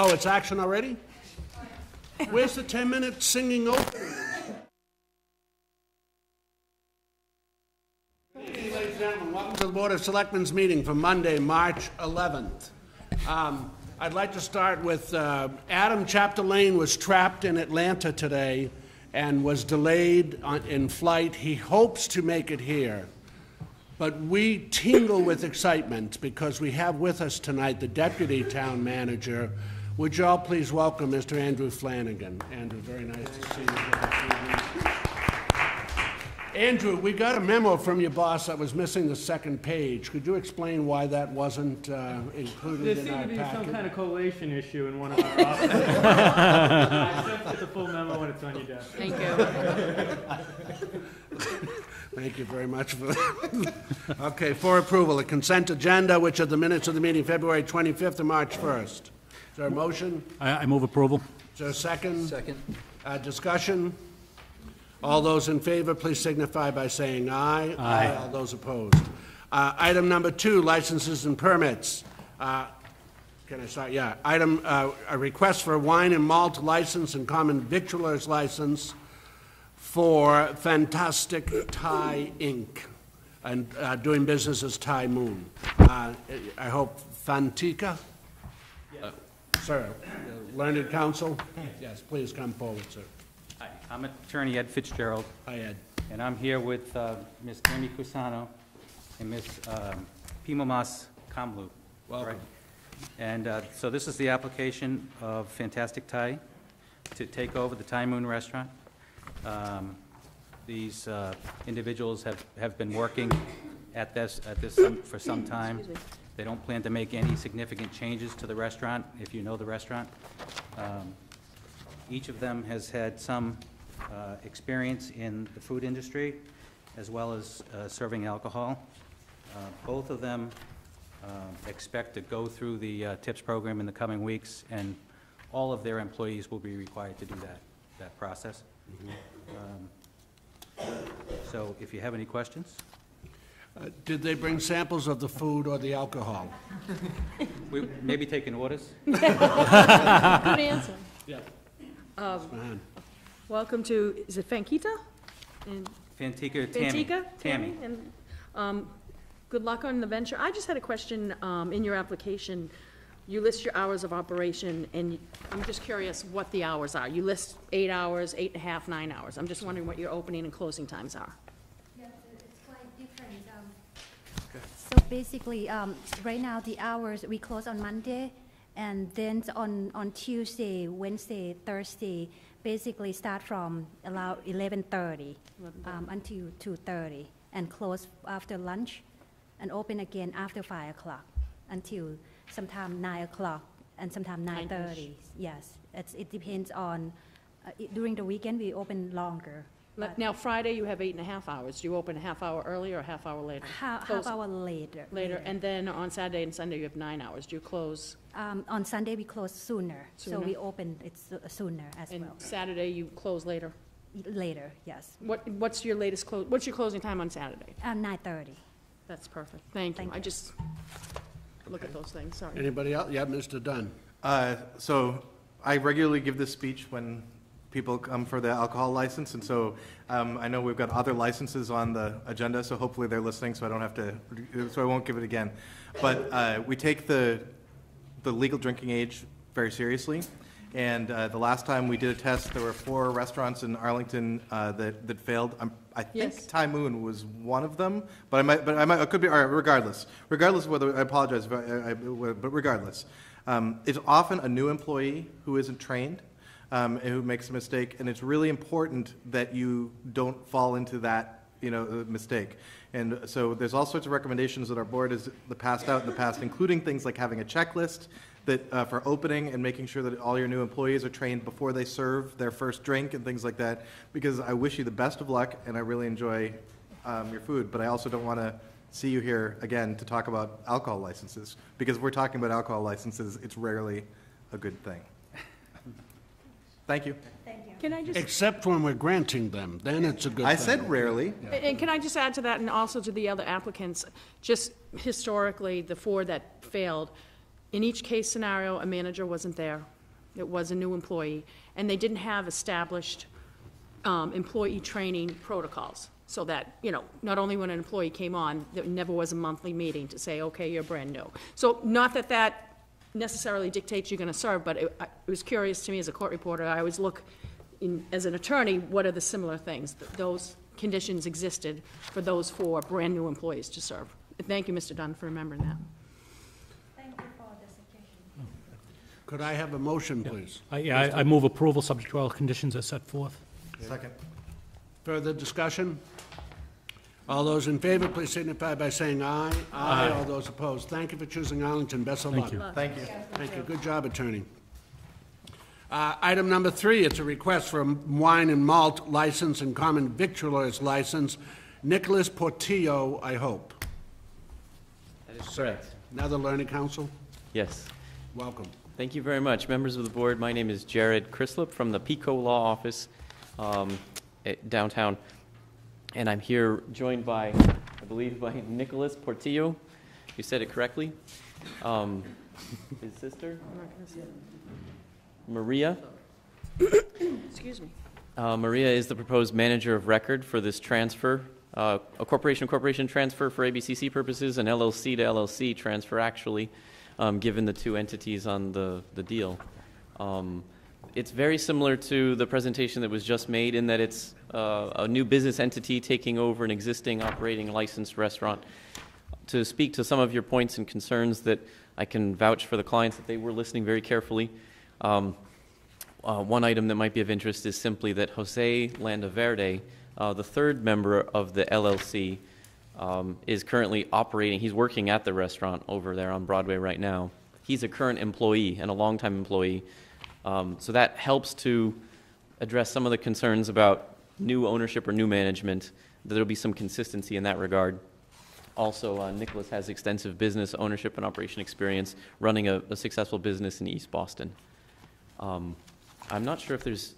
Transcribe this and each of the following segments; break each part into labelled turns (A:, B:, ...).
A: Oh, it's action already? Where's the 10-minute singing open? Ladies and gentlemen, welcome to the Board of Selectmen's meeting for Monday, March 11th. Um, I'd like to start with, uh, Adam Chapdelaine was trapped in Atlanta today and was delayed on- in flight. He hopes to make it here. But we tingle with excitement because we have with us tonight the Deputy Town Manager. Would you all please welcome Mr. Andrew Flanagan? Andrew, very nice to see you. Good to see you. Andrew, we got a memo from your boss that was missing the second page. Could you explain why that wasn't uh,
B: There
A: included in
B: seemed
A: our
B: to be some kind of collation issue in one of our offices. I sent you the full memo when it's on your desk.
C: Thank you.
A: Thank you very much for that. Okay, for approval, the consent agenda, which are the minutes of the meeting February 25th and March 1st. Is there a motion?
D: I I move approval.
A: Is there a second?
E: Second.
A: Uh, Discussion? All those in favor, please signify by saying aye. Aye. All those opposed. Uh, Item number two, licenses and permits. Uh, Can I start? Yeah. Item, uh, a request for a wine and malt license and common victualer's license for Fantastic Thai Inc., and uh, doing business as Thai Moon. Uh, I hope Fantica? Uh, Sir, uh, learned counsel? Yes, please come forward, sir.
F: Hi, I'm Attorney Ed Fitzgerald,
A: Hi, Ed.
F: and I'm here with uh, Ms. Tammy Cusano and Ms. um, Pimomas Kamlu.
A: Welcome.
F: right? And uh, so this is the application of Fantastic Thai to take over the Thai Moon Restaurant. Um, These uh, individuals have, have been working at this, at this some- for some time. They don't plan to make any significant changes to the restaurant, if you know the restaurant. Um, each of them has had some uh, experience in the food industry, as well as uh, serving alcohol. Uh, Both of them uh, expect to go through the uh, TIPS program in the coming weeks, and all of their employees will be required to do that, that process. Um, So if you have any questions,
A: Uh, Did they bring samples of the food or the alcohol?
F: we may be taking orders.
C: Good answer.
A: Yeah.
C: Um, Welcome to, is it Fankita? And
F: Fantica Tammy.
C: Fantica?
F: Tammy.
C: And, um, good luck on the venture. I just had a question, um, in your application, you list your hours of operation, and I'm just curious what the hours are. You list eight hours, eight and a half, nine hours. I'm just wondering what your opening and closing times are.
G: Yes, it's quite different. um, So basically, um, right now, the hours, we close on Monday, and then on, on Tuesday, Wednesday, Thursday, basically start from about 11:30 um, until 2:30, and close after lunch, and open again after 5 o'clock until sometime 9 o'clock, and sometime 9:30. Yes, it's, it depends on, uh, it- during the weekend, we open longer.
C: Like, Now, Friday, you have eight and a half hours. Do you open a half hour earlier or a half hour later?
G: Half,
C: Close
G: half hour later.
C: Later, and then on Saturday and Sunday, you have nine hours. Do you close,
G: Um, on Sunday, we close sooner, so
C: Sooner?
G: we open it so- sooner as
C: and
G: well.
C: Saturday, you close later?
G: Later, yes.
C: What, what's your latest close, what's your closing time on Saturday?
G: Uh, nine thirty.
C: That's perfect. Thank you.
G: Thank
C: I
G: you.
C: just look at those things, sorry.
A: Anybody else? Yeah, Mr. Dunn.
H: Uh, So I regularly give this speech when
D: people come for the alcohol license, and so um, I know we've got other licenses on the agenda, so hopefully they're listening, so I don't have to, so I won't give it again. But uh, we take the, the legal drinking age very seriously, and uh, the last time we did a test, there were four restaurants in Arlington uh, that, that failed. I'm- I think
C: Yes.
D: Thai Moon was one of them, but I might, but I might, it could be, all right, regardless. Regardless of whether, I apologize, if I- I- but regardless. Um, It's often a new employee who isn't trained, um, who makes a mistake, and it's really important that you don't fall into that, you know, uh, mistake. And so there's all sorts of recommendations that our board has passed out in the past, including things like having a checklist that, uh, for opening and making sure that all your new employees are trained before they serve their first drink and things like that. Because I wish you the best of luck, and I really enjoy um, your food, but I also don't want to see you here again to talk about alcohol licenses. Because if we're talking about alcohol licenses, it's rarely a good thing. Thank you.
C: Can I just,
A: Except when we're granting them, then it's a good thing.
D: I said rarely.
C: and can I just add to that, and also to the other applicants, just historically, the four that failed, in each case scenario, a manager wasn't there. It was a new employee, and they didn't have established um, employee training protocols. So that, you know, not only when an employee came on, there never was a monthly meeting to say, okay, you're brand new. So not that that necessarily dictates you're going to serve, but it I- it was curious to me as a court reporter, I always look, in- as an attorney, what are the similar things? Th- Those conditions existed for those four brand-new employees to serve. Thank you, Mr. Dunn, for remembering that.
G: Thank you for the suggestion.
A: Could I have a motion, please?
E: I- Yeah, I I move approval, subject to all conditions as set forth.
D: Second.
A: Further discussion? All those in favor, please signify by saying aye. Aye. All those opposed. Thank you for choosing Arlington. Best of luck.
E: Thank you.
D: Thank you.
A: Thank you. Good job, attorney. Uh, Item number three, it's a request for a wine and malt license and common victualer's license. Nicholas Portillo, I hope.
H: That is correct.
A: Another learning council?
H: Yes.
A: Welcome.
H: Thank you very much. Members of the board, my name is Jared Chrislip from the Pico Law Office um, at downtown. And I'm here joined by, I believe, by Nicholas Portillo. You said it correctly. Um, His sister, Maria.
C: Excuse me.
H: Uh, Maria is the proposed manager of record for this transfer, uh, a corporation-to-corporation transfer for ABCC purposes, an LLC to LLC transfer, actually, um, given the two entities on the, the deal. Um, It's very similar to the presentation that was just made in that it's uh, a new business entity taking over an existing operating licensed restaurant. To speak to some of your points and concerns that I can vouch for the clients that they were listening very carefully. Um, uh, one item that might be of interest is simply that Jose Landaverde, uh, the third member of the LLC, um, is currently operating. He's working at the restaurant over there on Broadway right now. He's a current employee and a longtime employee. Um, so that helps to address some of the concerns about new ownership or new management. There'll be some consistency in that regard. Also, uh, Nicholas has extensive business ownership and operation experience running a, a successful business in East Boston. Um, I'm not sure if there's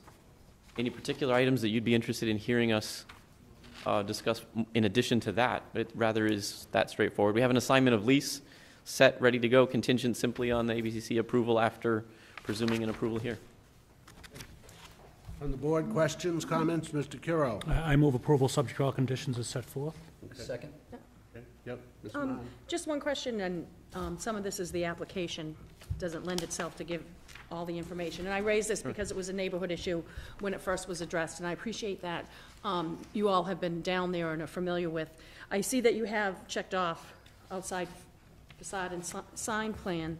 H: any particular items that you'd be interested in hearing us uh, discuss in addition to that. It rather is that straightforward. We have an assignment of lease set, ready to go, contingent simply on the ABCC approval after presuming an approval here.
A: On the board, questions, comments? Mr. Curro?
E: I I move approval, subject to all conditions as set forth.
I: Second?
A: Yep. Mr.
C: Um, Just one question, and um, some of this is the application, doesn't lend itself to give all the information. And I raise this because it was a neighborhood issue when it first was addressed, and I appreciate that um, you all have been down there and are familiar with. I see that you have checked off outside facade and si- sign plan.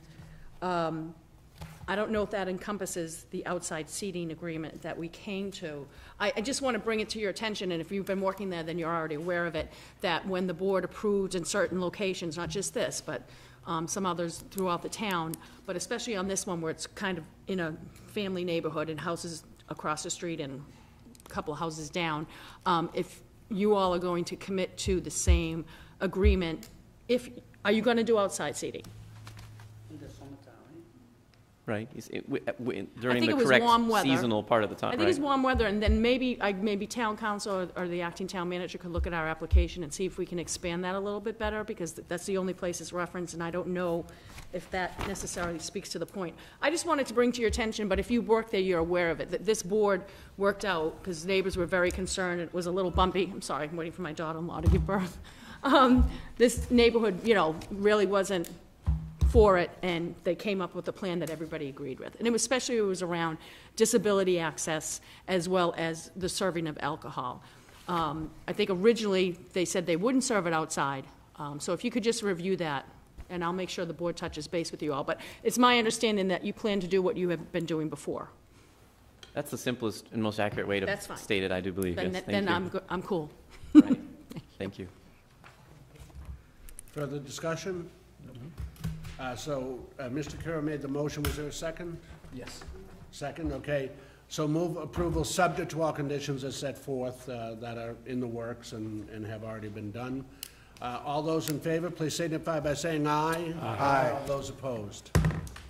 C: Um, I don't know if that encompasses the outside seating agreement that we came to. I, I just want to bring it to your attention, and if you've been working there, then you're already aware of it, that when the board approved in certain locations, not just this, but um, some others throughout the town, but especially on this one where it's kind of in a family neighborhood and houses across the street and a couple of houses down, um, if you all are going to commit to the same agreement, if, are you going to do outside seating?
H: Right? Is it- wi- uh, wi- During the
C: it was
H: correct
C: warm weather.
H: seasonal part of the time, I
C: think it's warm weather, and then maybe, I, maybe town counsel or- or the acting town manager could look at our application and see if we can expand that a little bit better, because that's the only place it's referenced, and I don't know if that necessarily speaks to the point. I just wanted to bring to your attention, but if you work there, you're aware of it, that this board worked out, because neighbors were very concerned, it was a little bumpy, I'm sorry, I'm waiting for my daughter-in-law to give birth. Um, This neighborhood, you know, really wasn't for it, and they came up with a plan that everybody agreed with. And it was, especially it was around disability access as well as the serving of alcohol. Um, I think originally, they said they wouldn't serve it outside, Um, so if you could just review that, and I'll make sure the board touches base with you all. But it's my understanding that you plan to do what you have been doing before.
H: That's the simplest and most accurate way to
C: That's fine.
H: state it, I do believe,
C: Then,
H: yes.
C: then
H: Thank you.
C: I'm, go- I'm cool.
H: Right. Thank you.
A: Further discussion? Uh, So, uh, Mr. Kerr made the motion, was there a second?
E: Yes.
A: Second, okay. So move approval, subject to all conditions as set forth uh, that are in the works and and have already been done. Uh, All those in favor, please signify by saying aye. Aye. All those opposed.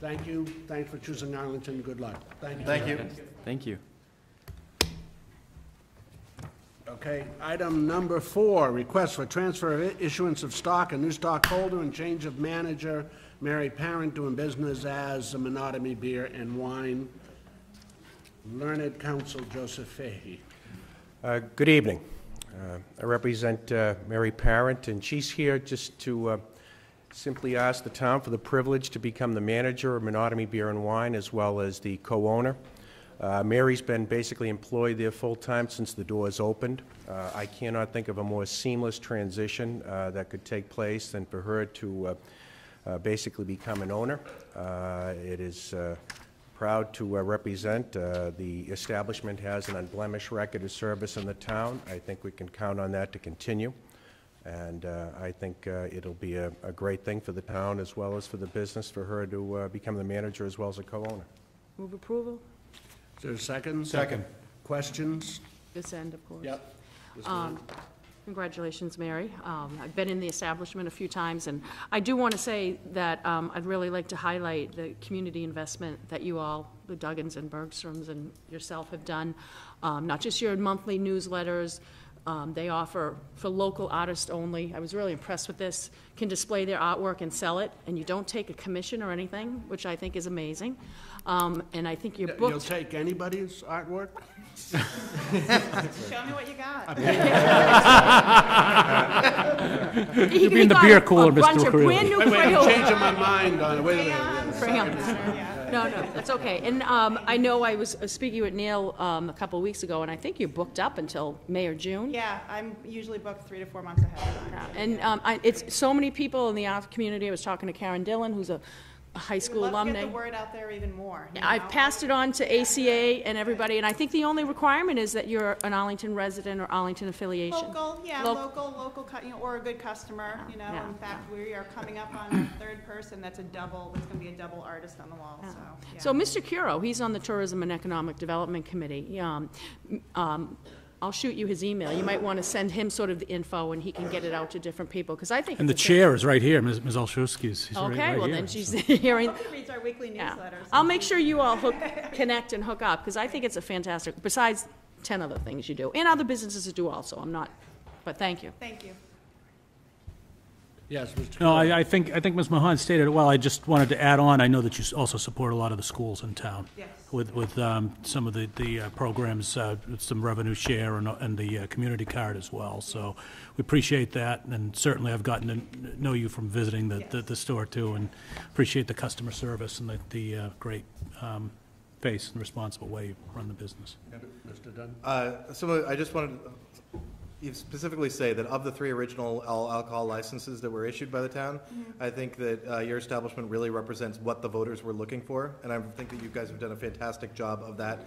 A: Thank you, thanks for choosing Arlington, good luck. Thank you.
D: Thank you.
H: Thank you.
A: Okay, item number four, request for transfer of i- issuance of stock, a new stockholder and change of manager, Mary Parent doing business as Menotomy Beer and Wine. Learned Counsel Joseph Fahey.
I: Uh, Good evening. Uh, I represent uh, Mary Parent, and she's here just to uh, simply ask the town for the privilege to become the manager of Menotomy Beer and Wine, as well as the co-owner. Uh, Mary's been basically employed there full-time since the doors opened. Uh, I cannot think of a more seamless transition uh, that could take place than for her to uh, basically become an owner. Uh, It is uh, proud to uh, represent. Uh, The establishment has an unblemished record of service in the town. I think we can count on that to continue. And uh, I think uh, it'll be a a great thing for the town as well as for the business for her to uh, become the manager as well as a co-owner.
C: Move approval,
A: Is there a second?
D: Second.
A: Questions?
C: this end, of course.
A: Yep.
C: Um, Congratulations, Mary. Um, I've been in the establishment a few times, and I do want to say that um, I'd really like to highlight the community investment that you all, the Duggins and Bergstroms and yourself have done, Um, not just your monthly newsletters, um, they offer for local artists only. I was really impressed with this, can display their artwork and sell it, and you don't take a commission or anything, which I think is amazing. Um, And I think your
A: You'll
C: books...
A: take anybody's artwork?
J: Show me what you got.
C: He
E: be in the beer cooler,
C: A bunch
E: Mr.
C: of
E: Creel.
C: brand-new
A: Wait, wait, I'm
C: Crayola.
A: changing my mind on it, wait a minute.
C: Bring 'em. No, no, that's okay. And um, I know I was speaking with Neil um, a couple of weeks ago, and I think you're booked up until May or June.
J: Yeah, I'm usually booked three to four months ahead of time.
C: And um, I- it's so many people in the art community. I was talking to Karen Dillon, who's a high
J: We'd
C: school
J: love to
C: alumni.
J: get the word out there even more. you
C: I've
J: know?
C: passed it on to ACA and everybody, and I think the only requirement is that you're an Arlington resident or Arlington affiliation.
J: Local, yeah,
C: Loc-
J: local, local, cu- you know, or a good customer, you know.
C: Yeah.
J: In fact, we are coming up on a third person that's a double, that's gonna be a double artist on the wall, so, yeah.
C: So Mr. Curro, he's on the Tourism and Economic Development Committee. Um, um, I'll shoot you his email. You might want to send him sort of the info, and he can get it out to different people, because I think...
E: And the
C: it's a-
E: chair is right here, Ms. Ms. Olszewski's. She's right-
C: Okay,
E: right
C: well,
E: here,
C: then
E: so-
C: she's hearing...
J: He reads our weekly
C: Yeah.
J: newsletters.
C: I'll make sure you all hook, connect and hook up, because I think it's a fantastic, besides 10 other things you do, and other businesses do also, I'm not, but thank you.
J: Thank you.
A: Yes, Mr.
E: No, I, I think, I think Ms. Mahon stated it well. I just wanted to add on, I know that you s- also support a lot of the schools in town.
J: Yes.
E: With, with um, some of the, the uh, programs, uh, with some revenue share and, and the uh, community card as well. So we appreciate that, and certainly I've gotten to kn- know you from visiting the, the- the store too, and appreciate the customer service and the, the uh, great um, face and responsible way you run the business.
A: Mr. Dunn?
D: Uh, So I just wanted to specifically say that of the three original all alcohol licenses that were issued by the town, I think that uh, your establishment really represents what the voters were looking for, and I think that you guys have done a fantastic job of that.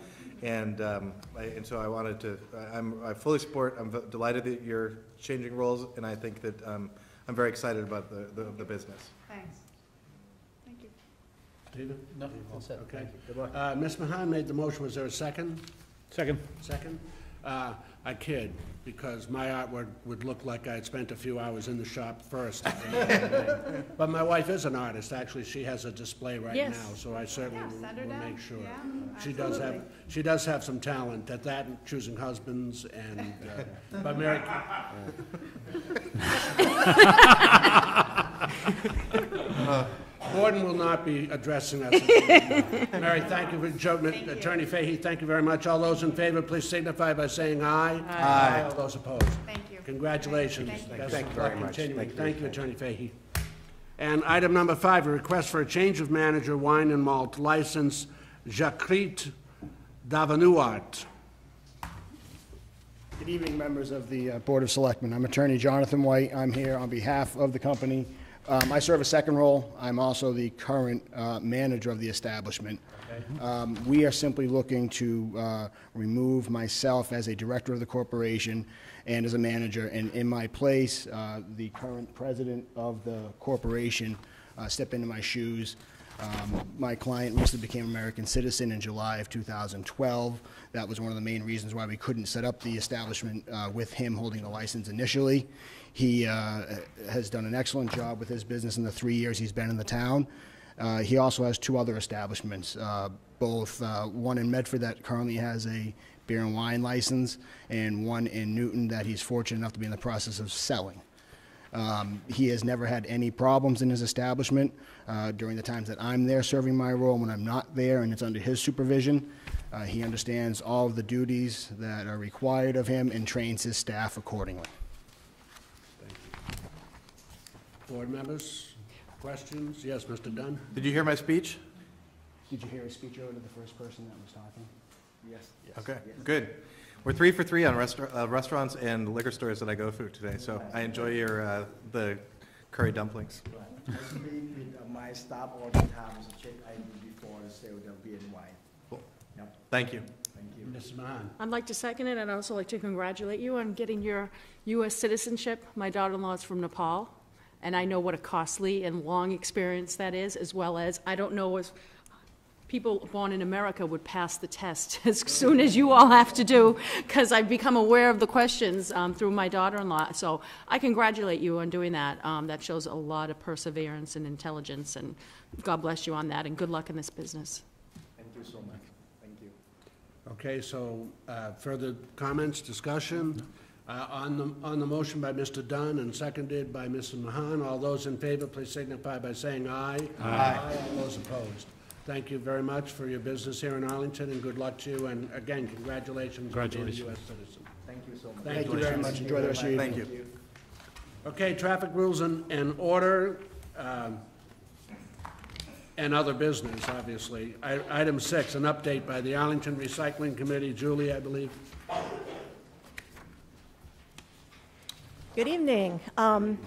D: And, um, I- and so I wanted to, I- I'm, I fully support, I'm delighted that you're changing roles, and I think that um, I'm very excited about the, the the business.
J: Thanks. Thank you.
A: Stephen? No, all set. Okay. Good luck. Ms. Mahon made the motion, was there a second?
E: Second.
A: Second? Uh, I kid, because my artwork would look like I had spent a few hours in the shop first. But my wife is an artist, actually, she has a display right
C: Yes.
A: now, so I certainly
J: Yeah,
A: will
J: send her
A: will
J: down.
A: make sure.
J: Yeah,
A: She does have,
J: absolutely.
A: she does have some talent at that and choosing husbands and, uh, but Mary. Gordon will not be addressing us. Mary, thank you for, Jo- Attorney Fahey, thank you very much. All those in favor, please signify by saying aye. Aye. All those opposed.
J: Thank you.
A: Congratulations.
J: Thank you.
A: Best
I: Thank
A: of
I: you
A: luck
I: very much.
A: continuing.
I: Thank you.
A: Thank you, Attorney Fahey. And item number five, a request for a change of manager, wine and malt license, Jacqueline Davanuart.
K: Good evening, members of the uh, Board of Selectmen. I'm Attorney Jonathan White. I'm here on behalf of the company. Um, I serve a second role. I'm also the current uh, manager of the establishment. Um, We are simply looking to uh, remove myself as a director of the corporation and as a manager, and in my place, uh, the current president of the corporation uh, step into my shoes. Um, My client recently became an American citizen in July of 2012. That was one of the main reasons why we couldn't set up the establishment uh, with him holding the license initially. He uh, has done an excellent job with his business in the three years he's been in the town. Uh, He also has two other establishments, uh, both, uh, one in Medford that currently has a beer and wine license, and one in Newton that he's fortunate enough to be in the process of selling. Um, He has never had any problems in his establishment uh, during the times that I'm there serving my role. When I'm not there and it's under his supervision, uh, he understands all of the duties that are required of him and trains his staff accordingly. Thank you.
A: Board members, questions? Yes, Mr. Dunn?
D: Did you hear my speech?
K: Did you hear his speech over to the first person that was talking? Yes.
D: Okay, good. We're three for three on restaur- uh, restaurants and liquor stores that I go through today, so I enjoy your, uh, the curry dumplings.
L: I speak with uh, my staff all the time, so check ID before I sell the beer and wine.
D: Cool.
L: Yep,
D: Thank you.
L: thank you.
A: Mrs. Mahon?
C: I'd like to second it, and I'd also like to congratulate you on getting your U.S. citizenship. My daughter-in-law is from Nepal, and I know what a costly and long experience that is, as well as, I don't know if people born in America would pass the test as soon as you all have to do, because I've become aware of the questions um, through my daughter-in-law. So I congratulate you on doing that. Um, That shows a lot of perseverance and intelligence, and God bless you on that, and good luck in this business.
L: Thank you so much. Thank you.
A: Okay, so uh, further comments, discussion? Uh, On the, on the motion by Mr. Dunn and seconded by Mrs. Mahon, all those in favor, please signify by saying aye. Aye. All those opposed. Thank you very much for your business here in Arlington, and good luck to you, and again, congratulations on being a U.S. citizen.
L: Thank you so much.
A: Thank
K: Thank you very much. Enjoy the rest of your evening.
D: Thank you.
A: Okay, traffic rules and, and order, um, and other business, obviously. I- Item six, an update by the Arlington Recycling Committee. Julie, I believe.
M: Good evening. Um,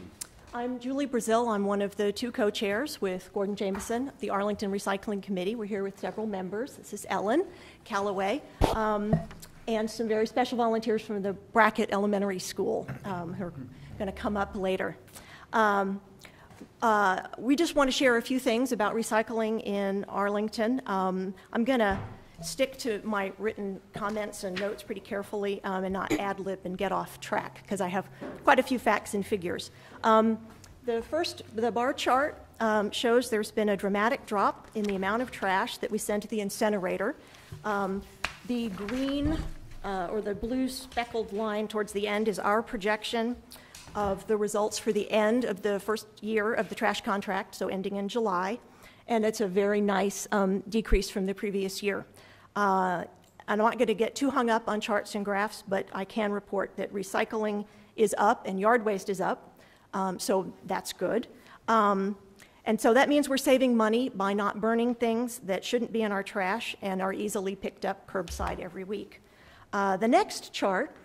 M: I'm Julie Brazil. I'm one of the two co-chairs with Gordon Jameson of the Arlington Recycling Committee. We're here with several members. This is Ellen Callaway, um, and some very special volunteers from the Brackett Elementary School um, who are going to come up later. Um, uh, we just want to share a few things about recycling in Arlington. Um, I'm going to stick to my written comments and notes pretty carefully um, and not ad lib and get off track because I have quite a few facts and figures. Um, the first, the bar chart um, shows there's been a dramatic drop in the amount of trash that we send to the incinerator. Um, the green uh, or the blue speckled line towards the end is our projection of the results for the end of the first year of the trash contract, so ending in July. And it's a very nice um, decrease from the previous year. Uh, I'm not going to get too hung up on charts and graphs, but I can report that recycling is up and yard waste is up, um, so that's good. Um, and so that means we're saving money by not burning things that shouldn't be in our trash and are easily picked up curbside every week. Uh, the next chart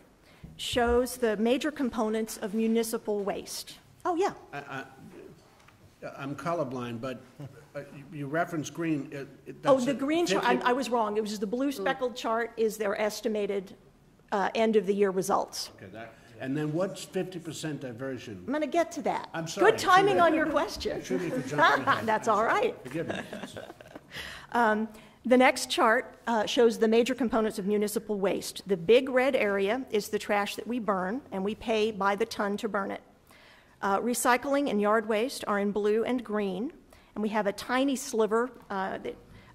M: shows the major components of municipal waste. Oh, yeah.
A: I- I'm colorblind, but uh, you- you referenced green. it- it-
M: Oh, the
A: it.
M: green chart, I I was wrong. It was the blue speckled chart is their estimated uh, end-of-the-year results.
A: Okay, that- And then what's 50% diversion?
M: I'm going to get to that.
A: I'm sorry,
M: Good timing
A: should I-
M: on your question.
A: should we for jumping ahead?
M: That's all right.
A: Forgive me.
M: Um, The next chart uh, shows the major components of municipal waste. The big red area is the trash that we burn, and we pay by the ton to burn it. Uh, recycling and yard waste are in blue and green, and we have a tiny sliver uh,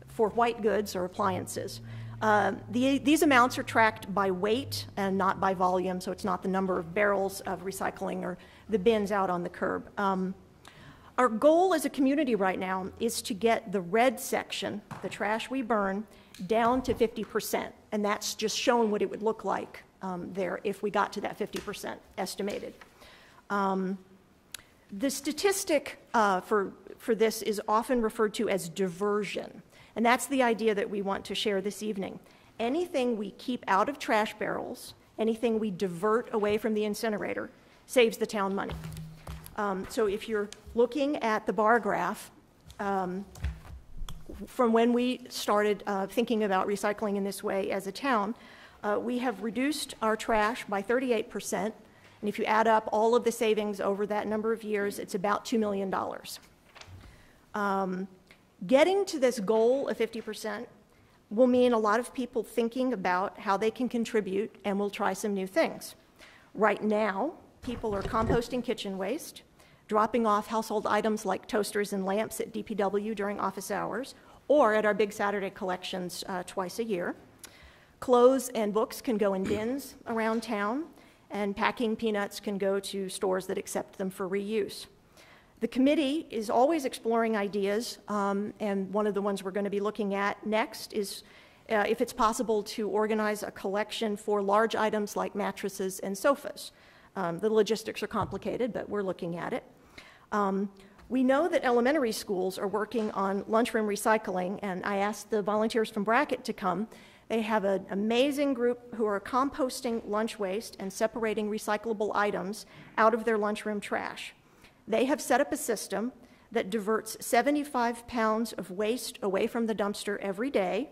M: for white goods or appliances. Uh, the, these amounts are tracked by weight and not by volume, so it's not the number of barrels of recycling or the bins out on the curb. Um, our goal as a community right now is to get the red section, the trash we burn, down to 50%. And that's just showing what it would look like um, there if we got to that 50% estimated. Um, the statistic uh, for, for this is often referred to as diversion. And that's the idea that we want to share this evening. Anything we keep out of trash barrels, anything we divert away from the incinerator, saves the town money. Um, so if you're looking at the bar graph, um, from when we started uh, thinking about recycling in this way as a town, uh, we have reduced our trash by 38%. And if you add up all of the savings over that number of years, it's about $2 million. Um, getting to this goal of 50% will mean a lot of people thinking about how they can contribute, and we'll try some new things. Right now, people are composting kitchen waste, dropping off household items like toasters and lamps at DPW during office hours, or at our Big Saturday collections uh, twice a year. Clothes and books can go in bins around town, and packing peanuts can go to stores that accept them for reuse. The committee is always exploring ideas, um, and one of the ones we're going to be looking at next is uh, if it's possible to organize a collection for large items like mattresses and sofas. Um, the logistics are complicated, but we're looking at it. Um, we know that elementary schools are working on lunchroom recycling, and I asked the volunteers from Brackett to come. They have an amazing group who are composting lunch waste and separating recyclable items out of their lunchroom trash. They have set up a system that diverts 75 pounds of waste away from the dumpster every day.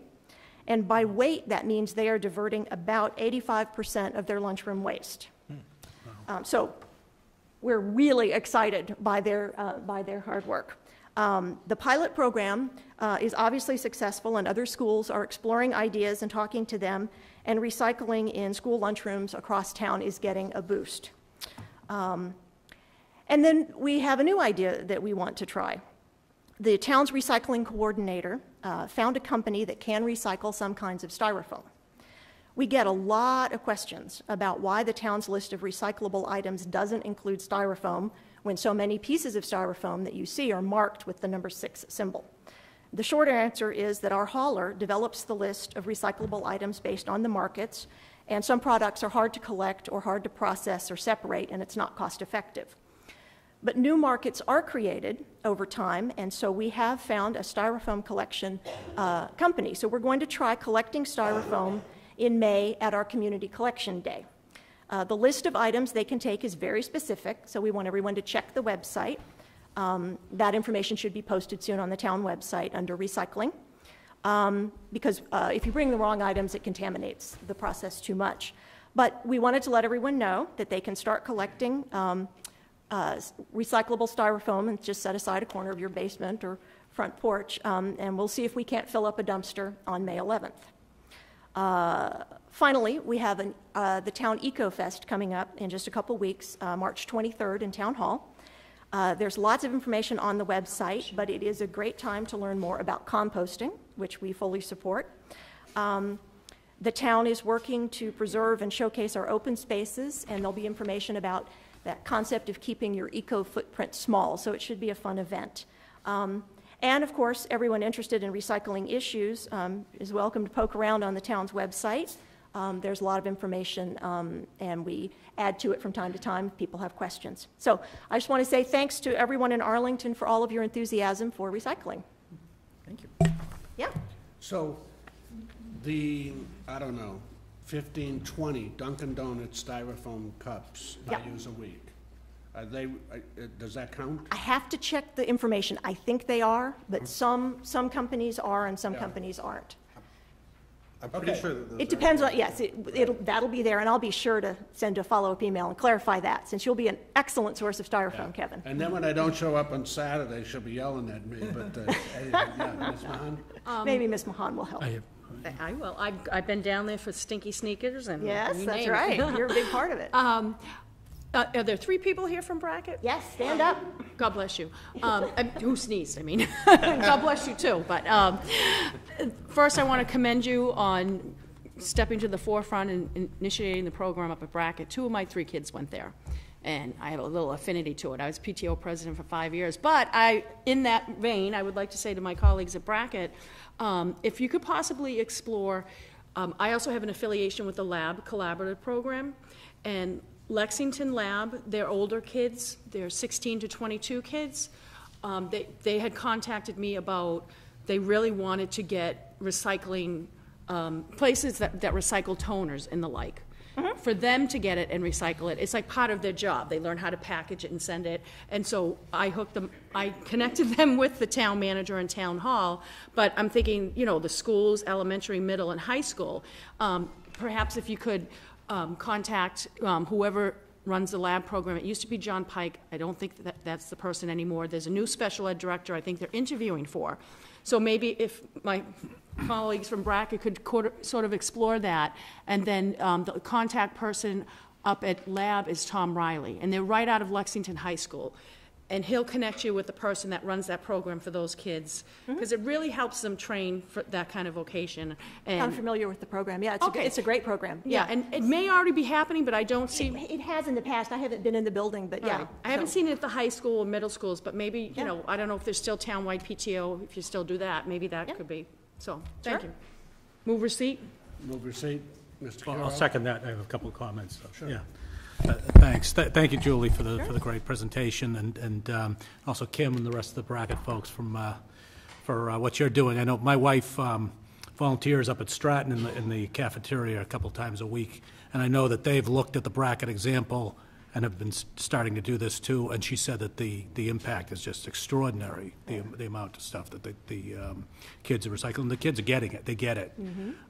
M: And by weight, that means they are diverting about 85% of their lunchroom waste. Um, so we're really excited by their, uh, by their hard work. Um, the pilot program uh, is obviously successful, and other schools are exploring ideas and talking to them, and recycling in school lunchrooms across town is getting a boost. Um, and then we have a new idea that we want to try. The town's recycling coordinator uh, found a company that can recycle some kinds of styrofoam. We get a lot of questions about why the town's list of recyclable items doesn't include styrofoam when so many pieces of styrofoam that you see are marked with the number six symbol. The short answer is that our hauler develops the list of recyclable items based on the markets, and some products are hard to collect or hard to process or separate, and it's not cost effective. But new markets are created over time, and so we have found a styrofoam collection uh, company. So we're going to try collecting styrofoam in May at our Community Collection Day. Uh, the list of items they can take is very specific, so we want everyone to check the website. Um, that information should be posted soon on the town website under recycling. Um, because uh, if you bring the wrong items, it contaminates the process too much. But we wanted to let everyone know that they can start collecting um, uh, recyclable styrofoam and just set aside a corner of your basement or front porch, um, and we'll see if we can't fill up a dumpster on May 11th. Uh, finally, we have an, uh, the Town Eco Fest coming up in just a couple weeks, uh, March 23rd in Town Hall. Uh, there's lots of information on the website, but it is a great time to learn more about composting, which we fully support. Um, the town is working to preserve and showcase our open spaces, and there'll be information about that concept of keeping your eco footprint small, so it should be a fun event. Um, and of course, everyone interested in recycling issues um, is welcome to poke around on the town's website. Um, there's a lot of information, um, and we add to it from time to time if people have questions. So I just want to say thanks to everyone in Arlington for all of your enthusiasm for recycling.
L: Thank you.
M: Yeah.
A: So the, I don't know, 15, 20 Dunkin' Donuts styrofoam cups I use a week. Are they, uh, does that count?
M: I have to check the information. I think they are, but some, some companies are and some
A: Yeah.
M: companies aren't.
D: I'm pretty
A: Okay.
D: sure that those
M: It
D: are-
M: depends on, yes, it, it'll, that'll be there, and I'll be sure to send a follow-up email and clarify that, since you'll be an excellent source of styrofoam, Kevin.
A: And then when I don't show up on Saturday, she'll be yelling at me, but, uh, anyway, yeah, Ms. Mahon?
M: Maybe Ms. Mahon will help.
E: I-
C: I will. I've, I've been down there for stinky sneakers and.
M: Yes,
C: you
M: that's
C: name it.
M: right. You're a big part of it.
C: Um, uh, Are there three people here from Brackett?
M: Yes, stand up.
C: God bless you. Um, Who sneezed, I mean. God bless you, too. But um, first, I want to commend you on stepping to the forefront and initiating the program up at Brackett. Two of my three kids went there, and I have a little affinity to it. I was PTO president for five years. But I, in that vein, I would like to say to my colleagues at Brackett, um, if you could possibly explore, um, I also have an affiliation with the LABBB Collaborative Program, and Lexington Lab, they're older kids, they're 16 to 22 kids. Um, they, they had contacted me about, they really wanted to get recycling, um, places that, that recycle toners and the like. For them to get it and recycle it, it's like part of their job. They learn how to package it and send it. And so I hooked them, I connected them with the town manager and town hall. But I'm thinking, you know, the schools, elementary, middle, and high school. Um, perhaps if you could um, contact um, whoever runs the lab program. It used to be John Pike. I don't think that that's the person anymore. There's a new special ed director I think they're interviewing for. So maybe if my colleagues from Brackett could sort of explore that, and then um, the contact person up at lab is Tom Riley, and they're right out of Lexington High School. And he'll connect you with the person that runs that program for those kids, mm-hmm. because it really helps them train for that kind of vocation. And I'm
M: familiar with the program. Yeah, it's a,
C: Okay.
M: it's a great program.
C: yeah, and it may already be happening, but I don't see.
M: It it has in the past. I haven't been in the building, but yeah.
C: Right. I haven't
M: so-
C: seen it at the high school or middle schools, but maybe, you
M: Yeah.
C: know, I don't know if there's still townwide PTO, if you still do that, maybe that
M: Yeah.
C: could be, so, thank
M: Sure.
C: you. Move receipt?
A: Move receipt. Mr.
E: Well, I'll second that. I have a couple of comments. so,
A: Sure.
E: Yeah. Uh, Thanks. Th- Thank you, Julie, for the, for the great presentation, and, and um, also Kim and the rest of the Brackett folks from, uh, for uh, what you're doing. I know my wife um, volunteers up at Stratton in the, in the cafeteria a couple times a week, and I know that they've looked at the Brackett example and have been starting to do this too, and she said that the, the impact is just extraordinary, the, the amount of stuff that the, the um, kids are recycling. The kids are getting it, they get it.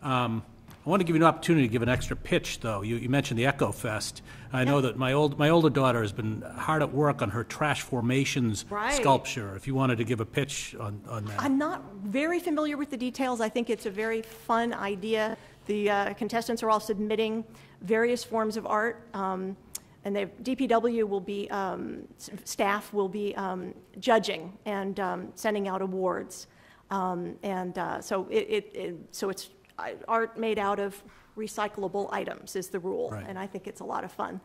E: Um, I want to give you an opportunity to give an extra pitch, though. You, you mentioned the Eco Fest. I know that my old, my older daughter has been hard at work on her Trashformations
M: Right.
E: sculpture. If you wanted to give a pitch on, on that.
M: I'm not very familiar with the details. I think it's a very fun idea. The uh, contestants are all submitting various forms of art, um, and the DPW will be, um, s- staff will be um, judging and um, sending out awards. Um, And uh, so it, it- it, so it's art made out of recyclable items is the rule.
E: Right.
M: And I think it's a lot of fun.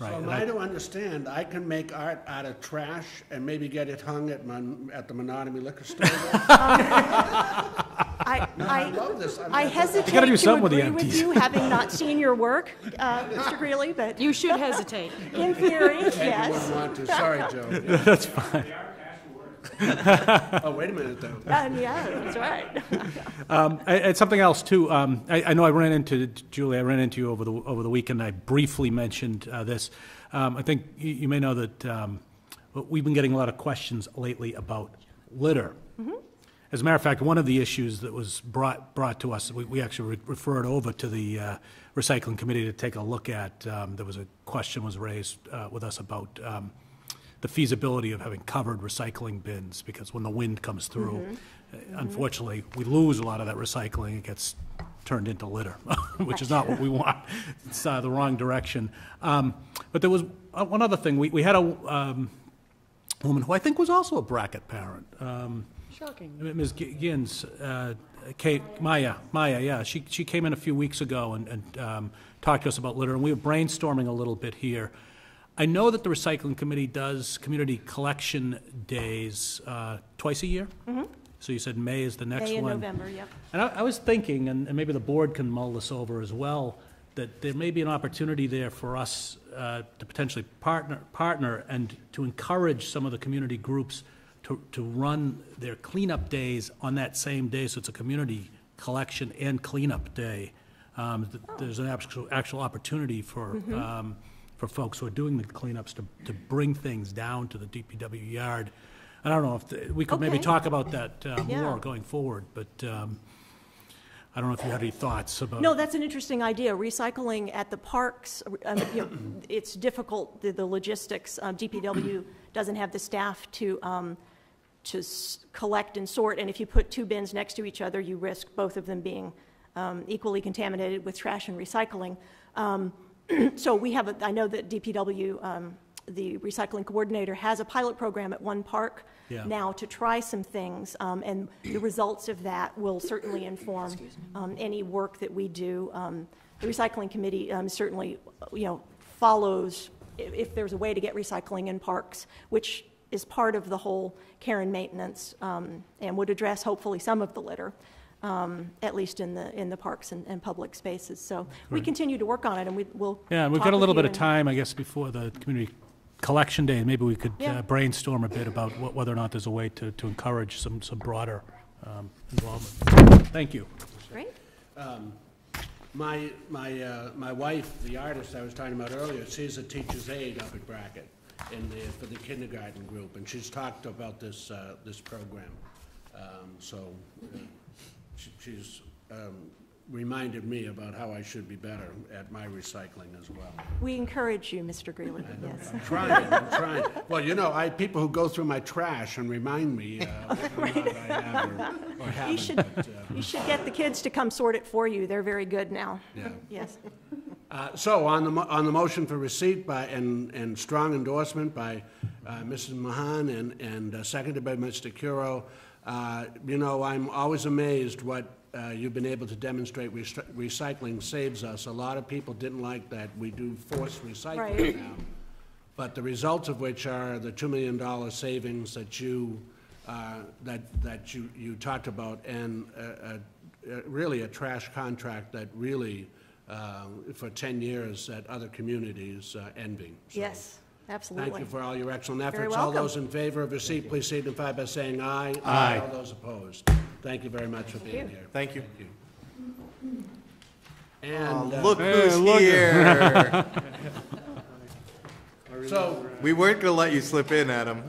E: Right,
A: So
E: and
A: am
E: I-
A: I to understand, I can make art out of trash and maybe get it hung at Mon, at the Menotomy Liquor Store?
M: I,
A: I love this. I'm-
M: I hesitate
E: gotta do
M: to
E: something with the
M: agree with
E: empties.
M: you, having not seen your work, uh, Mr. Greeley, but
C: You should hesitate.
M: in theory,
A: Maybe
M: yes.
A: wouldn't want to, sorry, Joe.
E: That's fine.
A: Oh, wait a minute, though.
M: Um, Yeah, that's right.
E: Um, I- And something else, too. Um, I I know I ran into, Julie, I ran into you over the, over the weekend. I briefly mentioned uh, this. Um, I think you you may know that um, we've been getting a lot of questions lately about litter. As a matter of fact, one of the issues that was brought, brought to us, we, we actually re- referred over to the uh, recycling committee to take a look at. Um, There was a question was raised uh, with us about um, the feasibility of having covered recycling bins, because when the wind comes through, uh, unfortunately, we lose a lot of that recycling, it gets turned into litter, which is not what we want. It's uh, the wrong direction. Um, But there was uh, one other thing, we, we had a um, woman who I think was also a Brackett parent, um,
C: Shocking.
E: Ms. Gi- Gins, uh, Kate, Maya, Maya, yeah, she, she came in a few weeks ago and, and um, talked to us about litter, and we were brainstorming a little bit here. I know that the recycling committee does community collection days uh, twice a year. So you said May is the next
M: May
E: one.
M: and November, yep.
E: And I, I was thinking, and, and maybe the board can mull this over as well, that there may be an opportunity there for us uh, to potentially partner, partner and to encourage some of the community groups to, to run their cleanup days on that same day, so it's a community collection and cleanup day. Um, th- There's an actual, actual opportunity for, um, for folks who are doing the cleanups to, to bring things down to the DPW yard. I don't know if, the- we could maybe
M: Okay.
E: talk about that uh,
M: Yeah.
E: more going forward, but um, I don't know if you had any thoughts about.
M: No, that's an interesting idea. Recycling at the parks, um, you know, it's difficult, the the logistics. Um, DPW doesn't have the staff to um, to s- collect and sort, and if you put two bins next to each other, you risk both of them being um, equally contaminated with trash and recycling. Um, So we have, a- I know that DPW, um, the recycling coordinator, has a pilot program at one park
E: Yeah.
M: now to try some things, um, and the results of that will certainly inform um, any work that we do. Um, The recycling committee um, certainly, you know, follows if, if there's a way to get recycling in parks, which is part of the whole care and maintenance, um, and would address hopefully some of the litter, um, at least in the, in the parks and, and public spaces. So we
E: Great.
M: continue to work on it, and we, we'll
E: Yeah, and we've
M: talk
E: got a
M: with
E: little
M: you
E: bit of
M: and-
E: time, I guess, before the community collection day. Maybe we could
M: Yeah.
E: uh, brainstorm a bit about wh- whether or not there's a way to, to encourage some, some broader um, involvement. Thank you.
M: Great.
A: Um, My, my, uh, my wife, the artist I was talking about earlier, she's a teacher's aide up at Brackett in the, for the kindergarten group, and she's talked about this, uh, this program. Um, So uh, she- she's um, reminded me about how I should be better at my recycling as well.
M: We encourage you, Mr. Greeley, yes.
A: I'm trying, I'm trying. Well, you know, I, people who go through my trash and remind me uh, whether or not I have or- or
M: You
A: haven't,
M: should,
A: but, uh,
M: you should get the kids to come sort it for you. They're very good now.
A: Yeah.
M: Yes.
A: Uh, So on the, mo- on the motion for receipt by, and, and strong endorsement by uh, Mrs. Mahon and, and uh, seconded by Mr. Curro, uh, you know, I'm always amazed what uh, you've been able to demonstrate recycling saves us. A lot of people didn't like that we do forced recycling
M: Right.
A: now. But the results of which are the $2 million savings that you, uh, that, that you, you talked about, and uh, uh, really a trash contract that really, uh, for 10 years, that other communities uh, envy. So
M: Yes, absolutely.
A: Thank you for all your excellent
M: Very
A: efforts. All
M: welcome.
A: those in favor of receipt, please signify by saying aye.
D: Aye.
A: All those opposed. Thank you very much for being here.
D: Thank you.
A: And,
D: Oh,
A: uh,
D: look who's here.
A: so,
D: We weren't gonna let you slip in, Adam.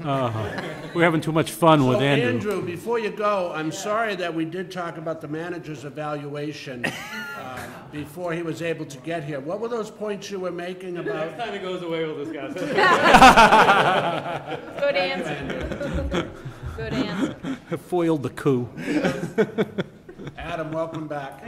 E: We're having too much fun with Andrew.
A: Andrew, before you go, I'm sorry that we did talk about the manager's evaluation uh, before he was able to get here. What were those points you were making about?
B: time it goes away, we'll discuss it.
C: Good answer. Good answer.
E: Foiled the coup.
A: Adam, welcome back.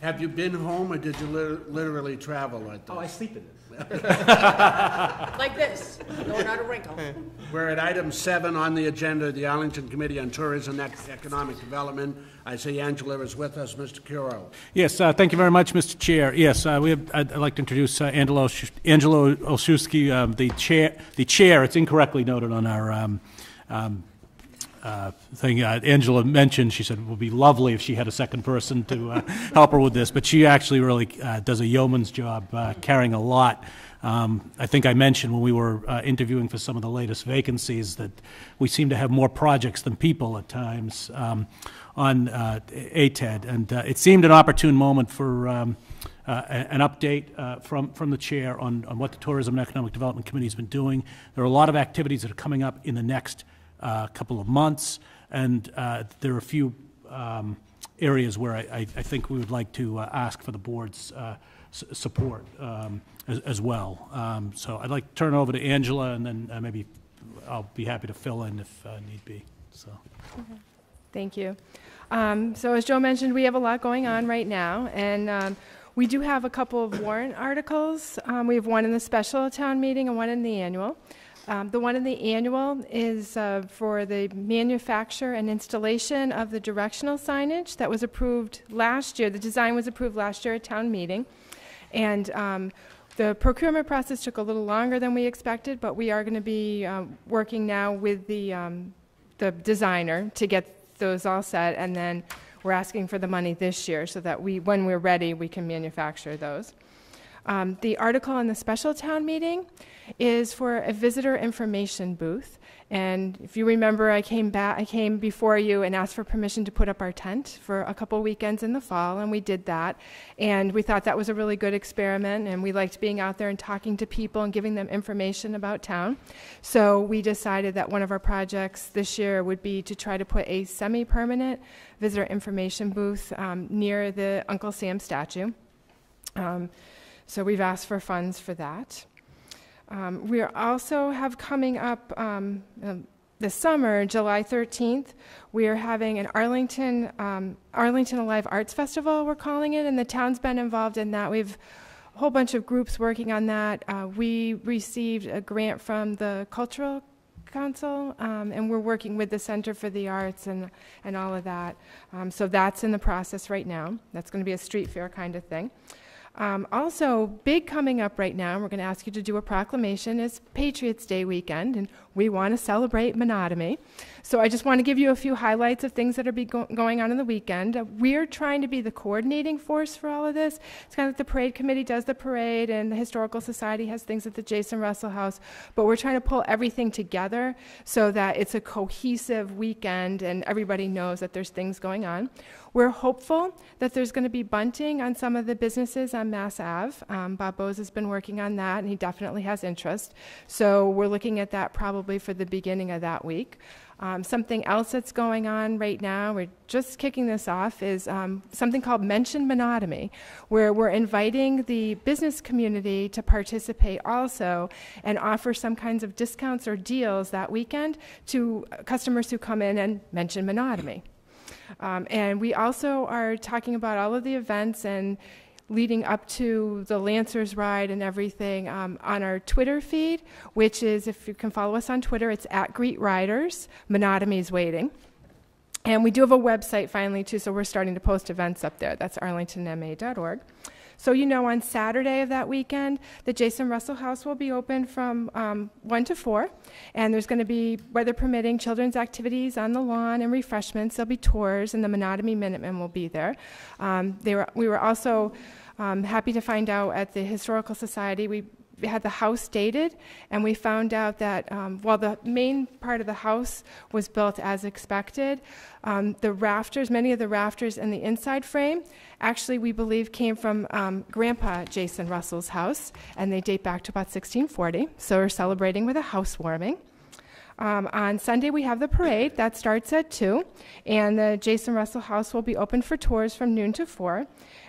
A: Have you been home, or did you lit- literally travel like this?
L: Oh, I sleep in this.
C: Like this, no, not a wrinkle.
A: We're at item seven on the agenda, of the Arlington Committee on Tourism and Economic Development. I see Angela is with us, Mr. Curro.
E: Yes, uh, thank you very much, Mr. Chair. Yes, uh, we have, I'd I'd like to introduce uh, Angelo Sh- Angelo Olszewski, um, the chair, the chair, it's incorrectly noted on our um, um, uh, thing. Uh, Angela mentioned, she said it would be lovely if she had a second person to uh, help her with this, but she actually really uh, does a yeoman's job uh, carrying a lot. Um, I think I mentioned when we were uh, interviewing for some of the latest vacancies that we seem to have more projects than people at times um, on ATED, and it seemed an opportune moment for um, uh, an update uh, from, from the chair on, on what the Tourism and Economic Development Committee has been doing. There are a lot of activities that are coming up in the next uh, couple of months, and uh, there are a few um, areas where I, I I think we would like to uh, ask for the board's support um, as, as well. Um, So I'd like to turn it over to Angela, and then uh, maybe I'll be happy to fill in if uh, need be, so.
N: Thank you. Um, So as Joe mentioned, we have a lot going on right now, and um, we do have a couple of warrant articles. Um, We have one in the special town meeting and one in the annual. Um, The one in the annual is uh, for the manufacture and installation of the directional signage that was approved last year. The design was approved last year at town meeting. And um, the procurement process took a little longer than we expected, but we are going to be um, working now with the, um, the designer to get those all set, and then we're asking for the money this year so that we, when we're ready, we can manufacture those. Um, the article in the special town meeting is for a visitor information booth. And if you remember, I came back, I came before you and asked for permission to put up our tent for a couple weekends in the fall, and we did that. And we thought that was a really good experiment, and we liked being out there and talking to people and giving them information about town. So we decided that one of our projects this year would be to try to put a semi-permanent visitor information booth um, near the Uncle Sam statue. Um, so we've asked for funds for that. Um, we also have coming up um, um, this summer, July 13th, we are having an Arlington, um, Arlington Alive Arts Festival, we're calling it, and the town's been involved in that. We've a whole bunch of groups working on that. Uh, we received a grant from the Cultural Council, um, and we're working with the Center for the Arts and, and all of that. Um, so that's in the process right now. That's going to be a street fair kind of thing. Um, also, big coming up right now, and we're going to ask you to do a proclamation, is Patriots Day weekend, and we want to celebrate Menotomy. So I just want to give you a few highlights of things that are be go- going on in the weekend. Uh, we're trying to be the coordinating force for all of this. It's kind of like the parade committee does the parade, and the Historical Society has things at the Jason Russell House, but we're trying to pull everything together so that it's a cohesive weekend and everybody knows that there's things going on. We're hopeful that there's going to be bunting on some of the businesses on Mass Ave. Um, Bob Bose has been working on that, and he definitely has interest. So we're looking at that probably for the beginning of that week. Um, something else that's going on right now, we're just kicking this off, is um, something called Mention Menotomy, where we're inviting the business community to participate also and offer some kinds of discounts or deals that weekend to customers who come in and mention Menotomy. Um, and we also are talking about all of the events and leading up to the Lancers ride and everything um, on our Twitter feed, which is, if you can follow us on Twitter, it's at Greet Riders. Menotomy's waiting. And we do have a website finally, too, so we're starting to post events up there. That's arlingtonma.org. So, you know, on Saturday of that weekend, the Jason Russell House will be open from um, 1 to 4. And there's going to be, weather permitting, children's activities on the lawn and refreshments. There'll be tours, and the Menotomy Minutemen will be there. Um, they were, we were also um, happy to find out at the Historical Society, we had the house dated, and we found out that um, while the main part of the house was built as expected, um, the rafters, many of the rafters in the inside frame, actually we believe came from um, Grandpa Jason Russell's house, and they date back to about 1640. So we're celebrating with a housewarming. Um, on Sunday, we have the parade. That starts at 2, and the Jason Russell House will be open for tours from noon to 4.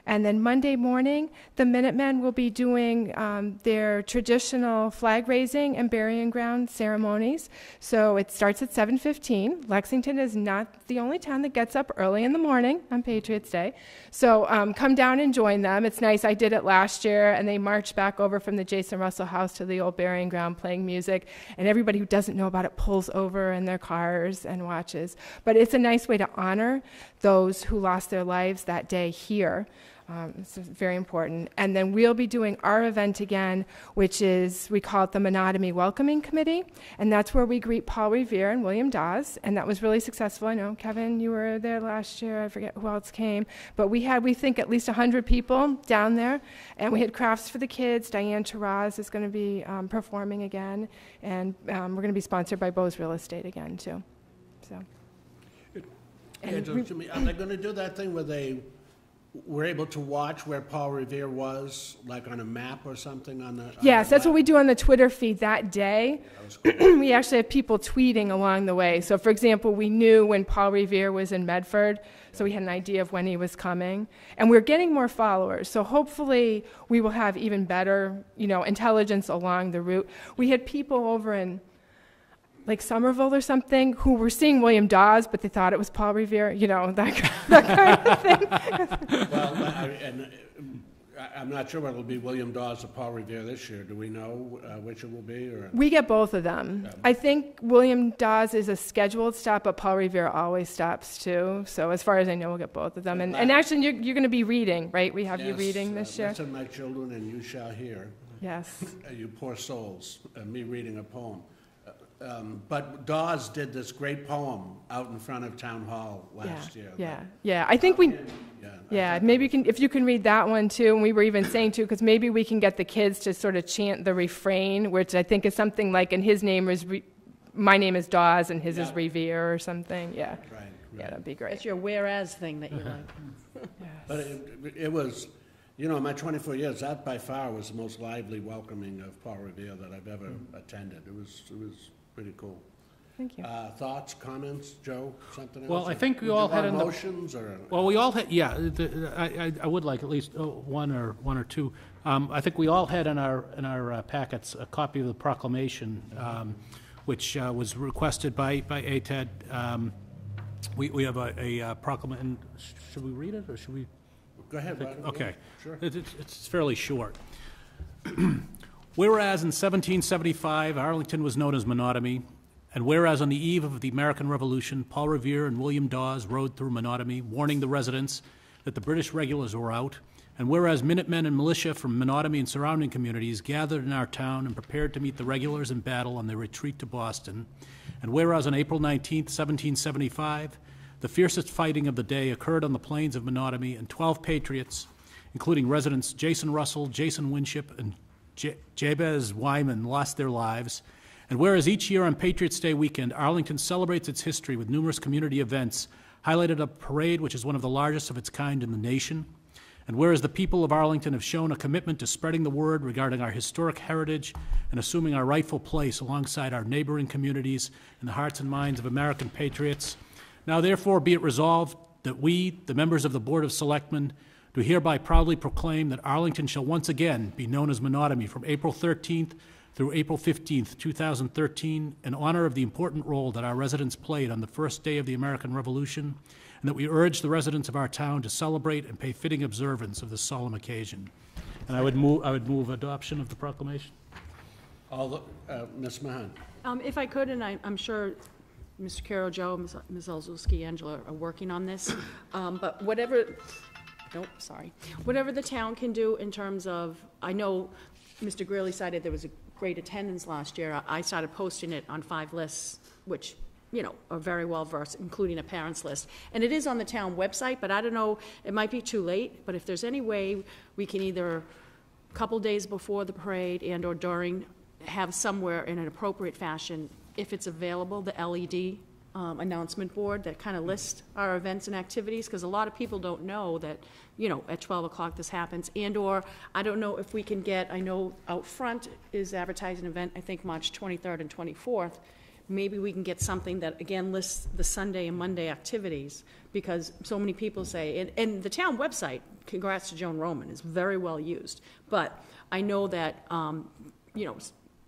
N: And then Monday morning, the Minutemen will be doing um, their traditional flag raising and burying ground ceremonies. So it starts at 7:15. Lexington is not the only town that gets up early in the morning on Patriots Day. So um, come down and join them. It's nice. I did it last year, and they marched back over from the Jason Russell House to the old burying ground playing music. And everybody who doesn't know about it pulls over in their cars and watches. But it's a nice way to honor those who lost their lives that day here. Um, it's very important. And then we'll be doing our event again, which is, we call it the Menotomy Welcoming Committee. And that's where we greet Paul Revere and William Dawes. And that was really successful. I know, Kevin, you were there last year. I forget who else came. But we had, we think, at least 100 people down there. And we had crafts for the kids. Diane Taraz is going to be um, performing again. And um, we're going to be sponsored by Bose Real Estate again, too. So.
A: Just to me, Are they going to do that thing where they were able to watch where Paul Revere was, like on a map or something on the? on
N: Yes,
A: the
N: that's what we do on the Twitter feed that day. we actually have people tweeting along the way. So, for example, we knew when Paul Revere was in Medford, so we had an idea of when he was coming. And we're getting more followers, so hopefully we will have even better, you know, intelligence along the route. We had people over in like Somerville or something who were seeing William Dawes, but they thought it was Paul Revere, you know, that, that kind of thing.
A: Well, I- and uh, I'm not sure whether it'll be William Dawes or Paul Revere this year. Do we know uh, which it will be, or?
N: We get both of them. I think William Dawes is a scheduled stop, but Paul Revere always stops too. So as far as I know, we'll get both of them. And, and actually, you're, you're going to be reading, right? We have you
A: Yes,
N: reading
A: uh,
N: this year.
A: Listen, my children, and you shall hear.
N: Yes.
A: Uh, You poor souls, uh, me reading a poem. Um, But Dawes did this great poem out in front of Town Hall last
N: yeah,
A: year.
N: Yeah, yeah. I think we.
A: Yeah,
N: Yeah, maybe you can if you can read that one too. And we were even saying too, because maybe we can get the kids to sort of chant the refrain, which I think is something like, and his name is, re, my name is Dawes, and his is Revere or something. Yeah.
A: Right,
N: Yeah, that'd be great.
C: It's your whereas thing that you like.
A: But it, it was, you know, in my 24 years, that by far was the most lively welcoming of Paul Revere that I've ever attended. It was, it was pretty cool.
N: Thank you.
A: Uh, Thoughts, comments, Joe, something else?
E: Well, I think we all had
A: want
E: in the-
A: motions, or?
E: Well, we all had, yeah, the- I, I- I would like at least oh, one or, one or two. Um, I think we all had in our, in our uh, packets a copy of the proclamation, um, which uh, was requested by, by ATED. Um, We, we have a a uh, proclamation, should we read it, or should we?
A: Go ahead, why don't
E: Okay.
A: Sure.
E: It- It's it's fairly short. Whereas in 1775, Arlington was known as Menotomy, and whereas on the eve of the American Revolution, Paul Revere and William Dawes rode through Menotomy, warning the residents that the British regulars were out, and whereas Minutemen and militia from Menotomy and surrounding communities gathered in our town and prepared to meet the regulars in battle on their retreat to Boston, and whereas on April 19, 1775, the fiercest fighting of the day occurred on the plains of Menotomy, and 12 patriots, including residents Jason Russell, Jason Winship, and J- Jabez Wyman, lost their lives. And whereas each year on Patriots' Day weekend, Arlington celebrates its history with numerous community events, highlighted a parade which is one of the largest of its kind in the nation. And whereas the people of Arlington have shown a commitment to spreading the word regarding our historic heritage and assuming our rightful place alongside our neighboring communities in the hearts and minds of American patriots, now therefore be it resolved that we, the members of the Board of Selectmen, do hereby proudly proclaim that Arlington shall once again be known as Menotomy from April 13th through April 15th, 2013, in honor of the important role that our residents played on the first day of the American Revolution, and that we urge the residents of our town to celebrate and pay fitting observance of this solemn occasion. And I would move, I would move adoption of the proclamation.
A: All the, uh, Ms. Mahon?
C: Um, If I could, and I- I'm sure Mr. Curro, Joe, Ms. Ms. Olszewski, Angela are working on this, um, but whatever, nope, sorry, whatever the town can do in terms of, I know Mr. Greeley cited there was a great attendance last year. I I started posting it on five lists, which, you know, are very well versed, including a parents list. And it is on the town website, but I don't know, it might be too late, but if there's any way we can either a couple days before the parade and/or during, have somewhere in an appropriate fashion, if it's available, the LED um, announcement board that kind of lists our events and activities, because a lot of people don't know that, you know, at 12 o'clock this happens, and/or, I don't know if we can get, I know out front is advertising event, I think March 23rd and 24th, maybe we can get something that, again, lists the Sunday and Monday activities, because so many people say, and, and the town website, congrats to Joan Roman, is very well used. But I know that, um, you know,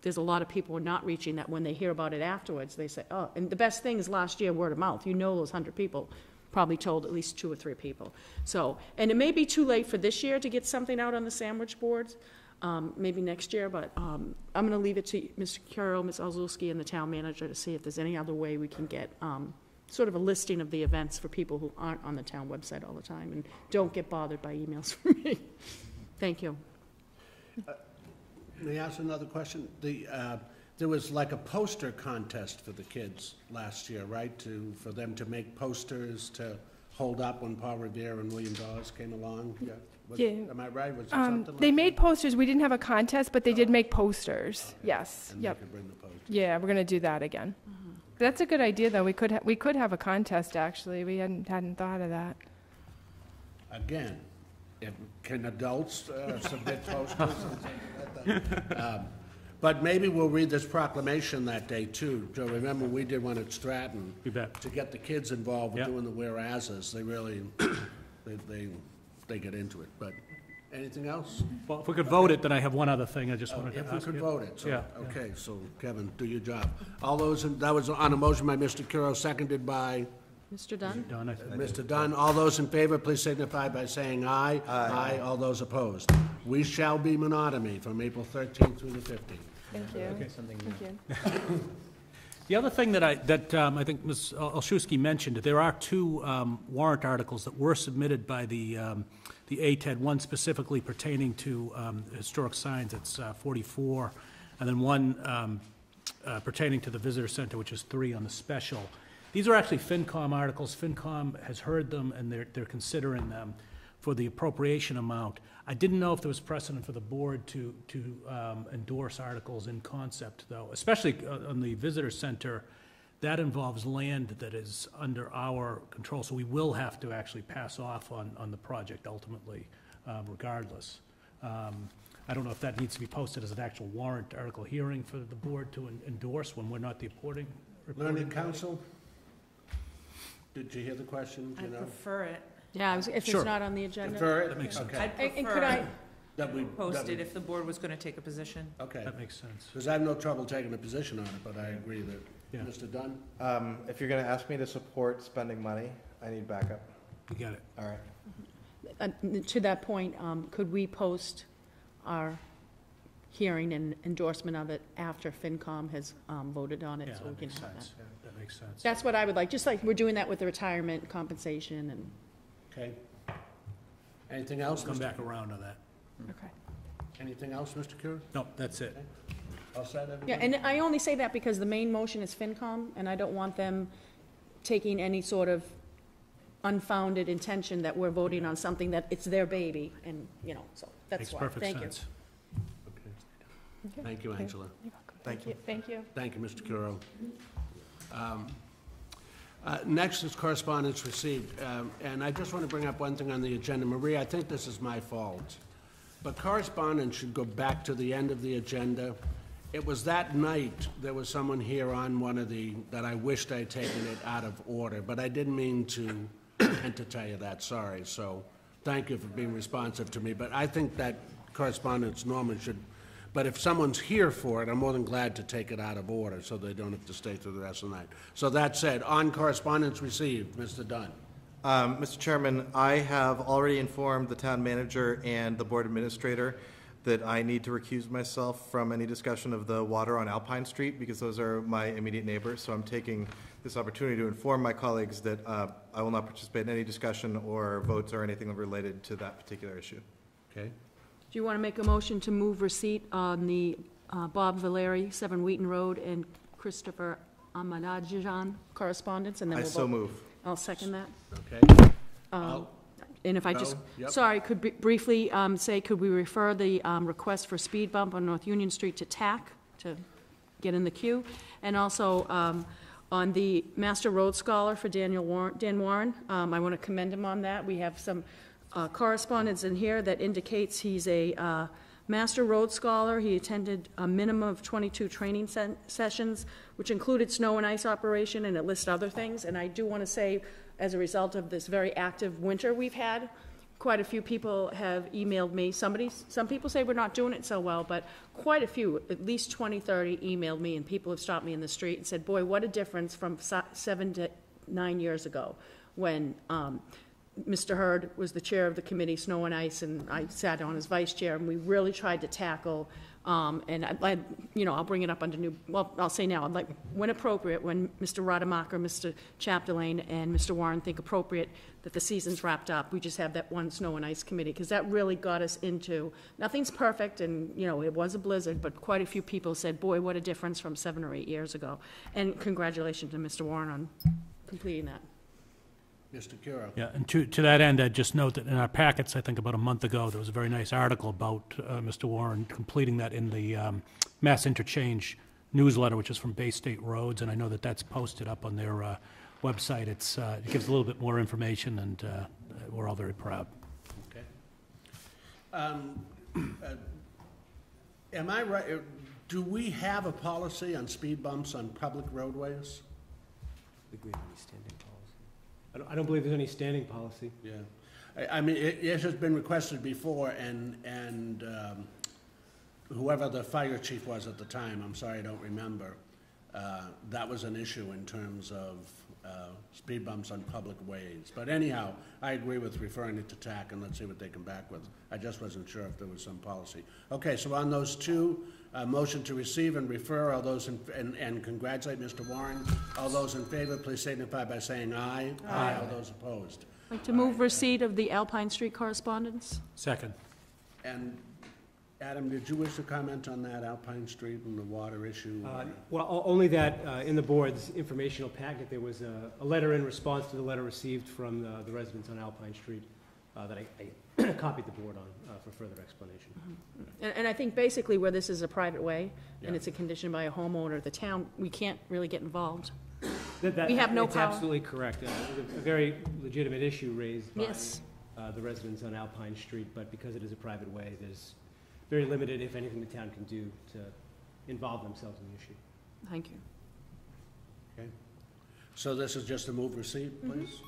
C: there's a lot of people who are not reaching that when they hear about it afterwards, they say, oh, and the best thing is last year, word of mouth. You know those hundred people probably told at least two or three people. So, and it may be too late for this year to get something out on the sandwich boards, um, maybe next year, but, um, I'm gonna leave it to Mr. Curro, Ms. Olszewski, and the town manager to see if there's any other way we can get, um, sort of a listing of the events for people who aren't on the town website all the time, and don't get bothered by emails from me. Thank you.
A: May I ask another question? The, uh, there was like a poster contest for the kids last year, right? To, for them to make posters to hold up when Paul Revere and William Dawes came along? Yeah. Was-
N: Yeah.
A: Am I right? Was it
N: Um,
A: something like?
N: They made posters, we didn't have a contest, but they did make posters, yes,
A: And they
N: yep.
A: could bring the posters.
N: Yeah, we're gonna do that again. That's a good idea, though, we could, ha- we could have a contest, actually, we hadn't, hadn't thought of that.
A: Again, if, can adults uh, submit posters and things like that? Um, But maybe we'll read this proclamation that day too. Joe, remember, we did one at Stratton.
E: You bet.
A: To get the kids involved with doing the whereases. They really, they, they, they get into it. But, anything else?
E: Well, if we could vote it, then I have one other thing I just wanted to ask
A: If we could
E: you.
A: vote it, so,
E: Yeah,
A: okay, so Kevin, do your job. All those, in- that was on a motion by Mr. Curro, seconded by
C: Mr. Dunn?
E: Done, I think.
A: Mr. Dunn. All those in favor, please signify by saying aye. Aye. All those opposed. We shall be Menotomy from April 13th through the 15th.
N: Thank you. Thank you.
E: The other thing that I, that um, I think Ms. Olszewski mentioned, there are two um, warrant articles that were submitted by the, um, the ATED, one specifically pertaining to um, historic signs, it's uh, 44, and then one um, uh, pertaining to the visitor center, which is three on the special. These are actually FinCom articles. FinCom has heard them, and they're, they're considering them for the appropriation amount. I didn't know if there was precedent for the board to, to um, endorse articles in concept, though, especially uh, on the visitor center. That involves land that is under our control, so we will have to actually pass off on, on the project ultimately, um, regardless. Um, I don't know if that needs to be posted as an actual warrant article hearing for the board to en- endorse when we're not the reporting.
A: Learning Council? Did you hear the question, do
J: I
A: you know?
J: prefer it.
C: Yeah, I was- if
E: Sure.
C: it's not on the agenda.
A: Defer it?
E: That makes sense.
A: Okay.
C: And- And could I,
A: That we.
O: posted
A: that we-
O: if the board was going to take a position.
A: Okay.
E: That makes sense.
A: Because I have no trouble taking a position on it, but I agree that,
E: Yeah.
A: Mr. Dunn?
D: Um, if you're gonna ask me to support spending money, I need backup.
E: You got it.
D: All right.
C: Uh, To that point, um, could we post our hearing and endorsement of it after FinCom has um, voted on it?
E: Yeah,
C: so we
E: that
C: can
E: makes
C: have that?
E: sense. That makes sense.
C: That's what I would like, just like we're doing that with the retirement compensation and,
A: Okay. Anything else?
E: Come
A: Mr.
E: back around on that.
C: okay.
A: Anything else, Mr. Curro?
E: No, that's it.
A: All set, everybody?
C: Yeah, and I only say that because the main motion is FinCom, and I don't want them taking any sort of unfounded intention that we're voting on something that it's their baby, and, you know, so that's
E: Makes
C: why.
E: perfect
C: Thank you.
E: sense.
A: Okay. Thank you, Angela.
D: Thank you.
N: Thank you.
A: Thank you, Mr. Curro. Um, uh, Next is correspondence received, um, and I just want to bring up one thing on the agenda. Marie, I think this is my fault, but correspondence should go back to the end of the agenda. It was that night, there was someone here on one of the, that I wished I'd taken it out of order, but I didn't mean to, and to tell you that, sorry. So, thank you for being responsive to me, but I think that correspondence normally should, but if someone's here for it, I'm more than glad to take it out of order, so they don't have to stay through the rest of the night. So that said, on correspondence received, Mr. Dunn.
D: Um, Mr. Chairman, I have already informed the town manager and the board administrator that I need to recuse myself from any discussion of the water on Alpine Street because those are my immediate neighbors. So I'm taking this opportunity to inform my colleagues that uh, I will not participate in any discussion or votes or anything related to that particular issue.
A: Okay?
C: Do you want to make a motion to move receipt on the uh, Bob Valeri, 7 Wheaton Road, and Christopher Amanajan correspondence, and then
D: I
C: we'll
D: so
C: vote?
D: move.
C: I'll second that.
A: Okay?
C: Um, And if I just,
A: No, yep.
C: sorry, could br- briefly um, say, could we refer the um, request for speed bump on North Union Street to TAC to get in the queue? And also, um, on the Master Road Scholar for Daniel Warren, Dan Warren, um, I want to commend him on that. We have some uh, correspondence in here that indicates he's a uh, Master Road Scholar. He attended a minimum of 22 training sen- sessions, which included snow and ice operation, and it lists other things. And I do want to say, as a result of this very active winter we've had, quite a few people have emailed me. Somebody, some people say we're not doing it so well, but quite a few, at least 20, 30 emailed me, and people have stopped me in the street and said, boy, what a difference from seven to nine years ago, when um, Mr. Hurd was the chair of the committee, Snow and Ice, and I sat on as vice chair, and we really tried to tackle, um, and I'd like, you know, I'll bring it up under new, well, I'll say now, I'd like, when appropriate, when Mr. Rademacher, Mr. Chapdelaine, and Mr. Warren think appropriate, that the season's wrapped up, we just have that one Snow and Ice committee, because that really got us into, nothing's perfect, and, you know, it was a blizzard, but quite a few people said, boy, what a difference from seven or eight years ago. And congratulations to Mr. Warren on completing that.
A: Mr. Curro.
E: Yeah, and to, to that end, I'd just note that in our packets, I think about a month ago, there was a very nice article about uh, Mr. Warren completing that in the um, Mass Interchange newsletter, which is from Bay State Roads, and I know that that's posted up on their uh, website. It's, uh, it gives a little bit more information, and uh, we're all very proud.
A: Okay. Um, uh, Am I right, uh, do we have a policy on speed bumps on public roadways?
P: think we have standing policy. I don't, I don't believe there's any standing policy.
A: Yeah. I, I mean, it, it has been requested before, and, and um, whoever the fire chief was at the time, I'm sorry, I don't remember, uh, that was an issue in terms of uh, speed bumps on public ways. But anyhow, I agree with referring it to TAC, and let's see what they come back with. I just wasn't sure if there was some policy. Okay, so on those two, uh, motion to receive and refer, all those, in- and and congratulate Mr. Warren. All those in favor, please signify by saying aye. Aye. All those opposed.
C: I'd like to move receipt of the Alpine Street correspondence.
E: Second.
A: And Adam, did you wish to comment on that Alpine Street and the water issue?
P: Uh, Well, o- only that, uh, in the board's informational packet, there was a, a letter in response to the letter received from the the residents on Alpine Street uh, that I, I copied the board on uh, for further explanation.
C: And, and I think basically where this is a private way, and
P: Yeah.
C: it's a condition by a homeowner, of the town, we can't really get involved.
P: That- that-
C: We have no
P: It's
C: power.
P: absolutely correct. Uh, it was A very legitimate issue raised by
C: Yes.
P: uh, the residents on Alpine Street, but because it is a private way, there's very limited, if anything, the town can do to involve themselves in the issue.
C: Thank you.
A: Okay. So this is just a move receipt, please?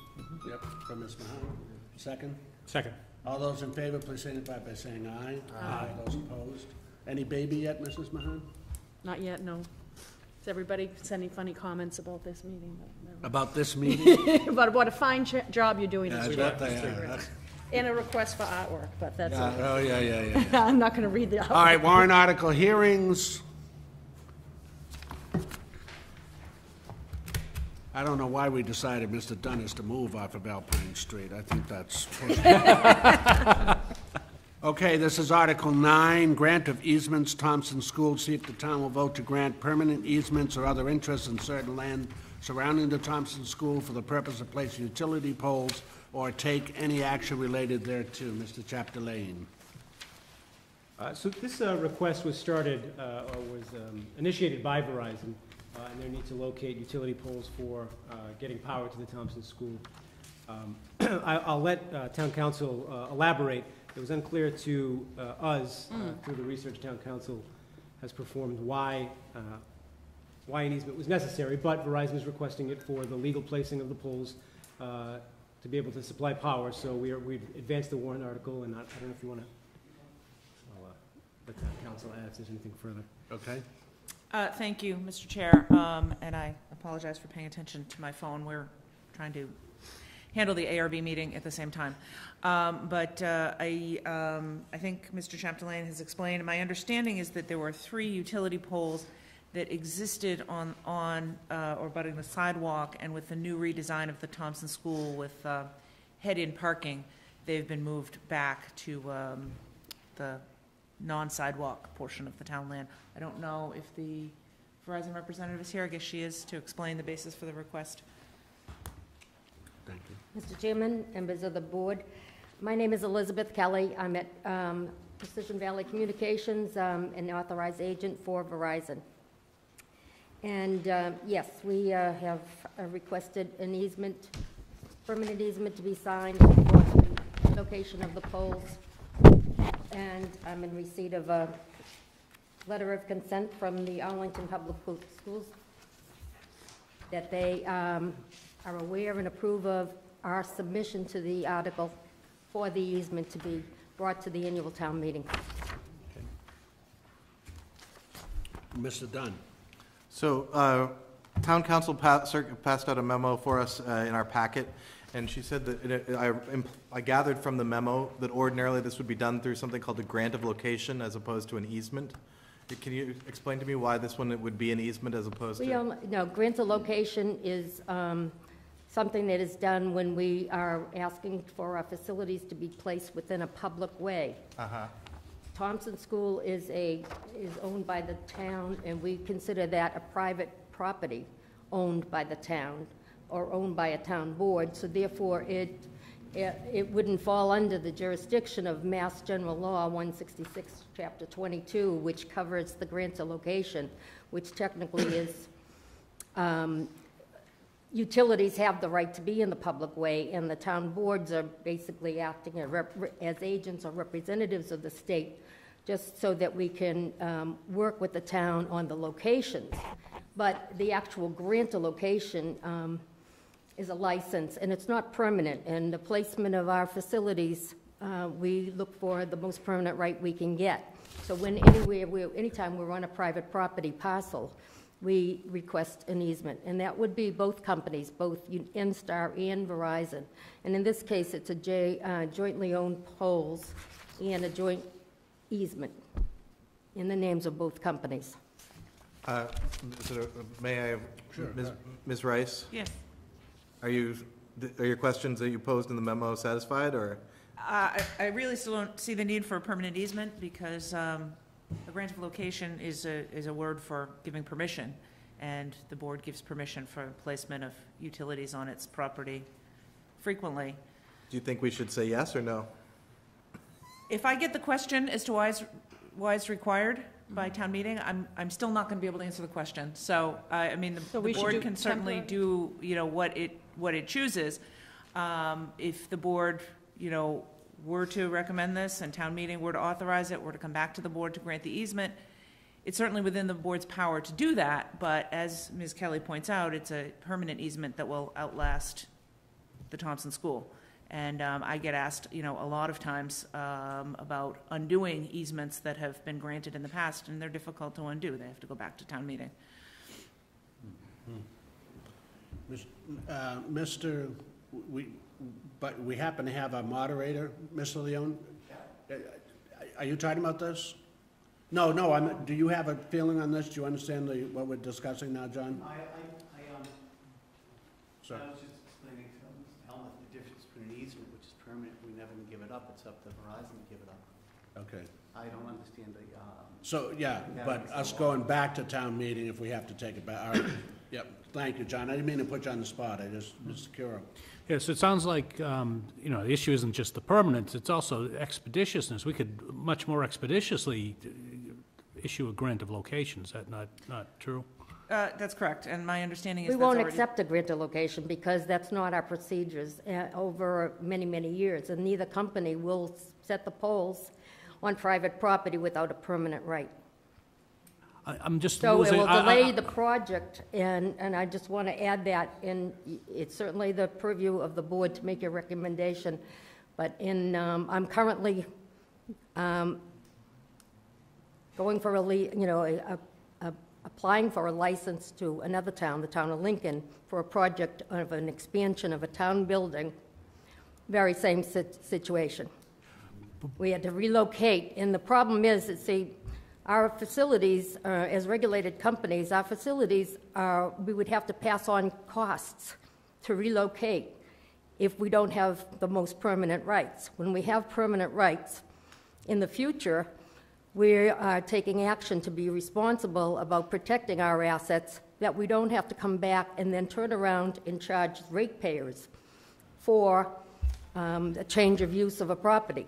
A: Yep, from Ms. Mahon. Second?
E: Second.
A: All those in favor, please signify by saying aye. Aye. Those opposed? Any baby yet, Mrs. Mahon?
C: Not yet, no. Is everybody sending funny comments about this meeting?
A: About this meeting?
C: About what a fine ch- job you're doing
A: Yeah,
C: this
A: I
C: week.
A: bet they are. That's-
C: And a request for artwork, but that's,
A: Yeah,
C: it.
A: Oh, yeah, yeah, yeah. yeah.
C: I'm not gonna read the artwork.
A: All right, warrant article hearings. I don't know why we decided Mr. Dunn is to move off of Alpine Street. I think that's. Okay, this is Article 9, grant of easements, Thompson School. See if the town will vote to grant permanent easements or other interests in certain land surrounding the Thompson School for the purpose of placing utility poles or take any action related thereto. Mr. Chapdelaine.
P: Uh, So this uh, request was started, uh, or was um, initiated by Verizon, uh, and their need to locate utility poles for uh, getting power to the Thompson School. Um, I- I'll let uh, town counsel uh, elaborate. It was unclear to uh, us, uh,
C: Mm.
P: through the research town counsel has performed, why, uh, why an easement was necessary, but Verizon is requesting it for the legal placing of the poles uh, to be able to supply power. So we are, we advanced the warrant article, and I I don't know if you want to I'll uh, let town counsel add if there's anything further.
A: Okay.
O: Uh, Thank you, Mr. Chair, Um, and I apologize for paying attention to my phone. We're trying to handle the ARB meeting at the same time. Um, But uh, I, um, I think Mr. Chapdelaine has explained, my understanding is that there were three utility poles that existed on, on, uh, or abutting the sidewalk, and with the new redesign of the Thompson School with uh, head-in parking, they've been moved back to um, the non-sidewalk portion of the town land. I don't know if the Verizon representative is here, I guess she is, to explain the basis for the request.
A: Thank you.
Q: Mr. Chairman, members of the board, my name is Elizabeth Kelly. I'm at um, Precision Valley Communications, um, an authorized agent for Verizon. And uh, yes, we uh, have uh, requested an easement, permanent easement to be signed for the location of the poles. And I'm in receipt of a letter of consent from the Arlington Public Schools that they um, are aware and approve of our submission to the article for the easement to be brought to the annual town meeting.
A: Mr. Dunn.
D: So, uh, town counsel pa- cir- passed out a memo for us uh, in our packet, and she said that, it- I I gathered from the memo that ordinarily this would be done through something called a grant of location as opposed to an easement. Can you explain to me why this one would be an easement as opposed
Q: We,
D: to?
Q: um, no, grant of location is um, something that is done when we are asking for our facilities to be placed within a public way.
D: Uh-huh.
Q: Thompson School is a, is owned by the town, and we consider that a private property owned by the town or owned by a town board, so therefore it, it it wouldn't fall under the jurisdiction of Mass General Law 166, Chapter 22, which covers the grant of location, which technically is, um, utilities have the right to be in the public way, and the town boards are basically acting as agents or representatives of the state, just so that we can um, work with the town on the locations. But the actual grant of location um, is a license, and it's not permanent. And the placement of our facilities, uh, we look for the most permanent right we can get. So when anywhere, we- anytime we're on a private property parcel, we request an easement, and that would be both companies, both U- NSTAR and Verizon. And in this case, it's a J- uh, jointly owned poles and a joint easement in the names of both companies.
D: Uh, is it May I,
A: Sure,
D: Ms.
A: go.
D: Ms. Rice?
O: Yes.
D: Are you, are your questions that you posed in the memo satisfied, or?
O: Uh, I I really still don't see the need for a permanent easement because um, a grant of location is a, is a word for giving permission, and the board gives permission for placement of utilities on its property frequently.
D: Do you think we should say yes or no?
O: If I get the question as to why it's, why it's required by town meeting, I'm, I'm still not gonna be able to answer the question. So, I, I mean, the-
C: So
O: the
C: we should do
O: board can certainly
C: temporary?
O: do, you know, what it, what it chooses. Um, if the board, you know, were to recommend this and town meeting were to authorize it, were to come back to the board to grant the easement, it's certainly within the board's power to do that, but as Ms. Kelly points out, it's a permanent easement that will outlast the Thompson School. And um, I get asked, you know, a lot of times um, about undoing easements that have been granted in the past, and they're difficult to undo. They have to go back to town meeting.
A: Uh, Mr., we, but we happen to have a moderator, Mr. Leone? Uh, Are you talking about this? No, no, I'm, do you have a feeling on this? Do you understand the, what we're discussing now, John?
R: I, I, I, um,
A: Sir.
R: I was just explaining to Mr. Helmut the difference between an easement, which is permanent, we never can give it up, it's up to Verizon to give it up.
A: Okay.
R: I don't understand the, um.
A: So, yeah, but us going back to town meeting if we have to take it back, all right. Yep, thank you, John. I didn't mean to put you on the spot, I just, Mr. Curro.
E: Yes, it sounds like, um, you know, the issue isn't just the permanence, it's also expeditiousness. We could much more expeditiously uh, issue a grant of location, is that not, not true?
O: Uh, That's correct, and my understanding is
Q: We
O: that's
Q: won't
O: already-
Q: accept a grant of location because that's not our procedures uh, over many, many years. And neither company will s- set the poles on private property without a permanent right.
E: I, I'm just
Q: So it
E: losing.
Q: will
E: I- I-
Q: delay the project, and, and I just want to add that, and it's certainly the purview of the board to make a recommendation, but in, um, I'm currently um, going for a, le- you know, a- a- a- applying for a license to another town, the town of Lincoln, for a project of an expansion of a town building, very same sit- situation. We had to relocate, and the problem is, that, see, our facilities, uh, as regulated companies, our facilities are, we would have to pass on costs to relocate if we don't have the most permanent rights. When we have permanent rights, in the future, we are taking action to be responsible about protecting our assets, that we don't have to come back and then turn around and charge ratepayers for um, a change of use of a property.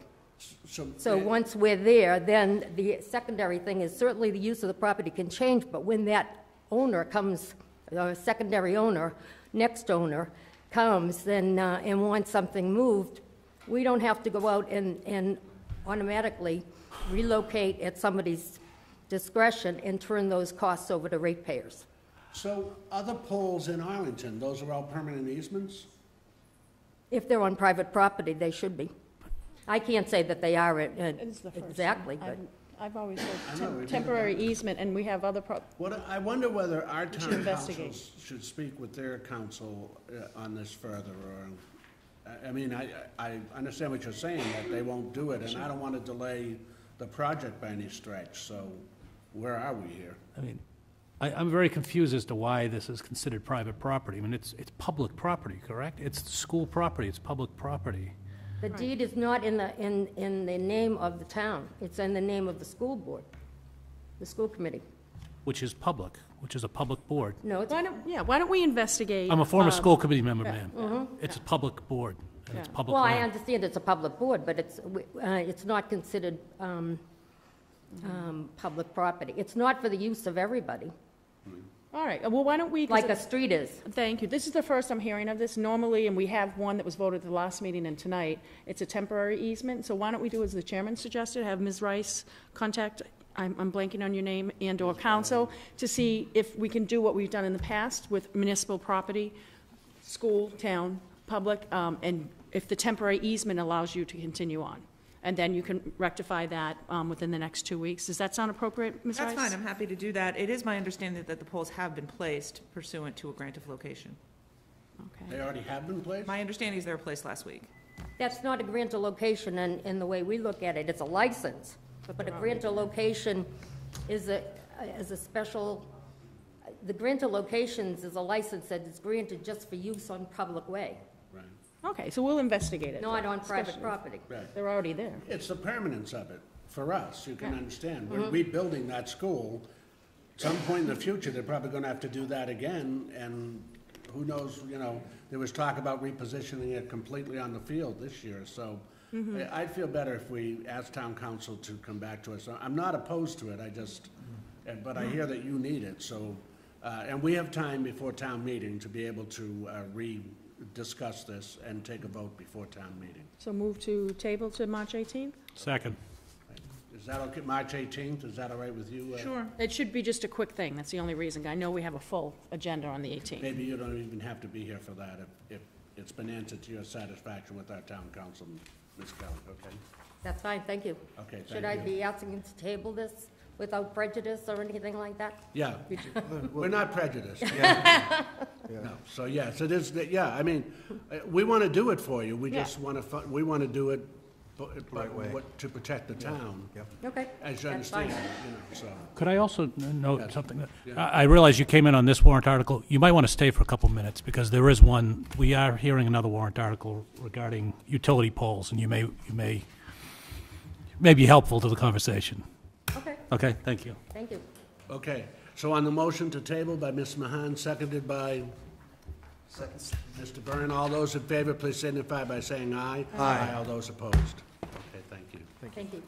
Q: So once we're there, then the secondary thing is certainly the use of the property can change, but when that owner comes, the secondary owner, next owner comes then, uh, and wants something moved, we don't have to go out and, and automatically relocate at somebody's discretion and turn those costs over to ratepayers.
A: So other poles in Arlington, those are all permanent easements?
Q: If they're on private property, they should be. I can't say that they are uh,
C: It's the first one.
Q: exactly, but.
C: I've- I've always
A: I
C: heard
A: know,
C: tem-
A: we've
C: temporary
A: never
C: easement, and we have other pro,
A: What, I wonder whether our
C: should
A: town
C: investigate.
A: councils should speak with their counsel uh, on this further, or, I- I mean, I, I understand what you're saying, that they won't do it, and I don't want to delay the project by any stretch, so where are we here?
E: I mean, I, I'm very confused as to why this is considered private property. I mean, it's, it's public property, correct? It's school property, it's public property.
Q: The deed is not in the, in, in the name of the town. It's in the name of the school board, the school committee.
E: which is public, which is a public board.
Q: No, it's,
C: why don't, yeah, why don't we investigate?
E: I'm a former
C: um,
E: school committee member,
C: yeah.
E: ma'am.
Q: Mhm.
E: It's a public board, and it's
C: Yeah.
E: public
Q: well, I
E: land.
Q: understand it's a public board, but it's, uh, it's not considered, um, um, public property. It's not for the use of everybody,
C: All right, well, why don't we? 'cause
Q: like a
C: it's-
Q: street is.
C: Thank you. This is the first I'm hearing of this. Normally, and we have one that was voted at the last meeting and tonight, it's a temporary easement. So why don't we do as the chairman suggested, have Ms. Rice contact, I'm, I'm blanking on your name, and/or counsel, to see if we can do what we've done in the past with municipal property, school, town, public, um, and if the temporary easement allows you to continue on. And then you can rectify that, um, within the next two weeks. Does that sound appropriate, Ms. Rice?
O: That's fine, I'm happy to do that. It is my understanding that the poles have been placed pursuant to a grant of location. Okay.
A: They already have been placed?
O: My understanding is they were placed last week.
Q: That's not a grant of location in, in the way we look at it. It's a license. But a grant of location is a, is a special, the grant of locations is a license that is granted just for use on public way,
A: Right,
C: Okay, so we'll investigate it.
Q: not on private
C: Especially-
Q: property.
A: right.
C: They're already there.
A: It's the permanence of it, for us, you can
C: Yeah.
A: understand. We're
Q: Mhm.
A: rebuilding that school. Some point in the future, they're probably gonna have to do that again, and who knows, you know, there was talk about repositioning it completely on the field this year, so
C: Mhm.
A: I- I'd feel better if we asked town counsel to come back to us. I'm not opposed to it, I just, and- but I hear that you need it, so, uh, and we have time before town meeting to be able to uh, re-discuss this and take a vote before town meeting.
C: So move to table to March 18th?
E: Second.
A: Is that okay, March 18th, is that all right with you? uh,
C: It should be just a quick thing, that's the only reason. I know we have a full agenda on the 18th.
A: Maybe you don't even have to be here for that if, if, it's been answered to your satisfaction with our town counsel, Ms. Kelly, okay?
Q: That's fine, thank you.
A: Okay, thank
Q: Should I
A: you.
Q: be asking you to table this without prejudice or anything like that?
A: Yeah, we're not prejudiced. No, so yes, it is, yeah, I mean, uh, we want to do it for you, we
Q: Yeah.
A: just want to, we want to do it bu- bu-
D: Right way.
A: what- to protect the town,
Q: Okay.
A: as you
Q: that's fine.
A: understand, you know, so.
E: Could I also n- note
A: Yes.
E: something? that-
A: Yeah.
E: I I realize you came in on this warrant article. You might want to stay for a couple minutes, because there is one, we are hearing another warrant article regarding utility poles, and you may, you may, may be helpful to the conversation.
Q: Okay,
E: Okay, thank you.
Q: thank you.
A: Okay, so on the motion to table by Ms. Mahon, seconded by Mr. Byrne, all those in favor, please signify by saying aye.
D: Aye.
A: All those opposed. Okay, thank you.
Q: Thank you.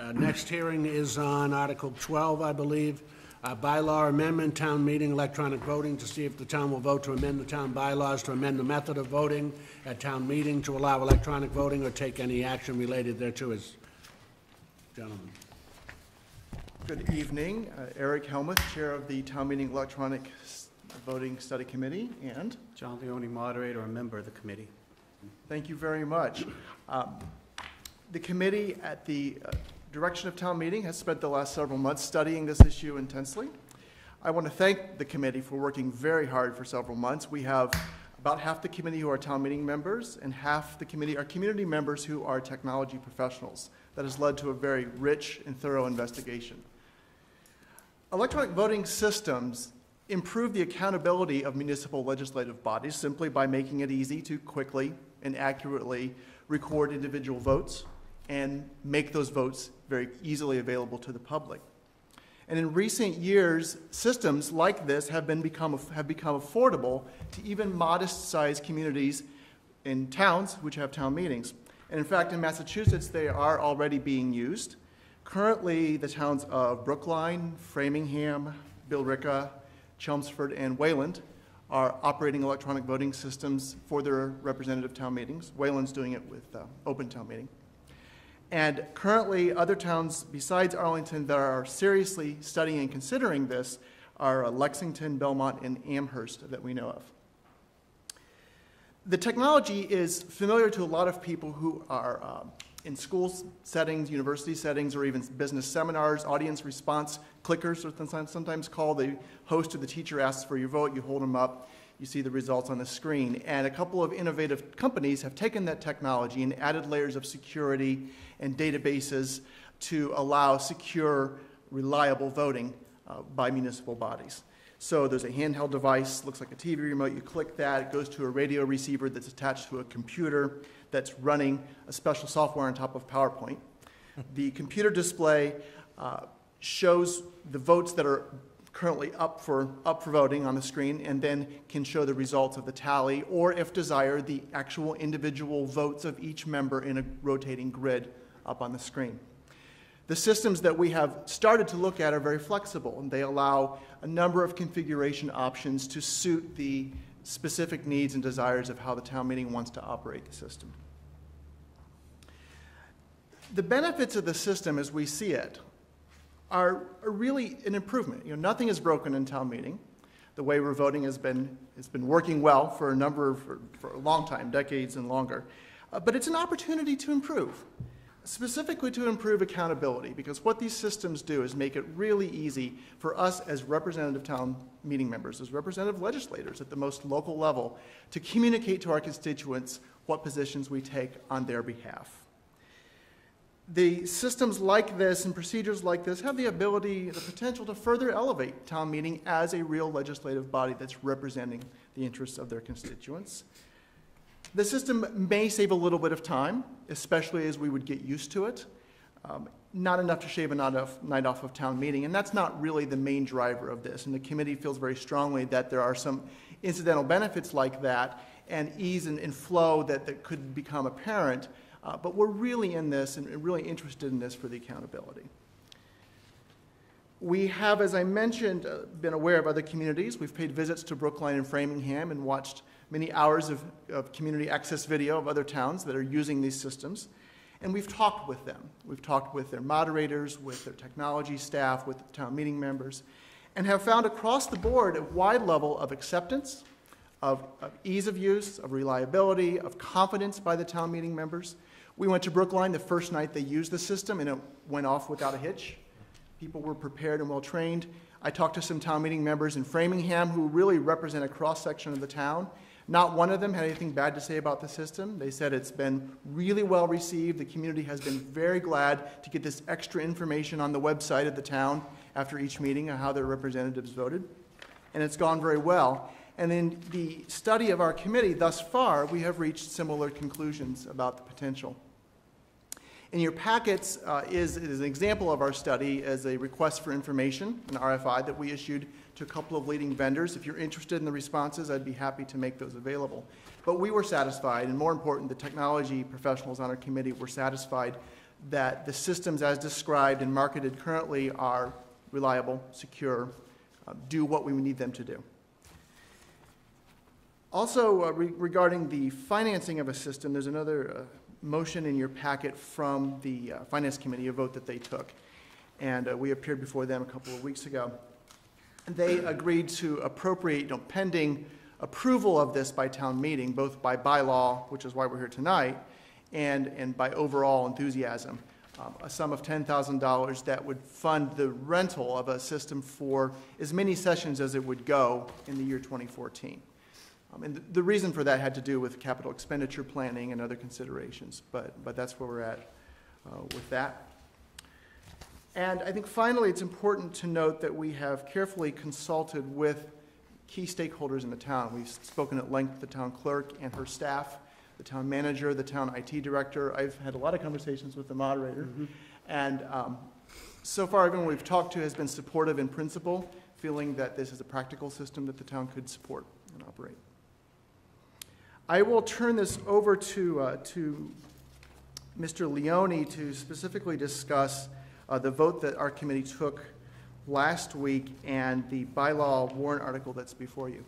A: Uh, Next hearing is on Article 12, I believe, uh, bylaw amendment, town meeting electronic voting, to see if the town will vote to amend the town bylaws to amend the method of voting at town meeting to allow electronic voting or take any action related thereto. Is, gentlemen.
S: Good evening. Uh, Eric Helmuth, Chair of the Town Meeting Electronic S- Voting Study Committee, and
R: John Leone, moderator, a member of the committee.
S: thank you very much. Um, The committee, at the uh, direction of town meeting, has spent the last several months studying this issue intensely. I want to thank the committee for working very hard for several months. We have about half the committee who are town meeting members, and half the committee are community members who are technology professionals. That has led to a very rich and thorough investigation. Electronic voting systems improve the accountability of municipal legislative bodies simply by making it easy to quickly and accurately record individual votes and make those votes very easily available to the public. And in recent years, systems like this have, been become, have become affordable to even modest-sized communities in towns which have town meetings. And in fact, in Massachusetts, they are already being used. Currently, the towns of Brookline, Framingham, Billerica, Chelmsford, and Wayland are operating electronic voting systems for their representative town meetings. Wayland's doing it with uh, open town meeting. And currently, other towns besides Arlington that are seriously studying and considering this are uh, Lexington, Belmont, and Amherst that we know of. The technology is familiar to a lot of people who are um, in school settings, university settings, or even business seminars, audience response clickers, sometimes, sometimes called. The host or the teacher asks for your vote, you hold them up, you see the results on the screen. And a couple of innovative companies have taken that technology and added layers of security and databases to allow secure, reliable voting uh, by municipal bodies. So there's a handheld device, looks like a TV remote. You click that, it goes to a radio receiver that's attached to a computer that's running a special software on top of PowerPoint. The computer display uh, shows the votes that are currently up for, up for voting on the screen and then can show the results of the tally, or if desired, the actual individual votes of each member in a rotating grid up on the screen. The systems that we have started to look at are very flexible, and they allow a number of configuration options to suit the specific needs and desires of how the town meeting wants to operate the system. The benefits of the system as we see it are, are really an improvement. You know, nothing is broken in town meeting. The way we're voting has been, has been working well for a number, of- for, for a long time, decades and longer. Uh, but it's an opportunity to improve, specifically to improve accountability, because what these systems do is make it really easy for us as representative town meeting members, as representative legislators at the most local level, to communicate to our constituents what positions we take on their behalf the systems like this and procedures like this have the ability, the potential to further elevate town meeting as a real legislative body that's representing the interests of their constituents. The system may save a little bit of time, especially as we would get used to it. Um, not enough to shave a night off, night off of town meeting, and that's not really the main driver of this. And the committee feels very strongly that there are some incidental benefits like that and ease and, and flow that, that could become apparent. Uh, but we're really in this and really interested in this for the accountability. We have, as I mentioned, uh, been aware of other communities. We've paid visits to Brookline and Framingham and watched many hours of, of community access video of other towns that are using these systems. And we've talked with them. We've talked with their moderators, with their technology staff, with town meeting members, and have found across the board a wide level of acceptance, of, of ease of use, of reliability, of confidence by the town meeting members. We went to Brookline the first night they used the system, and it went off without a hitch. People were prepared and well trained. I talked to some town meeting members in Framingham who really represent a cross section of the town. Not one of them had anything bad to say about the system. They said it's been really well received. The community has been very glad to get this extra information on the website of the town after each meeting on how their representatives voted. And it's gone very well. And in the study of our committee thus far, we have reached similar conclusions about the potential. In your packets uh, is, is an example of our study as a request for information, an RFI that we issued to a couple of leading vendors. If you're interested in the responses, I'd be happy to make those available. But we were satisfied, and more important, the technology professionals on our committee were satisfied that the systems as described and marketed currently are reliable, secure, uh, do what we need them to do. Also, uh, re- regarding the financing of a system, there's another uh, motion in your packet from the uh, Finance Committee, a vote that they took. And uh, we appeared before them a couple of weeks ago. And they agreed to appropriate, you know, pending approval of this by town meeting, both by bylaw, which is why we're here tonight, and, and by overall enthusiasm, um, a sum of $10,000 that would fund the rental of a system for as many sessions as it would go in the year 2014. Um, and th- the reason for that had to do with capital expenditure planning and other considerations, but, but that's where we're at uh, with that. And I think finally, it's important to note that we have carefully consulted with key stakeholders in the town. We've spoken at length with the town clerk and her staff, the town manager, the town IT director. I've had a lot of conversations with the moderator. And um, so far, everyone we've talked to has been supportive in principle, feeling that this is a practical system that the town could support and operate. I will turn this over to, uh, to Mr. Leone to specifically discuss uh, the vote that our committee took last week and the bylaw warrant article that's before you.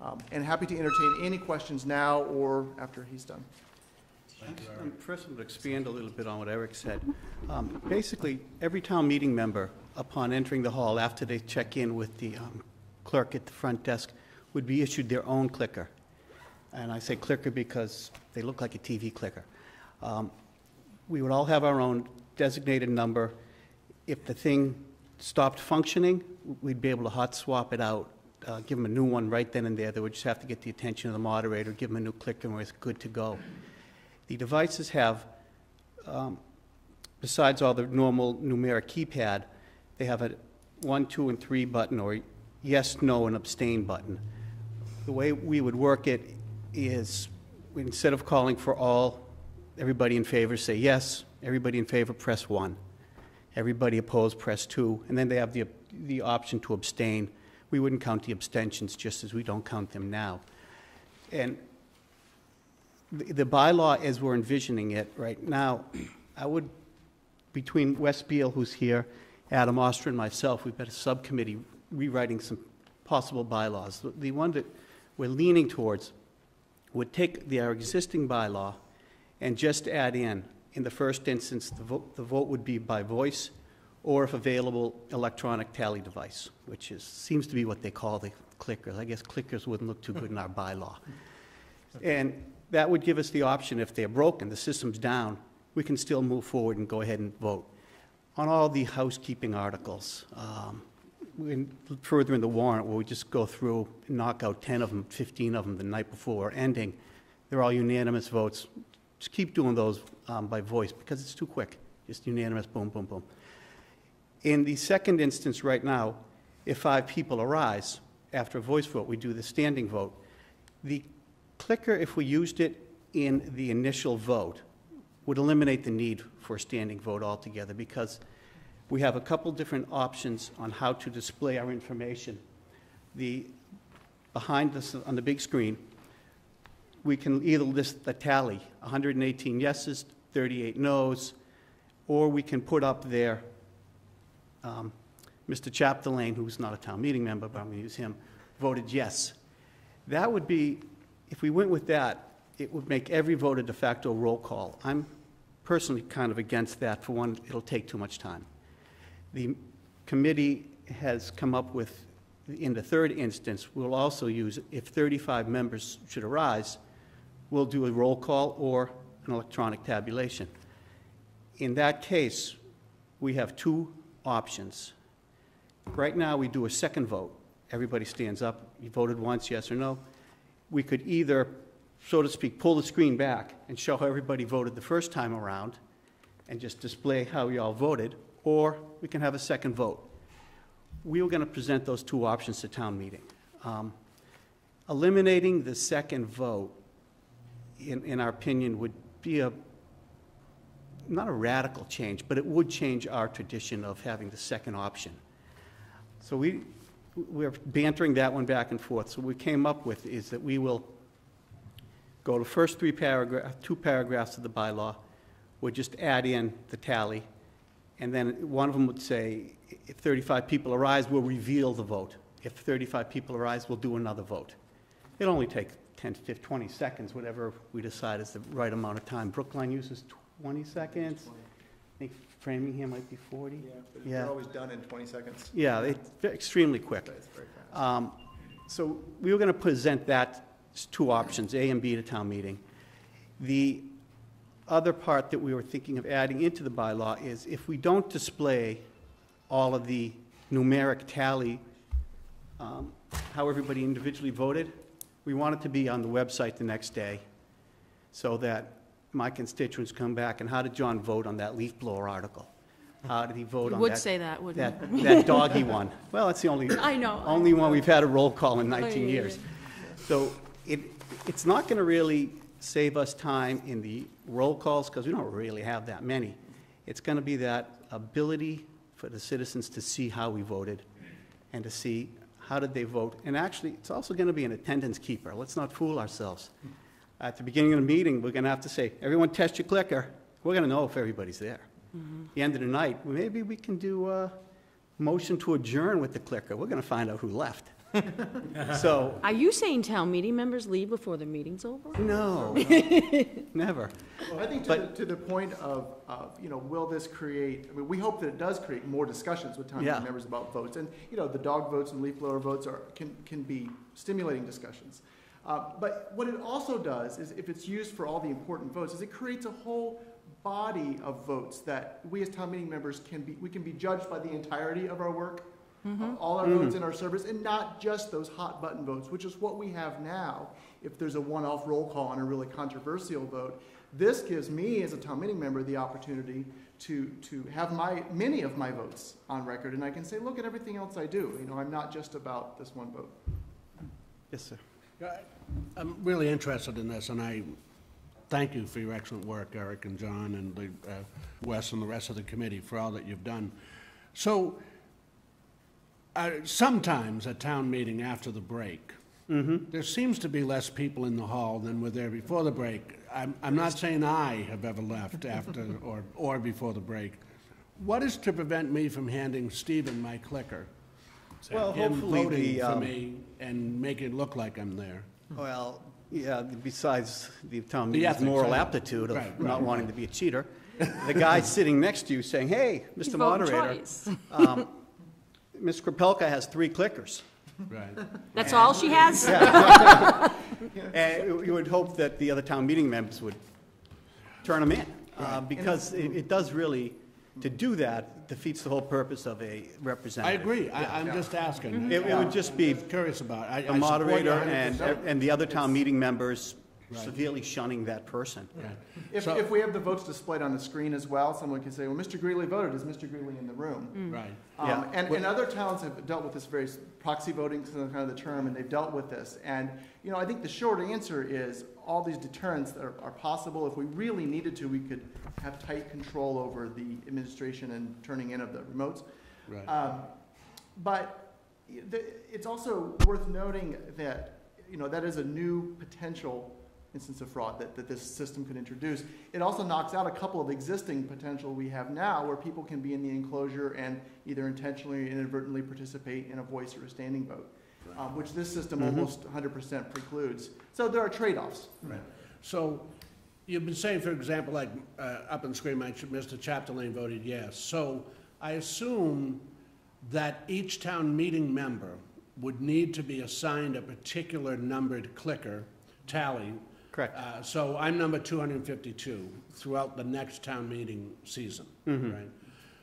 S: Um, And happy to entertain any questions now or after he's done.
R: I'm going to expand a little bit on what Eric said. Um, Basically, every town meeting member, upon entering the hall, after they check in with the um, clerk at the front desk, would be issued their own clicker. And I say clicker because they look like a TV clicker. Um, We would all have our own designated number. If the thing stopped functioning, we'd be able to hot swap it out, uh, give them a new one right then and there. They would just have to get the attention of the moderator, give them a new clicker, and we're good to go. The devices have, um, besides all the normal numeric keypad, they have a one, two, and three button, or yes, no, and abstain button. The way we would work it is, instead of calling for all, everybody in favor, say yes, everybody in favor, press one. Everybody opposed, press two, and then they have the, the option to abstain. We wouldn't count the abstentions, just as we don't count them now. And the the bylaw, as we're envisioning it right now, I would, between Wes Beal, who's here, Adam Oster, and myself, we've got a subcommittee rewriting some possible bylaws. The- The one that we're leaning towards would take the, our existing bylaw and just add in, in the first instance, the vote, the vote would be by voice, or if available, electronic tally device, which is, seems to be what they call the clickers. I guess clickers wouldn't look too good in our bylaw. And that would give us the option, if they're broken, the system's down, we can still move forward and go ahead and vote. On all the housekeeping articles, um, in- further in the warrant, where we just go through, and knock out 10 of them, 15 of them the night before ending, they're all unanimous votes. Just keep doing those um, by voice, because it's too quick. Just unanimous, boom, boom, boom. In the second instance right now, if five people arise after a voice vote, we do the standing vote. The clicker, if we used it in the initial vote, would eliminate the need for a standing vote altogether because we have a couple different options on how to display our information. The, behind us on the big screen, we can either list the tally, 118 yeses, 38 noes, or we can put up there um, Mr. Chapdelaine, who's not a town meeting member, but I'm going to use him, voted yes. That would be, if we went with that, it would make every vote a de facto roll call. I'm personally kind of against that. For one, it'll take too much time. The committee has come up with in the third instance, we'll also use, if 35 members should arise, we'll do a roll call or an electronic tabulation. In that case, we have two options. Right now, we do a second vote. Everybody stands up. You voted once, yes or no? We could either, so to speak, pull the screen back and show how everybody voted the first time around and just display how you all voted, or we can have a second vote. We were going to present those two options to town meeting. Um, Eliminating the second vote, in, in our opinion, would be a, not a radical change, but it would change our tradition of having the second option. So we, we're bantering that one back and forth. So what we came up with is that we will go to first three paragraph, two paragraphs of the bylaw, we'll just add in the tally, and then one of them would say, if 35 people arise, we'll reveal the vote. If 35 people arise, we'll do another vote. It'll only take 10, 15, 20 seconds, whatever we decide is the right amount of time. Brookline uses 20 seconds. I think Framingham might be 40.
S: Yeah, but
R: Yeah.
S: They're always done in 20 seconds.
R: Yeah, it's extremely quick. Um, So we were going to present that, two options, A and B, to town meeting. The other part that we were thinking of adding into the bylaw is if we don't display all of the numeric tally, um, how everybody individually voted, we want it to be on the website the next day so that my constituents come back and how did John vote on that leaf blower article? How did he vote
C: You
R: on that?
C: would say that, wouldn't
R: that-? That doggy one. Well, that's the only.
C: I know.
R: Only one we've had a roll call in
C: Oh,
R: 19
C: yeah,
R: years. So it, it's not going to really save us time in the roll calls, because we don't really have that many. It's going to be that ability for the citizens to see how we voted and to see how did they vote. And actually, it's also going to be an attendance keeper. Let's not fool ourselves. At the beginning of the meeting, we're going to have to say, everyone test your clicker. We're going to know if everybody's there. Mm-hmm. The end of the night, maybe we can do a motion to adjourn with the clicker. We're going to find out who left. So,
C: Are you saying town meeting members leave before the meeting's over?
R: no, never.
S: Well, I think to the, to the point of, of, you know, will this create, I mean, we hope that it does create more discussions with town
R: Yeah.
S: meeting members about votes. And, you know, the dog votes and leaf blower votes are, can, can be stimulating discussions. Uh, But what it also does is, if it's used for all the important votes, is it creates a whole body of votes that we as town meeting members can be, we can be judged by the entirety of our work, of all our votes in our service, and not just those hot button votes, which is what we have now. If there's a one-off roll call on a really controversial vote, this gives me, as a town meeting member, the opportunity to, to have my, many of my votes on record, and I can say, look at everything else I do. You know, I'm not just about this one vote.
R: Yes, sir.
A: I'm really interested in this, and I thank you for your excellent work, Eric and John and the, uh, Wes and the rest of the committee for all that you've done. So, uh, sometimes at town meeting after the break, there seems to be less people in the hall than were there before the break. I'm, I'm not saying I have ever left after or, or before the break. What is to prevent me from handing Stephen my clicker?
R: Well,
A: Him
R: hopefully
A: voting
R: the,
A: for
R: um,
A: me and make it look like I'm there.
R: Well, yeah, besides the town
A: The
R: meeting's
A: ethics,
R: moral
A: I
R: aptitude of
A: Right,
R: not
A: right.
R: wanting to be a cheater, the guy sitting next to you saying, hey, Mr.
C: vote
R: Moderator,
C: twice.
R: um, Ms. Kropelka has three clickers.
A: Right.
C: That's all she has?
R: And you- you would hope that the other town meeting members would turn them in, uh, because it it does really, to do that defeats the whole purpose of a
A: I
R: representative.
A: I agree, I, I'm just asking.
R: It it would just be
A: Curious about, it. I, I
R: the
A: support you
R: moderator and,
A: 100%.
R: and the other town meeting members
A: Right.
R: severely shunning that person.
S: If,
A: So-
S: if we have the votes displayed on the screen as well, someone can say, well, Mr. Greeley voted, is Mr. Greeley in the room?
A: Right.
S: Um,
R: Yeah.
S: and, and other towns have dealt with this very, proxy voting is kind of the term, and they've dealt with this. And, you know, I think the short answer is, all these deterrents are, are possible. If we really needed to, we could have tight control over the administration and turning in of the remotes.
A: Right.
S: Um, But the- it's also worth noting that, you know, that is a new potential instance of fraud that, that this system could introduce. It also knocks out a couple of existing potential we have now where people can be in the enclosure and either intentionally or inadvertently participate in a voice or a standing vote, um, which this system
A: Mhm.
S: almost 100% precludes. So there are trade-offs.
A: Right. So, you've been saying, for example, like, uh, up in Scream, Mr. Chapdelaine voted yes. So, I assume that each town meeting member would need to be assigned a particular numbered clicker tally.
R: Correct.
A: Uh, So I'm number 252 throughout the next town meeting season,
R: Mhm.
A: right?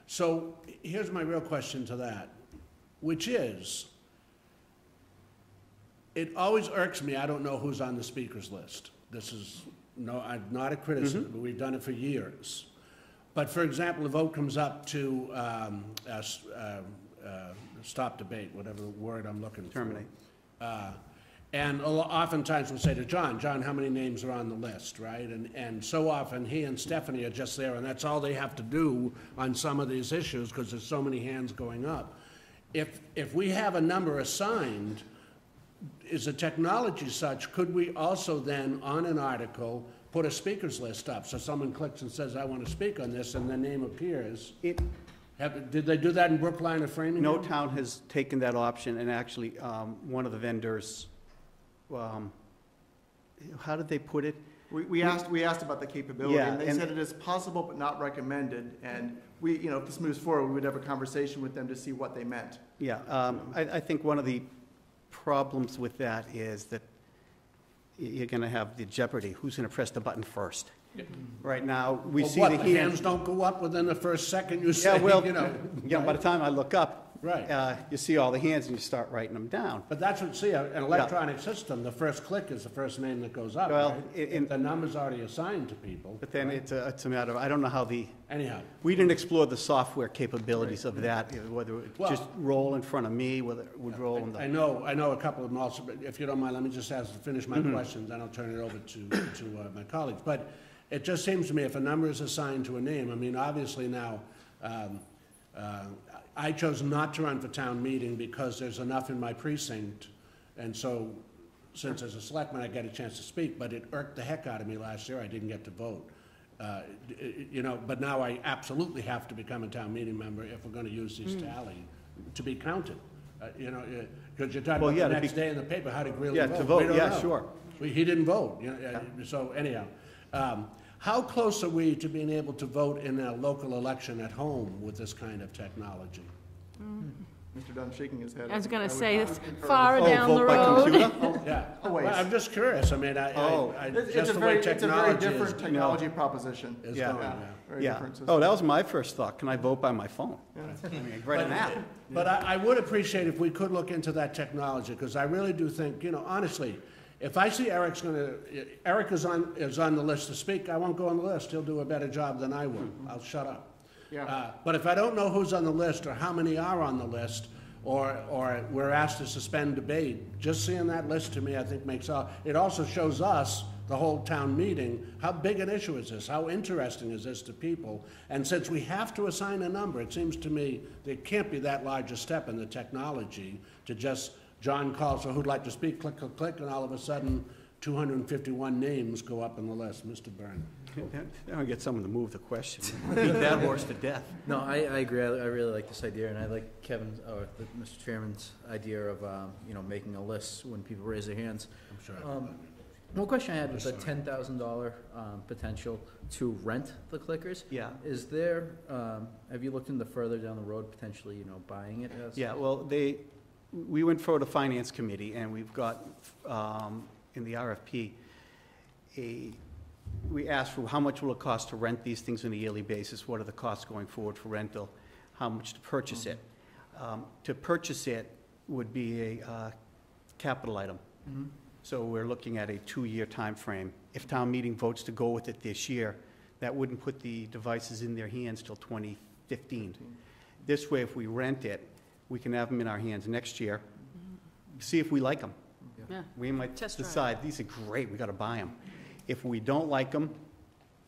A: So here's my real question to that, which is, it always irks me, I don't know who's on the speakers list. This is, no, I'm not a criticism, but we've done it for years. But for example, a vote comes up to um, uh, s- uh, uh, stop debate, whatever word I'm looking for.
R: Terminate.
A: Uh, And oftentimes we'll say to John, John, how many names are on the list, right? And, and so often he and Stephanie are just there, and that's all they have to do on some of these issues, because there's so many hands going up. If, if we have a number assigned, is the technology such, could we also then, on an article, put a speakers list up? So someone clicks and says, I want to speak on this, and their name appears. Have, did they do that in Brookline or Framingham?
R: No town has taken that option, and actually, um, one of the vendors, um, how did they put it?
S: We, we asked, we asked about the capability,
R: Yeah,
S: and they
R: and-
S: said it is possible but not recommended. And we, you know, if this moves forward, we would have a conversation with them to see what they meant.
R: Yeah, um, I, I think one of the problems with that is that y- you're gonna have the jeopardy, who's gonna press the button first? Right now, we
A: Well,
R: see
A: what,
R: the
A: the
R: hands.
A: hands don't go up within the first second you
R: Yeah,
A: say,
R: well,
A: you know.
R: yeah, by the time I look up.
A: Right.
R: uh, You see all the hands and you start writing them down.
A: But that's what, see, an electronic system, the first click is the first name that goes up,
R: Well,
A: right?
R: i-
A: If The number's already assigned to people.
R: But then it's a, it's a matter of, I don't know how the.
A: Anyhow.
R: We didn't explore the software capabilities of that, you know, whether it would
A: Well-
R: just roll in front of me, whether it would roll in the.
A: I know, I know a couple of them also, but if you don't mind, let me just ask, finish my
R: Mhm.
A: question, then I'll turn it over to, to uh, my colleagues. But it just seems to me if a number is assigned to a name, I mean, obviously now, um, uh, I chose not to run for town meeting because there's enough in my precinct, and so, since as a selectman, I got a chance to speak, but it irked the heck out of me last year, I didn't get to vote. Uh, d- i- You know, but now I absolutely have to become a town meeting member if we're gonna use these
R: Mm.
A: tally to be counted. Uh, You know, because you're talking
R: Well,
A: about
R: yeah,
A: the
R: to
A: next
R: be-
A: day in the paper, how to really
R: Yeah,
A: vote.
R: to
A: We
R: vote,
A: don't
R: yeah,
A: know.
R: sure.
A: We- He didn't vote, you know, uh, so anyhow. um, How close are we to being able to vote in a local election at home with this kind of technology? Hmm.
S: Mr. Dunn shaking his head.
C: I was gonna
S: would-
C: say,
S: I
C: it's
S: would concur.
C: far
A: Oh,
C: down
A: vote
C: the
A: by
C: road.
A: computer? Oh, yeah.
S: Oh, Always.
A: Well, I'm just curious, I mean, I,
R: Oh.
A: I, I-
S: It's- it's
A: just
S: a
A: the
S: very-
A: way
S: it's a very
A: technology is.
S: different technology proposition.
A: is
R: Yeah.
A: going, yeah.
S: Very
R: Yeah.
S: different
R: Oh, that was my first thought. Can I vote by my phone? I mean, Write an app.
A: But I, I would appreciate if we could look into that technology, because I really do think, you know, honestly, if I see Eric's gonna, Eric is on, is on the list to speak, I won't go on the list. He'll do a better job than I will. I'll shut up.
S: Yeah.
A: Uh, But if I don't know who's on the list, or how many are on the list, or, or we're asked to suspend debate, just seeing that list to me, I think makes, all- it also shows us, the whole town meeting, how big an issue is this? How interesting is this to people? And since we have to assign a number, it seems to me there can't be that large a step in the technology to just, John calls for who'd like to speak, click, click, click, and all of a sudden, 251 names go up on the list. Mr. Byrne.
R: Now I get someone to move the question. Beat that horse to death.
T: No, I, I agree. I, I really like this idea, and I like Kevin's, or the, Mr. Chairman's idea of, um, you know, making a list when people raise their hands.
A: I'm sorry.
T: Um, one question I had was the ten thousand dollar, um, potential to rent the clickers.
R: Yeah.
T: Is there, um, have you looked into further down the road, potentially, you know, buying it as?
R: Yeah, well, they, we went forward to finance committee, and we've got, um, in the RFP, a, we asked for how much will it cost to rent these things on a yearly basis? What are the costs going forward for rental? How much to purchase it? Um, To purchase it would be a uh, capital item.
T: Mhm.
R: So we're looking at a two-year time frame. If town meeting votes to go with it this year, that wouldn't put the devices in their hands till 2015. This way, if we rent it, we can have them in our hands next year, see if we like them.
C: Yeah.
R: We might
C: Test drive.
R: decide, these are great, we gotta buy them. If we don't like them,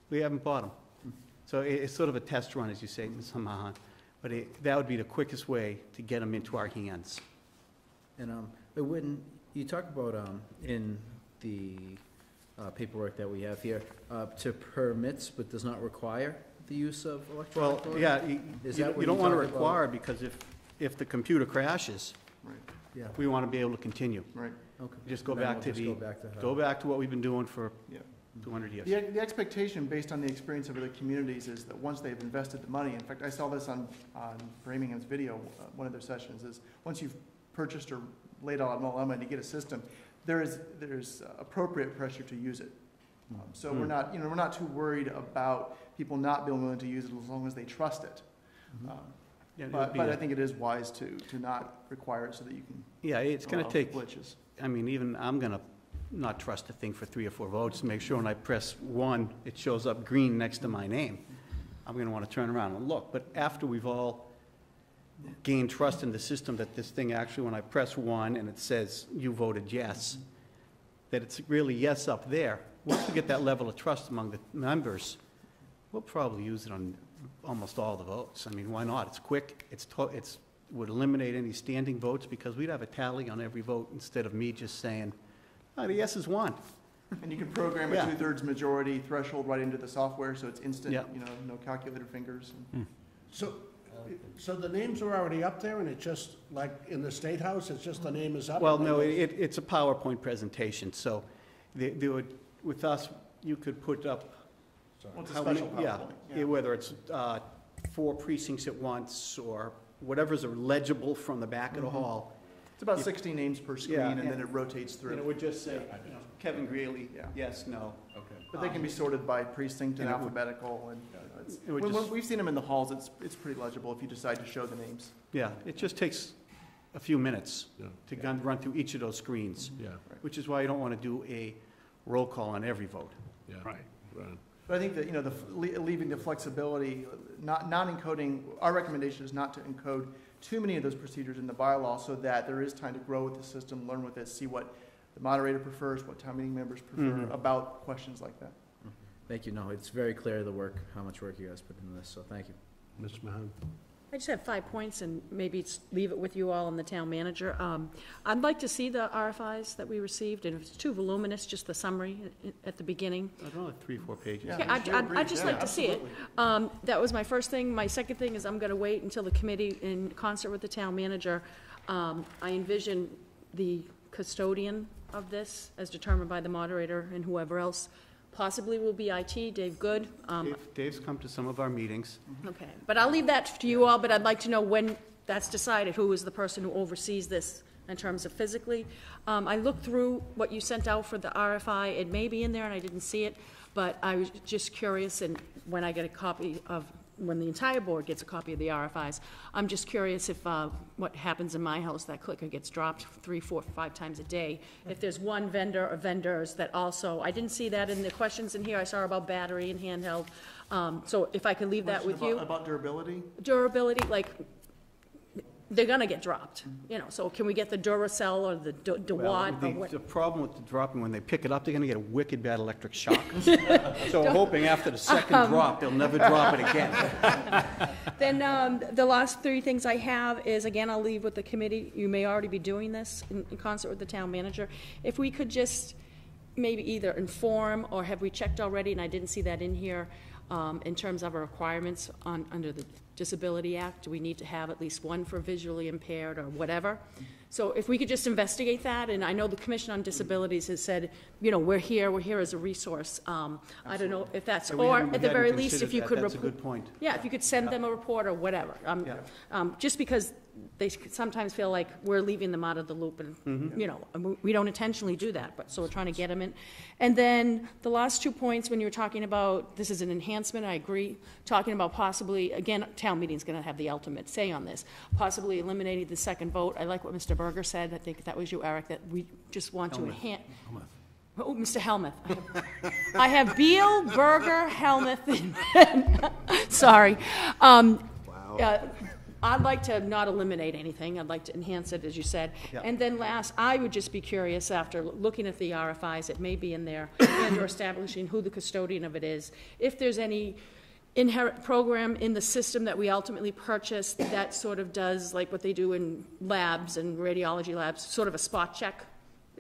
R: we haven't bought them. So it, it's sort of a test run, as you say, Ms. Hamahan. But it, that would be the quickest way to get them into our hands.
T: And, um, but when, you talk about, um, in the, uh, paperwork that we have here, uh, to permits but does not require the use of
R: Well,
T: voting?
R: yeah, you,
T: Is
R: you
T: that what
R: you don't wanna
T: talk about?
R: require, because if, if the computer crashes,
S: Right.
T: Yeah.
R: we wanna be able to continue.
S: Right.
T: Okay.
R: Just go
T: Then
R: back
T: we'll
R: to
T: just
R: the,
T: go back to how-
R: go back to what we've been doing for
S: Yeah.
R: two hundred years.
S: The, the expectation, based on the experience of other communities, is that once they've invested the money, in fact, I saw this on, on Framingham's video, uh, one of their sessions, is once you've purchased or laid out on Multnomah to get a system, there is, there's appropriate pressure to use it. Um, So we're
R: Mm.
S: not, you know, we're not too worried about people not being willing to use it as long as they trust it. Um,
R: Yeah, it would
S: But,
R: be
S: but
R: a-
S: I think it is wise to, to not require it so that you can.
R: Yeah, it's going
S: allow
R: to take,
S: Glitches.
R: I mean, even I'm going to not trust a thing for three or four votes, to make sure when I press one, it shows up green next to my name. I'm going to want to turn around and look. But after we've all gained trust in the system that this thing actually, when I press one and it says you voted yes, that it's really yes up there, once we get that level of trust among the members, we'll probably use it on almost all the votes. I mean, why not? It's quick, it's, to- it's, would eliminate any standing votes because we'd have a tally on every vote instead of me just saying, oh, the yeses won.
S: And you can program a
R: Yeah.
S: two-thirds majority threshold right into the software, so it's instant,
R: Yeah.
S: you know, no calculator fingers. Hmm.
A: So, so the names are already up there, and it's just, like in the State House, it's just the name is up?
R: Well, no, it, it's a PowerPoint presentation, so they, they would, with us, you could put up.
S: Well, it's a
R: how many-
S: special
R: yeah,
S: PowerPoint,
R: yeah,
S: yeah.
R: Whether it's, uh, four precincts at once, or whatever's legible from the back of the
S: Mhm.
R: hall.
S: It's about 60 names per screen,
R: Yeah,
S: and then it rotates through.
R: And it would just say, you know, Kevin Greeley, yes, no. Okay.
S: But they can be sorted by precinct and
R: And it would-
S: alphabetical, and you know, it's,
R: It would
S: when, when
R: just-
S: we've seen them in the halls, it's, it's pretty legible if you decide to show the names.
R: Yeah, it just takes a few minutes to gun, run through each of those screens.
A: Yeah.
R: Which is why you don't want to do a roll call on every vote.
A: Yeah. Right, right.
S: But I think that, you know, the, leaving the flexibility, not, not encoding, our recommendation is not to encode too many of those procedures in the bylaw so that there is time to grow with the system, learn with it, see what the moderator prefers, what town meeting members prefer
T: Mhm.
S: about questions like that.
T: Thank you. No, it's very clear the work, how much work you guys put into this, so thank you.
A: Mr. Mahon?
C: I just have five points, and maybe it's, leave it with you all and the town manager. Um, I'd like to see the RFIs that we received, and if it's too voluminous, just the summary at- at the beginning.
R: I don't know, three, four pages.
C: Yeah, I'd, I'd- I'd just like to see it. Um, That was my first thing. My second thing is I'm going to wait until the committee, in concert with the town manager, um, I envision the custodian of this, as determined by the moderator and whoever else, possibly will be IT, Dave Good. Um,
R: Dave- Dave's come to some of our meetings.
C: Okay, but I'll leave that to you all, but I'd like to know when that's decided, who is the person who oversees this in terms of physically. Um, I looked through what you sent out for the RFI, it may be in there and I didn't see it, but I was just curious, and when I get a copy of, when the entire board gets a copy of the RFIs, I'm just curious if, uh, what happens in my house, that clicker gets dropped three, four, five times a day. If there's one vendor or vendors that also, I didn't see that in the questions in here, I saw about battery and handheld. Um, so if I could leave that with
S: Question
C: you.
S: about- About durability?
C: durability, like, they're gonna get dropped, you know, so can we get the Duracell or the Du-
R: Well,
C: DeWalt or
R: the,
C: what?
R: the problem with the dropping, when they pick it up, they're gonna get a wicked bad electric shock. So I'm hoping after the second
C: Um,
R: drop, they'll never drop it again.
C: Then, um, the last three things I have is, again, I'll leave with the committee, you may already be doing this in in concert with the town manager. If we could just maybe either inform, or have we checked already, and I didn't see that in here, um, in terms of our requirements on, under the Disability Act, do we need to have at least one for visually impaired or whatever? So if we could just investigate that, and I know the Commission on Disabilities has said, you know, we're here, we're here as a resource. Um, I don't know if that's,
R: Yeah, we
C: or
R: we
C: at the very least, if
R: considered
C: you
R: that.
C: could.
R: That's a
C: report-
R: good point.
C: Yeah, if you could send them a report or whatever. Um, um, Just because they sometimes feel like we're leaving them out of the loop, and,
R: Mhm.
C: you know, and we- we don't intentionally do that, but, so we're trying to get them in. And then the last two points, when you were talking about, this is an enhancement, I agree, talking about possibly, again, town meeting's gonna have the ultimate say on this, possibly eliminating the second vote. I like what Mr. Berger said, I think that was you, Eric, that we just want to
R: Helmuth.
C: enhance. Oh, Mr. Helmuth. I have- I have Beal, Berger, Helmuth, and, sorry. Um, uh, I'd like to not eliminate anything, I'd like to enhance it, as you said.
R: Yeah.
C: And then last, I would just be curious, after looking at the RFIs, it may be in there, and/or establishing who the custodian of it is, if there's any inherent program in the system that we ultimately purchase that sort of does, like what they do in labs and radiology labs, sort of a spot check,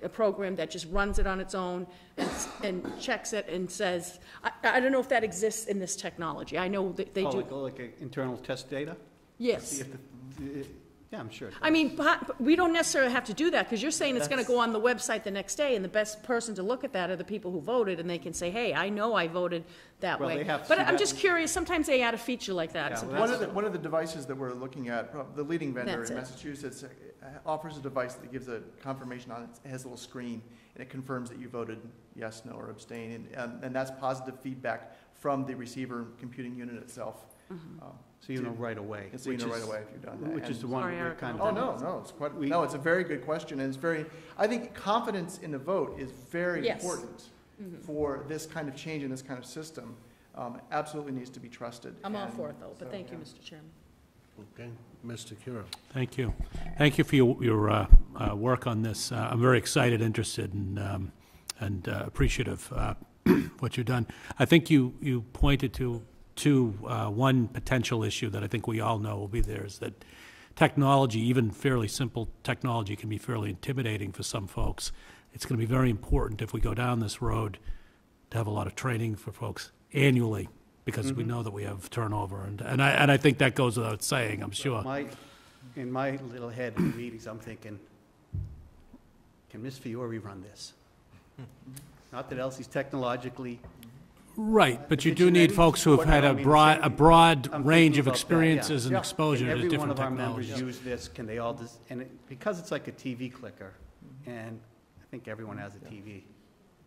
C: a program that just runs it on its own and, and checks it and says, I, I don't know if that exists in this technology. I know that they
R: Oh,
C: do.
R: like- Like internal test data?
C: Yes.
R: See if the- Yeah, I'm sure. it
C: I mean, but we don't necessarily have to do that, because you're saying it's gonna go on the website the next day, and the best person to look at that are the people who voted, and they can say, hey, I know I voted that
R: Well,
C: way.
R: they have to
C: But
R: see
C: I'm
R: that
C: just curious, sometimes they add a feature like that.
R: Yeah,
C: Sometimes-
S: One of the, one of the devices that we're looking at, uh, the leading vendor
C: That's
S: in
C: it.
S: Massachusetts uh, offers a device that gives a confirmation on it, it has a little screen, and it confirms that you voted yes, no, or abstain, and, um, and that's positive feedback from the receiver computing unit itself.
C: Mm-hmm.
S: Um,
R: So you know right away.
S: So you
R: which
S: know right
R: is-
S: away if you've done that.
R: Which is
S: And-
R: the one
C: Sorry,
R: we're
C: Eric,
R: kind of.
S: Oh, no, no, it's quite,
R: We-
S: no, it's a very good question, and it's very, I think confidence in the vote is very
C: Yes.
S: important
C: Mhm.
S: for this kind of change in this kind of system. Um, Absolutely needs to be trusted.
C: I'm all
S: and
C: for it, though, but thank you,
S: yeah.
C: Mr. Chairman.
A: Okay, Mr. Curro.
E: Thank you. Thank you for your, your uh, uh, work on this. Uh, I'm very excited, interested, and, um, and uh, appreciative uh, what you've done. I think you, you pointed to, to uh, one potential issue that I think we all know will be there is that technology, even fairly simple technology, can be fairly intimidating for some folks. It's going to be very important if we go down this road to have a lot of training for folks annually, because we
R: Mhm.
E: know that we have turnover, and, and I, and I think that goes without saying, I'm sure.
R: My, in my little head in meetings, I'm thinking, can Ms. Fiore run this? Not that Elsie's technologically.
E: Right, but you do need folks who have had
R: I
E: a
R: mean,
E: broad, a broad range of
R: about yeah.
E: experiences and
R: Yeah.
E: exposure to
R: Every one
E: different
R: of our members
E: technologies.
R: use this, can they all, just and it- because it's like a TV clicker, and I think everyone has a TV,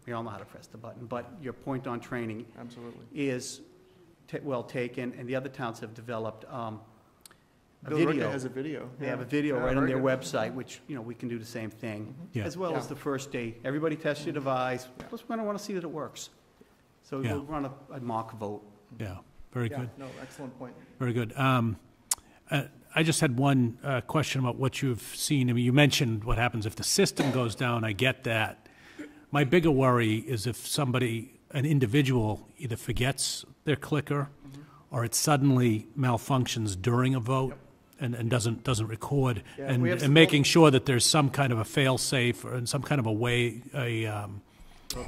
R: we all know how to press the button, but your point on training
S: Absolutely.
R: is ta- well taken, and the other towns have developed um, a
S: Billerica
R: video.
S: has a video,
R: They have a
S: yeah.
R: video
S: Yeah,
R: right on
S: very
R: their
S: good.
R: website, which, you know, we can do the same thing,
E: Yeah.
R: as well as
S: Yeah.
R: the first day. Everybody test your device, plus we're gonna wanna see that it works. So
E: Yeah.
R: we'll run a a mock vote.
E: Yeah, very
S: Yeah,
E: good.
S: No, excellent point.
E: Very good. Um, uh, I just had one uh, question about what you've seen. I mean, you mentioned what happens if the system goes down. I get that. My bigger worry is if somebody, an individual, either forgets their clicker or it suddenly malfunctions during a vote and, and doesn't, doesn't record.
S: Yeah,
E: And,
S: we have
E: and
S: some-
E: making sure that there's some kind of a fail-safe or some kind of a way, a, um,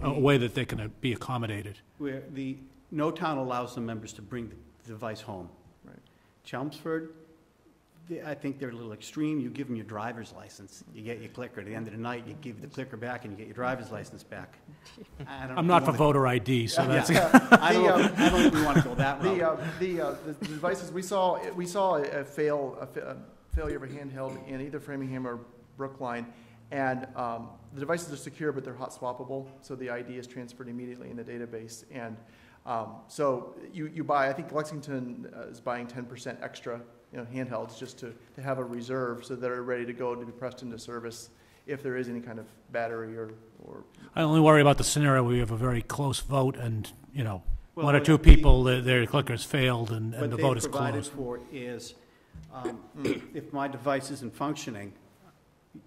E: a way that they can uh, be accommodated.
R: Where the, no town allows the members to bring the device home.
S: Right.
R: Chelmsford, they- I think they're a little extreme. You give them your driver's license, you get your clicker. At the end of the night, you give the clicker back and you get your driver's license back. I don't
E: I'm
R: if
E: not
R: you
E: for
R: wanna-
E: voter ID, so that's.
R: Yeah. I don't know, I don't think we want to go that
S: The,
R: route.
S: uh, the, uh, the the devices, we saw, we saw a fail, a fa- a failure of a handheld in either Framingham or Brookline, and um, the devices are secure, but they're hot swappable, so the ID is transferred immediately in the database. And um, so you, you buy, I think Lexington uh, is buying ten percent extra, you know, handhelds, just to, to have a reserve, so they're ready to go to be pressed into service if there is any kind of battery or, or
E: I only worry about the scenario where you have a very close vote and, you know,
R: Well,
E: one or
R: what
E: two
R: the-
E: people, their their clickers failed and, and the
R: What
E: vote
R: they've
E: is
R: provided
E: closed.
R: for is, um, if my device isn't functioning,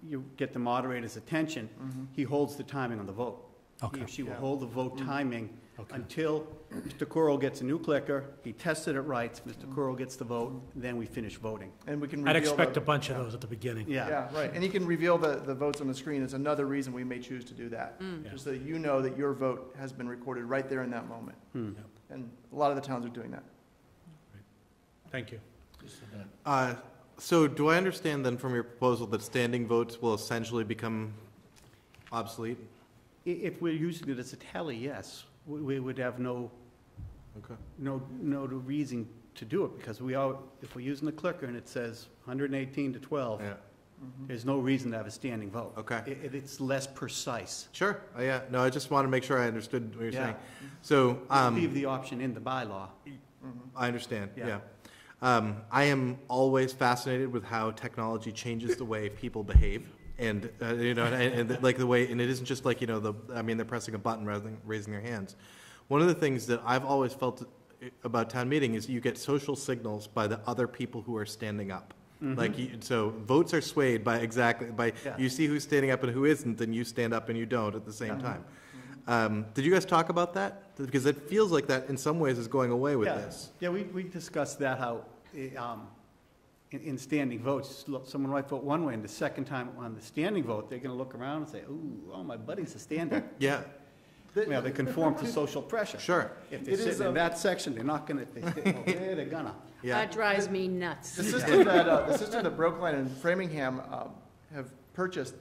R: you get the moderator's attention, mm-hmm. he holds the timing on the vote. He
E: Okay.
R: or she will hold the vote mm-hmm. timing
E: Okay.
R: until Mr. Corl gets a new clicker, he tested it right, Mr. Mm-hmm. Corl gets the vote, then we finish voting.
S: and we can
E: I'd expect
S: the-
E: a bunch of those at the beginning.
R: Yeah.
S: Yeah, right, and you can reveal the, the votes on the screen, it's another reason we may choose to do that. Mm.
E: Yeah.
S: Just so that you know that your vote has been recorded right there in that moment.
R: Hmm.
S: And a lot of the towns are doing that.
E: Thank you.
D: Uh, So do I understand then from your proposal that standing votes will essentially become obsolete?
R: I- If we're using it as a tally, yes, we, we would have no,
D: Okay.
R: no, no reason to do it, because we all, if we're using the clicker and it says 118 to 12,
D: Yeah.
R: there's no reason to have a standing vote.
D: Okay.
R: It, it- it's less precise.
D: Sure, Oh, yeah, no, I just want to make sure I understood what you're
R: Yeah.
D: saying. So, um.
R: Leave the option in the bylaw.
D: I understand,
R: Yeah.
D: yeah. Um, I am always fascinated with how technology changes the way people behave. And, uh, you know, and, and like the way, and it isn't just like, you know, the, I mean, they're pressing a button rather than raising their hands. One of the things that I've always felt about town meeting is you get social signals by the other people who are standing up.
R: Mhm.
D: Like, you, so votes are swayed by exactly, by,
R: Yeah.
D: you see who's standing up and who isn't, then you stand up and you don't at the same
R: Yeah.
D: time. Um, did you guys talk about that? Because it feels like that in some ways is going away with
R: Yeah.
D: this.
R: Yeah, we, we discussed that, how, eh, um, in, in standing votes, look, someone might vote one way, and the second time on the standing vote, they're gonna look around and say, ooh, oh, my buddy's a standing.
D: Yeah.
R: Yeah, they conform to social pressure.
D: Sure.
R: If they're
S: It is,
R: sitting in
S: um,
R: that section, they're not gonna, if they sit over there, they're gonna. Juliana.
C: That drives me nuts.
S: The system that, uh, the system that Brookline and Framingham um, have purchased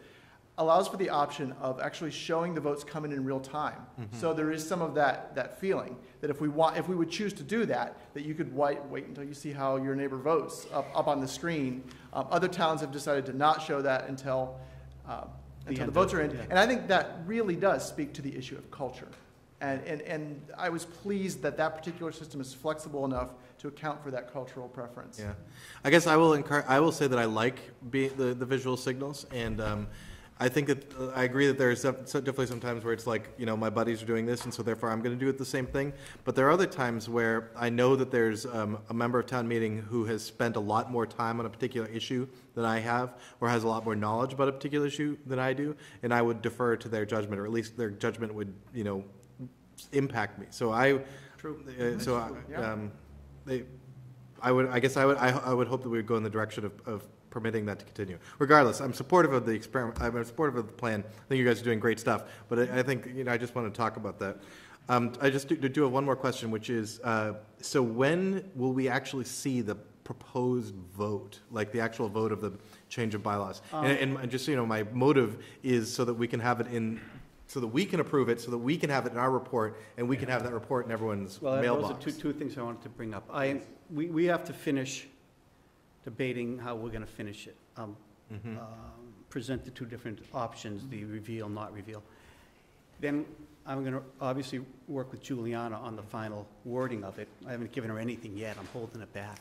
S: allows for the option of actually showing the votes coming in real time. So there is some of that, that feeling, that if we want, if we would choose to do that, that you could wait, wait until you see how your neighbor votes up, up on the screen. Um, Other towns have decided to not show that until, uh,
R: The
S: until the votes are in.
R: yeah.
S: And I think that really does speak to the issue of culture. And, and, and I was pleased that that particular system is flexible enough to account for that cultural preference.
D: Yeah, I guess I will encourage, I will say that I like be, the, the visual signals, and, um, I think that, uh, I agree that there's def- so definitely some times where it's like, you know, my buddies are doing this, and so therefore I'm gonna do it the same thing. But there are other times where I know that there's, um, a member of town meeting who has spent a lot more time on a particular issue than I have, or has a lot more knowledge about a particular issue than I do, and I would defer to their judgment, or at least their judgment would, you know, impact me. So I,
S: True.
D: uh, so, I-
S: Yeah.
D: um, they, I would, I guess I would, I, I would hope that we would go in the direction of, of permitting that to continue. Regardless, I'm supportive of the experiment, I'm supportive of the plan. I think you guys are doing great stuff, but I, I think, you know, I just want to talk about that. Um, I just do, do have one more question, which is, uh, so when will we actually see the proposed vote, like the actual vote of the change of bylaws? And, and just, so you know, my motive is so that we can have it in, so that we can approve it, so that we can have it in our report, and we can have that report in everyone's
R: Well, those are two, two things I wanted to bring up. I, we, we have to finish debating how we're gonna finish it. Um,
D: Mhm.
R: um, Present the two different options, the reveal, not reveal. Then I'm gonna obviously work with Juliana on the final wording of it. I haven't given her anything yet, I'm holding it back.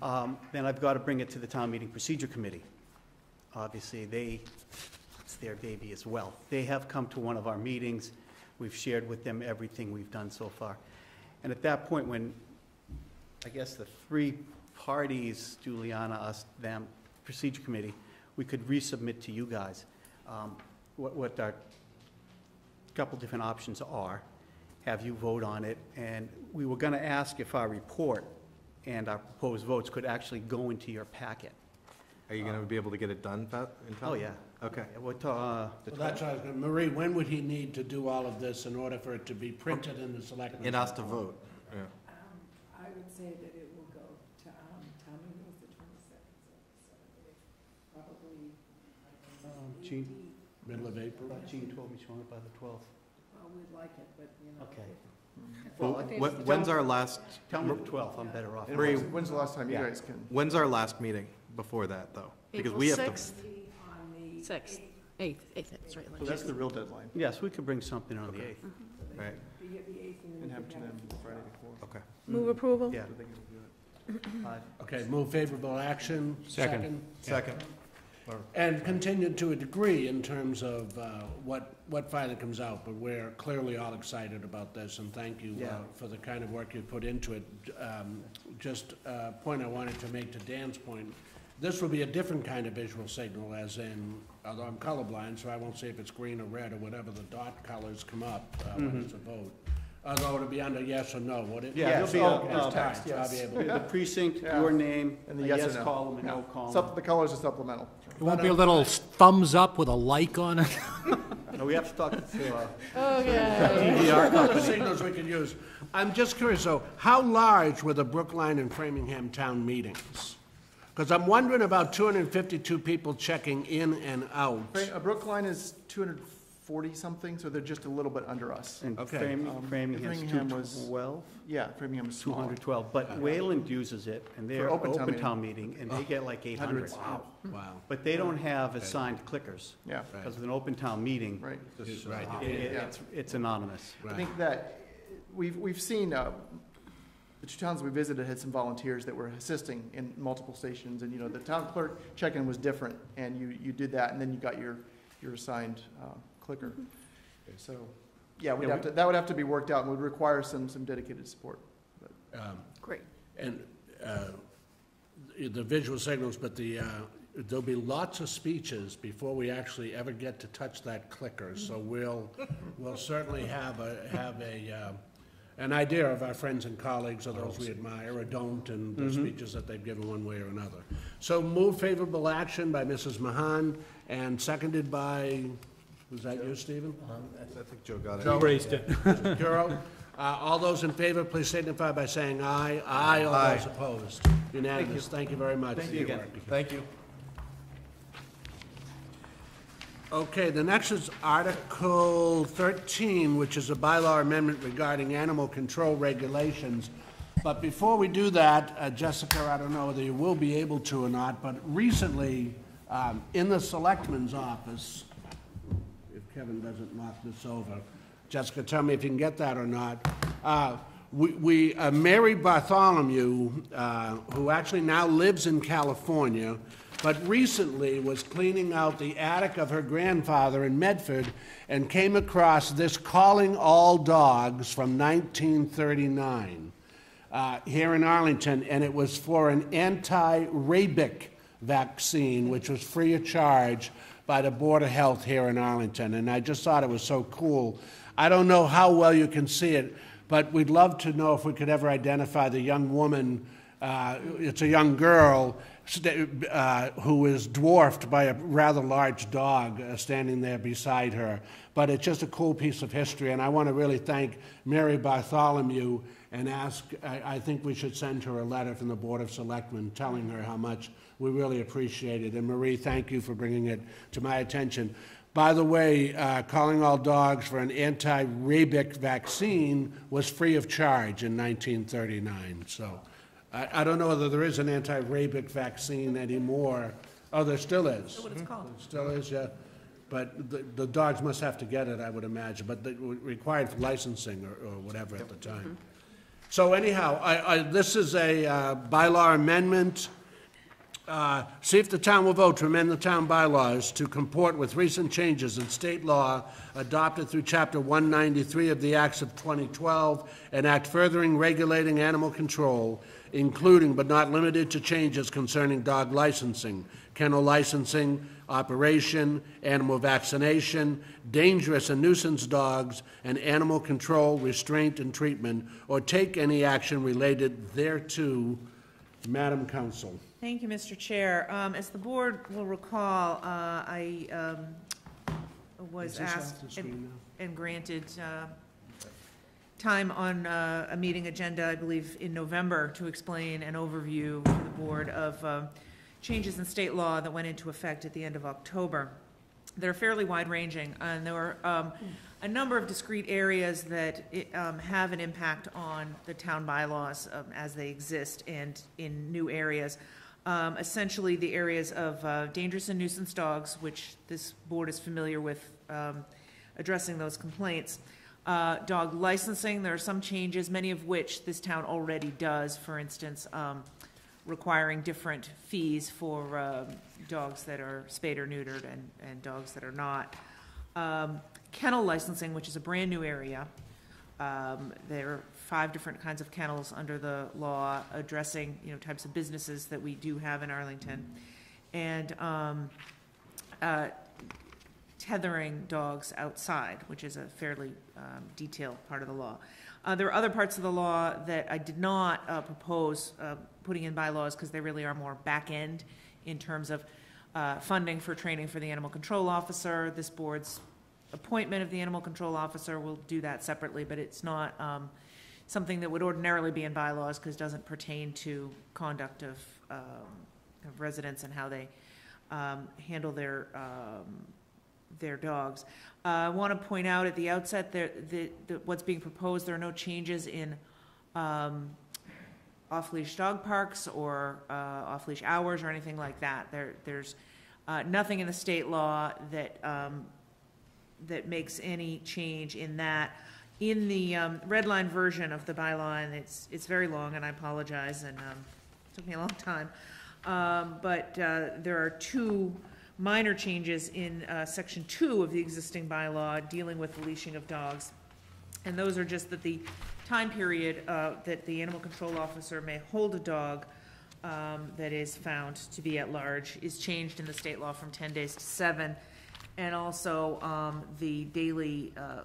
R: Um, Then I've got to bring it to the town meeting procedure committee. Obviously, they, it's their baby as well. They have come to one of our meetings, we've shared with them everything we've done so far. And at that point, when, I guess the three parties, Juliana, us, them, procedure committee, we could resubmit to you guys um, what, what our couple different options are, have you vote on it, and we were gonna ask if our report and our proposed votes could actually go into your packet.
D: Are you gonna be able to get it done fa- in time?
R: Oh, yeah.
D: Okay.
R: Yeah, What, uh, the
A: Well, that's, what I was gonna- Marie, when would he need to do all of this in order for it to be printed in the selectmen's?
D: And us to vote, yeah.
U: I would say that it will go to, um, town meeting is the twenty-second, so, so probably,
R: Um, Gene,
A: Middle of April?
R: thought Gene told me she wanted by the 12th.
U: well, we'd like it, but, you know.
R: Okay.
D: Well,
R: Well, I think
D: wh- when's our last,
R: Tell me the 12th, I'm better off.
S: And
D: Marie-
S: when's, when's the last time you
R: Yeah.
S: guys can?
D: when's our last meeting before that, though? Because
C: April
D: we have to.
C: 6th?
U: On the.
C: Sixth, eighth, eighth, that's right.
S: So that's the real deadline.
R: Yes, we could bring something on the 8th. Mhm.
D: Right,
U: The, the eighth and then.
S: And have
U: could
S: to them
U: it
S: Friday before.
D: okay.
C: Move approval?
R: Yeah.
S: So they can review it.
A: Okay, move favorable action.
E: Second.
D: Second.
A: And continued to a degree in terms of uh, what, what finally comes out, but we're clearly all excited about this, and thank you uh,
R: Yeah.
A: for the kind of work you put into it. Um, Just a point I wanted to make to Dan's point, this will be a different kind of visual signal, as in, although I'm colorblind, so I won't say if it's green or red or whatever the dot colors come up uh, when it's a vote. Although it'll be under yes or no, would it?
R: Yeah, there'll be a,
S: there's
R: uh,
S: text,
A: I'll be
S: yes.
A: able to-
R: the precinct, your name,
S: And
R: a
S: the yes
R: yes
S: or no.
R: column and no column.
S: Sup- The colors are supplemental.
E: It won't be a little thumbs up with a like on it?
R: No, we have to talk to, uh,
C: Okay.
R: DVR
A: Other signals we could use. I'm just curious, though, how large were the Brookline and Framingham town meetings? Because I'm wondering about 252 people checking in and out.
S: Fra- uh, Brookline is two hundred forty something, so they're just a little bit under us.
R: And
A: Okay.
R: Fram-
S: Um,
R: Framingham's
S: Framingham was-
R: 212?
S: Yeah, Framingham is smaller.
R: 212, but Wayland uses it, and they're
S: For open town
R: open
S: meeting.
R: town meeting, and they get like 800.
S: Hundreds.
A: Wow.
R: But they don't have assigned clickers,
S: Yeah,
R: because with an open town meeting,
S: right.
A: Right.
R: it- it- it's it's anonymous.
S: I think that we've, we've seen, uh, the two towns we visited had some volunteers that were assisting in multiple stations, and, you know, the town clerk check-in was different, and you, you did that, and then you got your, your assigned uh, clicker. So, yeah, we'd
A: Yeah,
S: have
A: we-
S: to, that would have to be worked out, and would require some, some dedicated support.
A: Um,
C: Great.
A: And uh, the visual signals, but the, uh, there'll be lots of speeches before we actually ever get to touch that clicker. So we'll, we'll certainly have a, have a, uh, an idea of our friends and colleagues, or those we admire or don't, and the speeches that they've given one way or another. So move favorable action by Mrs. Mahon, and seconded by, was that you, Stephen?
D: I think Joe got it.
A: Joe
E: Raised it.
A: Mrs. Curro. Uh, All those in favor, please signify by saying aye. Aye, all
D: Aye.
A: those opposed. Unanimous. Thank you very much.
D: Thank you again. Thank you.
A: Okay, the next is Article 13, which is a bylaw amendment regarding animal control regulations. But before we do that, uh, Jessica, I don't know whether you will be able to or not, but recently, um, in the selectman's office, if Kevin doesn't knock this over, Jessica, tell me if you can get that or not. Uh, We, we, uh, Mary Bartholomew, uh, who actually now lives in California, but recently was cleaning out the attic of her grandfather in Medford and came across this Calling All Dogs from 1939 uh, here in Arlington, and it was for an anti-rabic vaccine, which was free of charge by the Board of Health here in Arlington. And I just thought it was so cool. I don't know how well you can see it, but we'd love to know if we could ever identify the young woman. Uh, it's a young girl uh, who is dwarfed by a rather large dog uh, standing there beside her. But it's just a cool piece of history, and I want to really thank Mary Bartholomew and ask, I, I think we should send her a letter from the Board of Selectmen telling her how much we really appreciate it. And Marie, thank you for bringing it to my attention. By the way, uh, calling all dogs for an anti-rabic vaccine was free of charge in 1939. So I, I don't know whether there is an anti-rabic vaccine anymore. Oh, there still is.
O: That's what it's called.
A: Still is, yeah. But the, the dogs must have to get it, I would imagine, but they were required for licensing or, or whatever at the time. So anyhow, I, I, this is a uh, bylaw amendment. Uh, See if the town will vote to amend the town bylaws to comport with recent changes in state law adopted through Chapter 193 of the Acts of 2012, and act furthering regulating animal control, including but not limited to changes concerning dog licensing, kennel licensing, operation, animal vaccination, dangerous and nuisance dogs, and animal control, restraint, and treatment, or take any action related thereto. Madam Counsel.
O: Thank you, Mr. Chair. Um, As the board will recall, uh, I um, was
A: Is this off
O: asked and- and granted uh, time on uh, a meeting agenda, I believe, in November, to explain an overview to the board of uh, changes in state law that went into effect at the end of October. They're fairly wide-ranging, and there were um, a number of discrete areas that it, um, have an impact on the town bylaws um, as they exist and in new areas. Um, Essentially, the areas of uh, dangerous and nuisance dogs, which this board is familiar with um, addressing those complaints. Uh, Dog licensing, there are some changes, many of which this town already does. For instance, um, requiring different fees for um, dogs that are spayed or neutered and, and dogs that are not. Um, Kennel licensing, which is a brand-new area. Um, There five different kinds of kennels under the law addressing, you know, types of businesses that we do have in Arlington. And um, uh, tethering dogs outside, which is a fairly um, detailed part of the law. Uh, There are other parts of the law that I did not uh, propose uh, putting in bylaws because they really are more back-end in terms of uh, funding for training for the animal control officer. This board's appointment of the animal control officer will do that separately, but it's not um, something that would ordinarily be in bylaws because doesn't pertain to conduct of um, of residents and how they um, handle their, um, their dogs. Uh, I want to point out at the outset that, that, that what's being proposed, there are no changes in um, off-leash dog parks or uh, off-leash hours or anything like that. There, there's uh, nothing in the state law that, um, that makes any change in that. In the um, red line version of the bylaw, and it's, it's very long, and I apologize, and um, it took me a long time, um, but uh, there are two minor changes in uh, section two of the existing bylaw dealing with the leashing of dogs. And those are just that the time period uh, that the animal control officer may hold a dog um, that is found to be at large is changed in the state law from 10 days to seven. And also, um, the daily uh,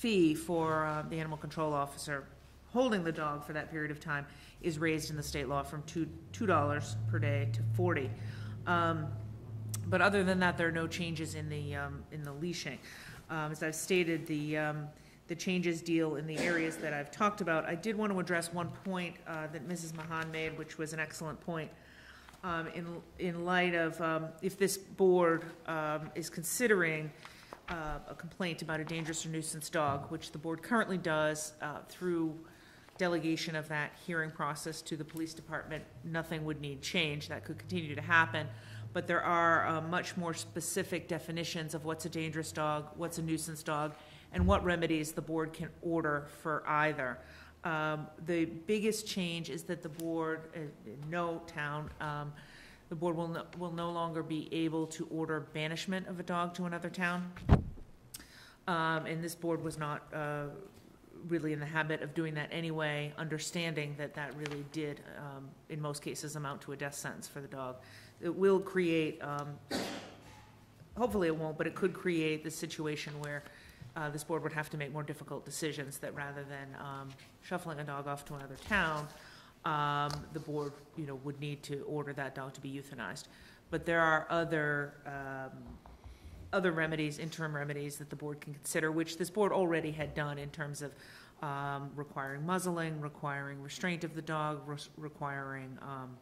O: fee for uh, the animal control officer holding the dog for that period of time is raised in the state law from two, $2 per day to 40. Um, But other than that, there are no changes in the, um, in the leashing. Um, As I've stated, the, um, the changes deal in the areas that I've talked about. I did want to address one point uh, that Mrs. Mahon made, which was an excellent point. Um, In, in light of, if this board is considering uh, a complaint about a dangerous or nuisance dog, which the board currently does uh, through delegation of that hearing process to the police department, nothing would need change. That could continue to happen. But there are uh, much more specific definitions of what's a dangerous dog, what's a nuisance dog, and what remedies the board can order for either. Um, The biggest change is that the board, uh, no town, um, the board will no, will no longer be able to order banishment of a dog to another town. Um, and this board was not, uh, really in the habit of doing that anyway, understanding that that really did, um, in most cases, amount to a death sentence for the dog. It will create, um, hopefully it won't, but it could create the situation where, uh, this board would have to make more difficult decisions that rather than, um, shuffling a dog off to another town, um, the board, you know, would need to order that dog to be euthanized. But there are other, um, other remedies, interim remedies that the board can consider, which this board already had done in terms of um, requiring muzzling, requiring restraint of the dog, res- requiring um,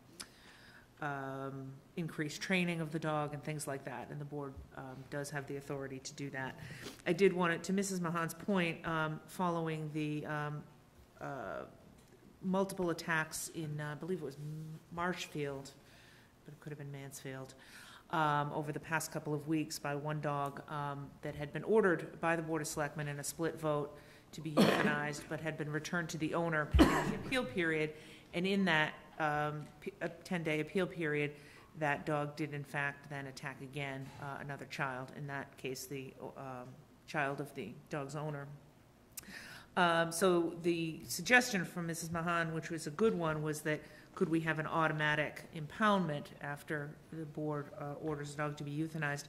O: um, increased training of the dog and things like that. And the board um, does have the authority to do that. I did want it, to Mrs. Mahon's point, um, following the um, uh, multiple attacks in, uh, I believe it was Marshfield, but it could have been Mansfield, um, over the past couple of weeks by one dog um, that had been ordered by the Board of Selectmen in a split vote to be euthanized, but had been returned to the owner pending the appeal period. And in that um, p- a 10-day appeal period, that dog did in fact then attack again uh, another child, in that case, the um, child of the dog's owner. Um, So the suggestion from Mrs. Mahon, which was a good one, was that could we have an automatic impoundment after the board uh, orders a dog to be euthanized?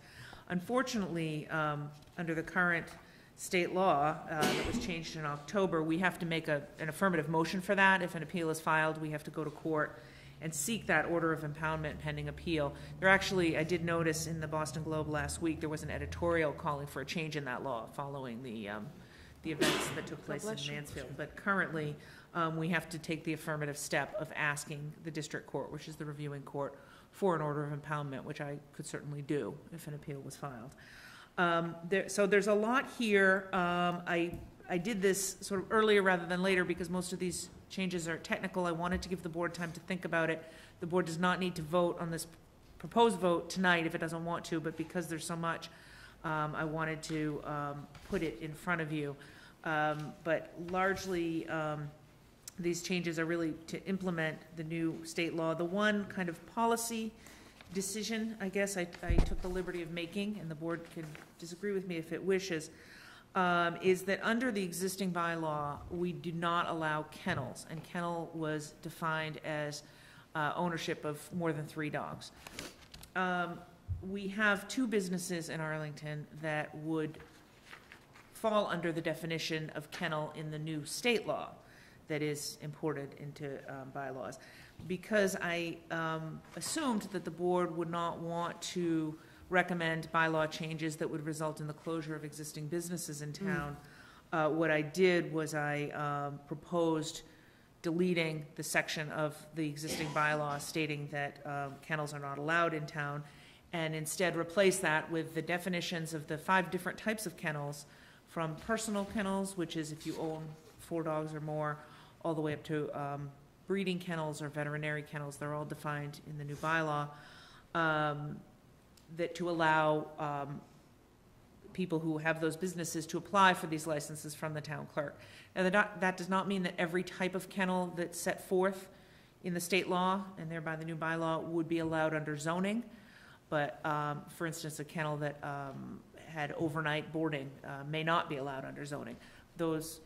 O: Unfortunately, um, under the current state law uh, that was changed in October, we have to make a, an affirmative motion for that. If an appeal is filed, we have to go to court and seek that order of impoundment pending appeal. There actually, I did notice in the Boston Globe last week, there was an editorial calling for a change in that law following the, um, the events that took place in. Mansfield. But currently, um, we have to take the affirmative step of asking the district court, which is the reviewing court, for an order of impoundment, which I could certainly do if an appeal was filed. Um, there, so there's a lot here. Um, I, I did this sort of earlier rather than later because most of these changes are technical. I wanted to give the board time to think about it. The board does not need to vote on this proposed vote tonight if it doesn't want to, but because there's so much, um, I wanted to, um, put it in front of you. Um, but largely, um, these changes are really to implement the new state law. The one kind of policy decision, I guess, I, I took the liberty of making, and the board can disagree with me if it wishes, um, is that under the existing bylaw, we do not allow kennels, and kennel was defined as uh, ownership of more than three dogs. Um, we have two businesses in Arlington that would fall under the definition of kennel in the new state law that is imported into um, bylaws. Because I um, assumed that the board would not want to recommend bylaw changes that would result in the closure of existing businesses in town, uh, what I did was I um, proposed deleting the section of the existing bylaw stating that um, kennels are not allowed in town, and instead replace that with the definitions of the five different types of kennels, from personal kennels, which is if you own four dogs or more, all the way up to um, breeding kennels or veterinary kennels. They're all defined in the new bylaw. Um, that to allow um, people who have those businesses to apply for these licenses from the town clerk. Now, that does not mean that every type of kennel that's set forth in the state law and thereby the new bylaw would be allowed under zoning. But, um, for instance, a kennel that um, had overnight boarding uh, may not be allowed under zoning. Those,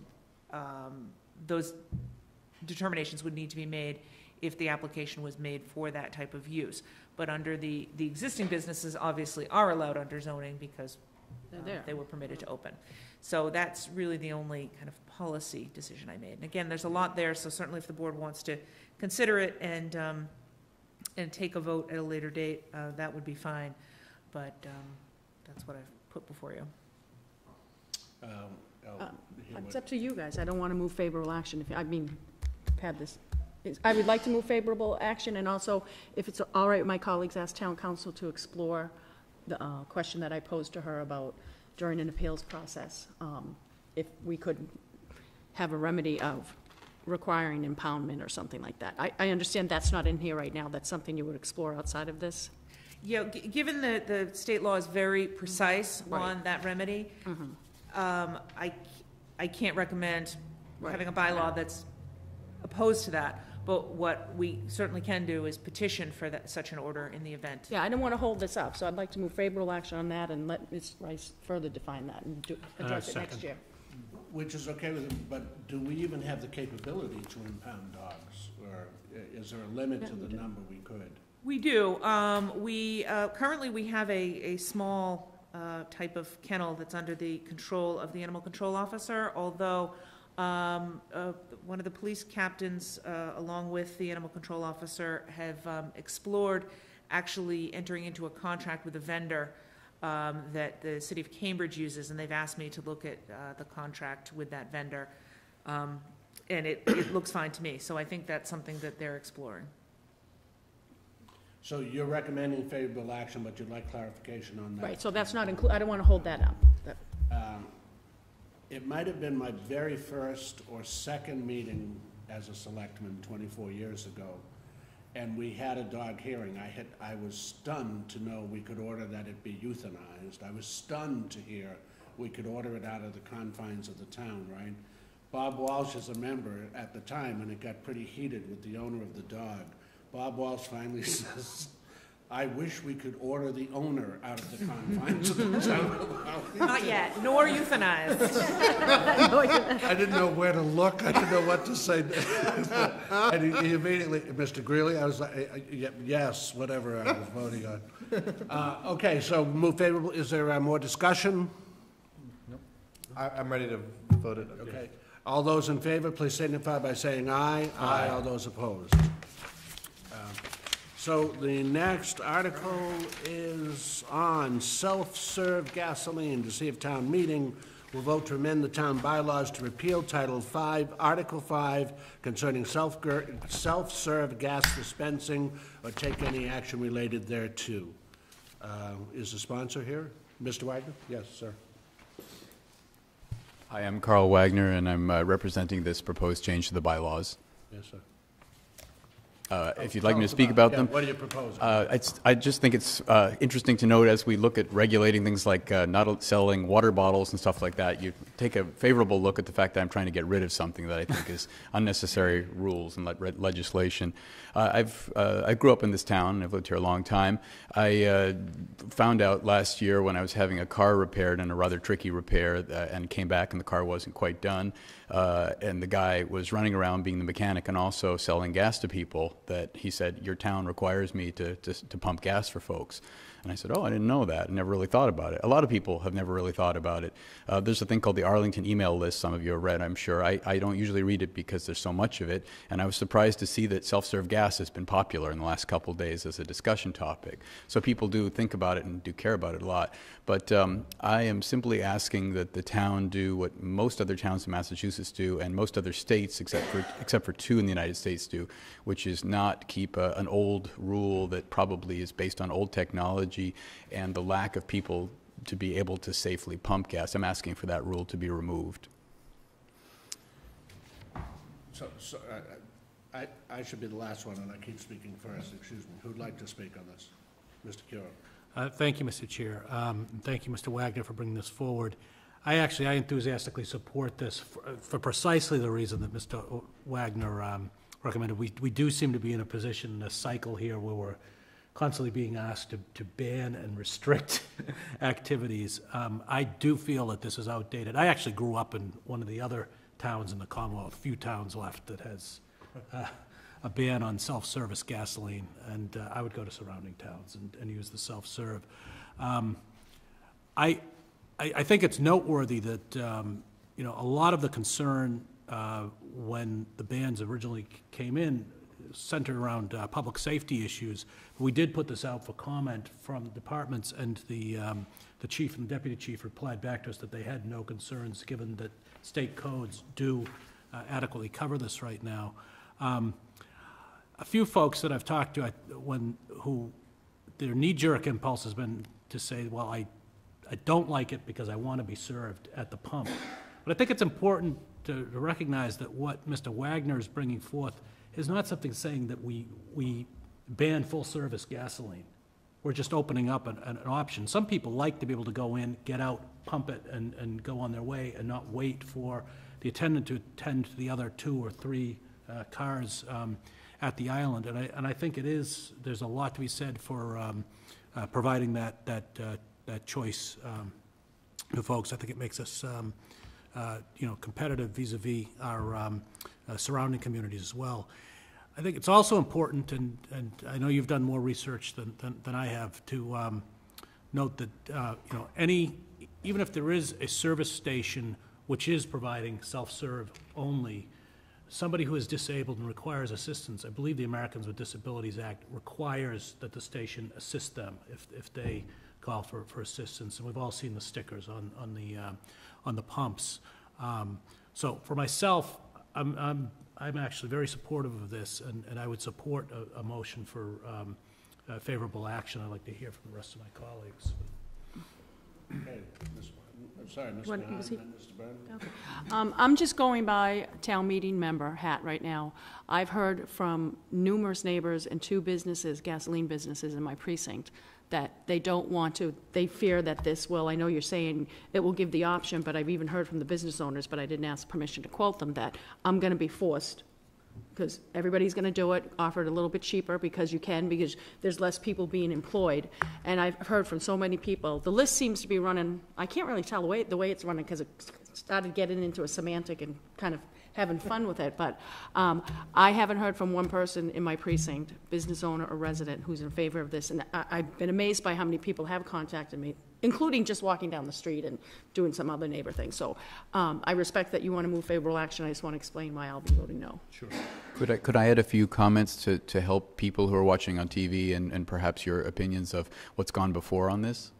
O: um, those determinations would need to be made if the application was made for that type of use. But under the, the existing businesses obviously are allowed under zoning because
C: They're
O: um,
C: there.
O: they were permitted to open. So that's really the only kind of policy decision I made. And again, there's a lot there, so certainly if the board wants to consider it and, um, and take a vote at a later date, uh, that would be fine. But, um, that's what I've put before you.
I: Um,
A: Oh,
C: Uh,
A: here,
C: It's up to you guys. I don't want to move favorable action. If, I mean, had this, is- I would like to move favorable action, and also, if it's all right with my colleagues, ask town counsel to explore the uh, question that I posed to her about during an appeals process, um, if we could have a remedy of requiring impoundment or something like that. I, I understand that's not in here right now. That's something you would explore outside of this?
O: Yeah, g- given that the state law is very precise
C: Right.
O: on that remedy,
C: Mhm.
O: um, I, c- I can't recommend
C: Right.
O: having a bylaw that's opposed to that. But what we certainly can do is petition for that, such an order in the event.
C: Yeah, I don't want to hold this up, so I'd like to move favorable action on that and let Ms. Rice further define that and do- address it next
A: second.
C: year.
A: Which is okay with it, but do we even have the capability to impound dogs? Or is there a limit to the number we could?
O: We do. Um, we, uh, currently, we have a, a small, uh, type of kennel that's under the control of the animal control officer, although, um, uh, one of the police captains, uh, along with the animal control officer, have, um, explored actually entering into a contract with a vendor, um, that the city of Cambridge uses, and they've asked me to look at, uh, the contract with that vendor. Um, and it, it looks fine to me, so I think that's something that they're exploring.
A: So you're recommending favorable action, but you'd like clarification on that?
C: Right, so that's not inclu, I don't want to hold that up. That-
A: Um, It might have been my very first or second meeting as a selectman 24 years ago, and we had a dog hearing. I had, I was stunned to know we could order that it be euthanized. I was stunned to hear we could order it out of the confines of the town, right? Bob Walsh is a member at the time, and it got pretty heated with the owner of the dog. Bob Walsh finally says, I wish we could order the owner out of the confines of the town.
O: Not yet, nor euthanized.
A: I didn't know where to look, I didn't know what to say. And he- he immediately, Mr. Greeley, I was like, eh, eh, yes, whatever I was voting on. Uh, Okay, so move favorable, is there uh, more discussion?
D: I, I'm ready to vote it.
A: Okay. All those in favor, please signify by saying aye. Aye. All those opposed. Uh, So the next article is on self-serve gasoline, to see if town meeting will vote to amend the town bylaws to repeal Title V, Article V concerning self self-serve gas dispensing, or take any action related thereto. Uh, Is the sponsor here? Mr. Wagner? Yes, sir.
V: Hi, I'm Carl Wagner, and I'm uh, representing this proposed change to the bylaws.
A: Yes, sir.
V: Uh, If you'd like me to speak
A: about
V: about them.
A: Yeah, what are you proposing?
V: Uh, it's- I just think it's uh, interesting to note as we look at regulating things like uh, not selling water bottles and stuff like that, you take a favorable look at the fact that I'm trying to get rid of something that I think is unnecessary rules and le- legislation. Uh, I've, uh, I grew up in this town, and I've lived here a long time. I uh, found out last year when I was having a car repaired and a rather tricky repair, uh, and came back and the car wasn't quite done. Uh, and the guy was running around being the mechanic and also selling gas to people that he said, your town requires me to, to, to pump gas for folks. And I said, oh, I didn't know that. I never really thought about it. A lot of people have never really thought about it. Uh, there's a thing called the Arlington email list. Some of you have read, I'm sure. I, I don't usually read it because there's so much of it. And I was surprised to see that self-serve gas has been popular in the last couple days as a discussion topic. So people do think about it and do care about it a lot. But um, I am simply asking that the town do what most other towns in Massachusetts do and most other states, except for, except for two in the United States, do, which is not keep a, an old rule that probably is based on old technology and the lack of people to be able to safely pump gas. I'm asking for that rule to be removed.
A: So, so, uh, I, I should be the last one, and I keep speaking first, excuse me. Who'd like to speak on this? Mr. Curro?
E: Uh, Thank you, Mr. Chair. Um, Thank you, Mr. Wagner, for bringing this forward. I actually, I enthusiastically support this for- for precisely the reason that Mr. Wagner um, recommended. We we do seem to be in a position, in a cycle here, where we're constantly being asked to to ban and restrict activities. Um, I do feel that this is outdated. I actually grew up in one of the other towns in the Commonwealth, a few towns left that has uh, a ban on self-service gasoline, and uh, I would go to surrounding towns and, and use the self-serve. Um, I, I, I think it's noteworthy that, um, you know, a lot of the concern uh, when the bans originally came in centered around uh, public safety issues. We did put this out for comment from departments, and the, um, the chief and deputy chief replied back to us that they had no concerns, given that state codes do uh, adequately cover this right now. Um, a few folks that I've talked to, I- when, who, their knee-jerk impulse has been to say, well, I, I don't like it because I want to be served at the pump. But I think it's important to recognize that what Mr. Wagner is bringing forth is not something saying that we, we ban full-service gasoline. We're just opening up an, an option. Some people like to be able to go in, get out, pump it, and, and go on their way and not wait for the attendant to attend to the other two or three uh, cars um, at the island. And I, and I think it is, there's a lot to be said for um, uh, providing that, that, uh, that choice um, to folks. I think it makes us, um, uh, you know, competitive vis-à-vis our um, uh, surrounding communities as well. I think it's also important, and, and I know you've done more research than, than, than I have, to um, note that, uh, you know, any, even if there is a service station which is providing self-serve only, somebody who is disabled and requires assistance, I believe the Americans with Disabilities Act requires that the station assist them if, if they call for, for assistance. And we've all seen the stickers on, on the, uh, on the pumps. Um, So for myself, I'm, I'm, I'm actually very supportive of this, and, and I would support a, a motion for um, favorable action. I'd like to hear from the rest of my colleagues.
A: Okay, Ms. I'm sorry, Mr.
C: What- was he-
A: then Mr.
C: Okay. Um, I'm just going by town meeting member hat right now. I've heard from numerous neighbors and two businesses, gasoline businesses in my precinct, that they don't want to, they fear that this will, I know you're saying it will give the option, but I've even heard from the business owners, but I didn't ask permission to quote them, that I'm gonna be forced because everybody's going to do it, offer it a little bit cheaper because you can, because there's less people being employed. And I've heard from so many people, the list seems to be running, I can't really tell the way, the way it's running because it started getting into a semantic and kind of having fun with it. But um, I haven't heard from one person in my precinct, business owner or resident, who's in favor of this. And I, I've been amazed by how many people have contacted me, including just walking down the street and doing some other neighbor thing. So um, I respect that you want to move favorable action. I just want to explain why I'll be voting no.
A: Sure.
V: Could I, could I add a few comments to, to help people who are watching on TV and, and perhaps your opinions of what's gone before on this?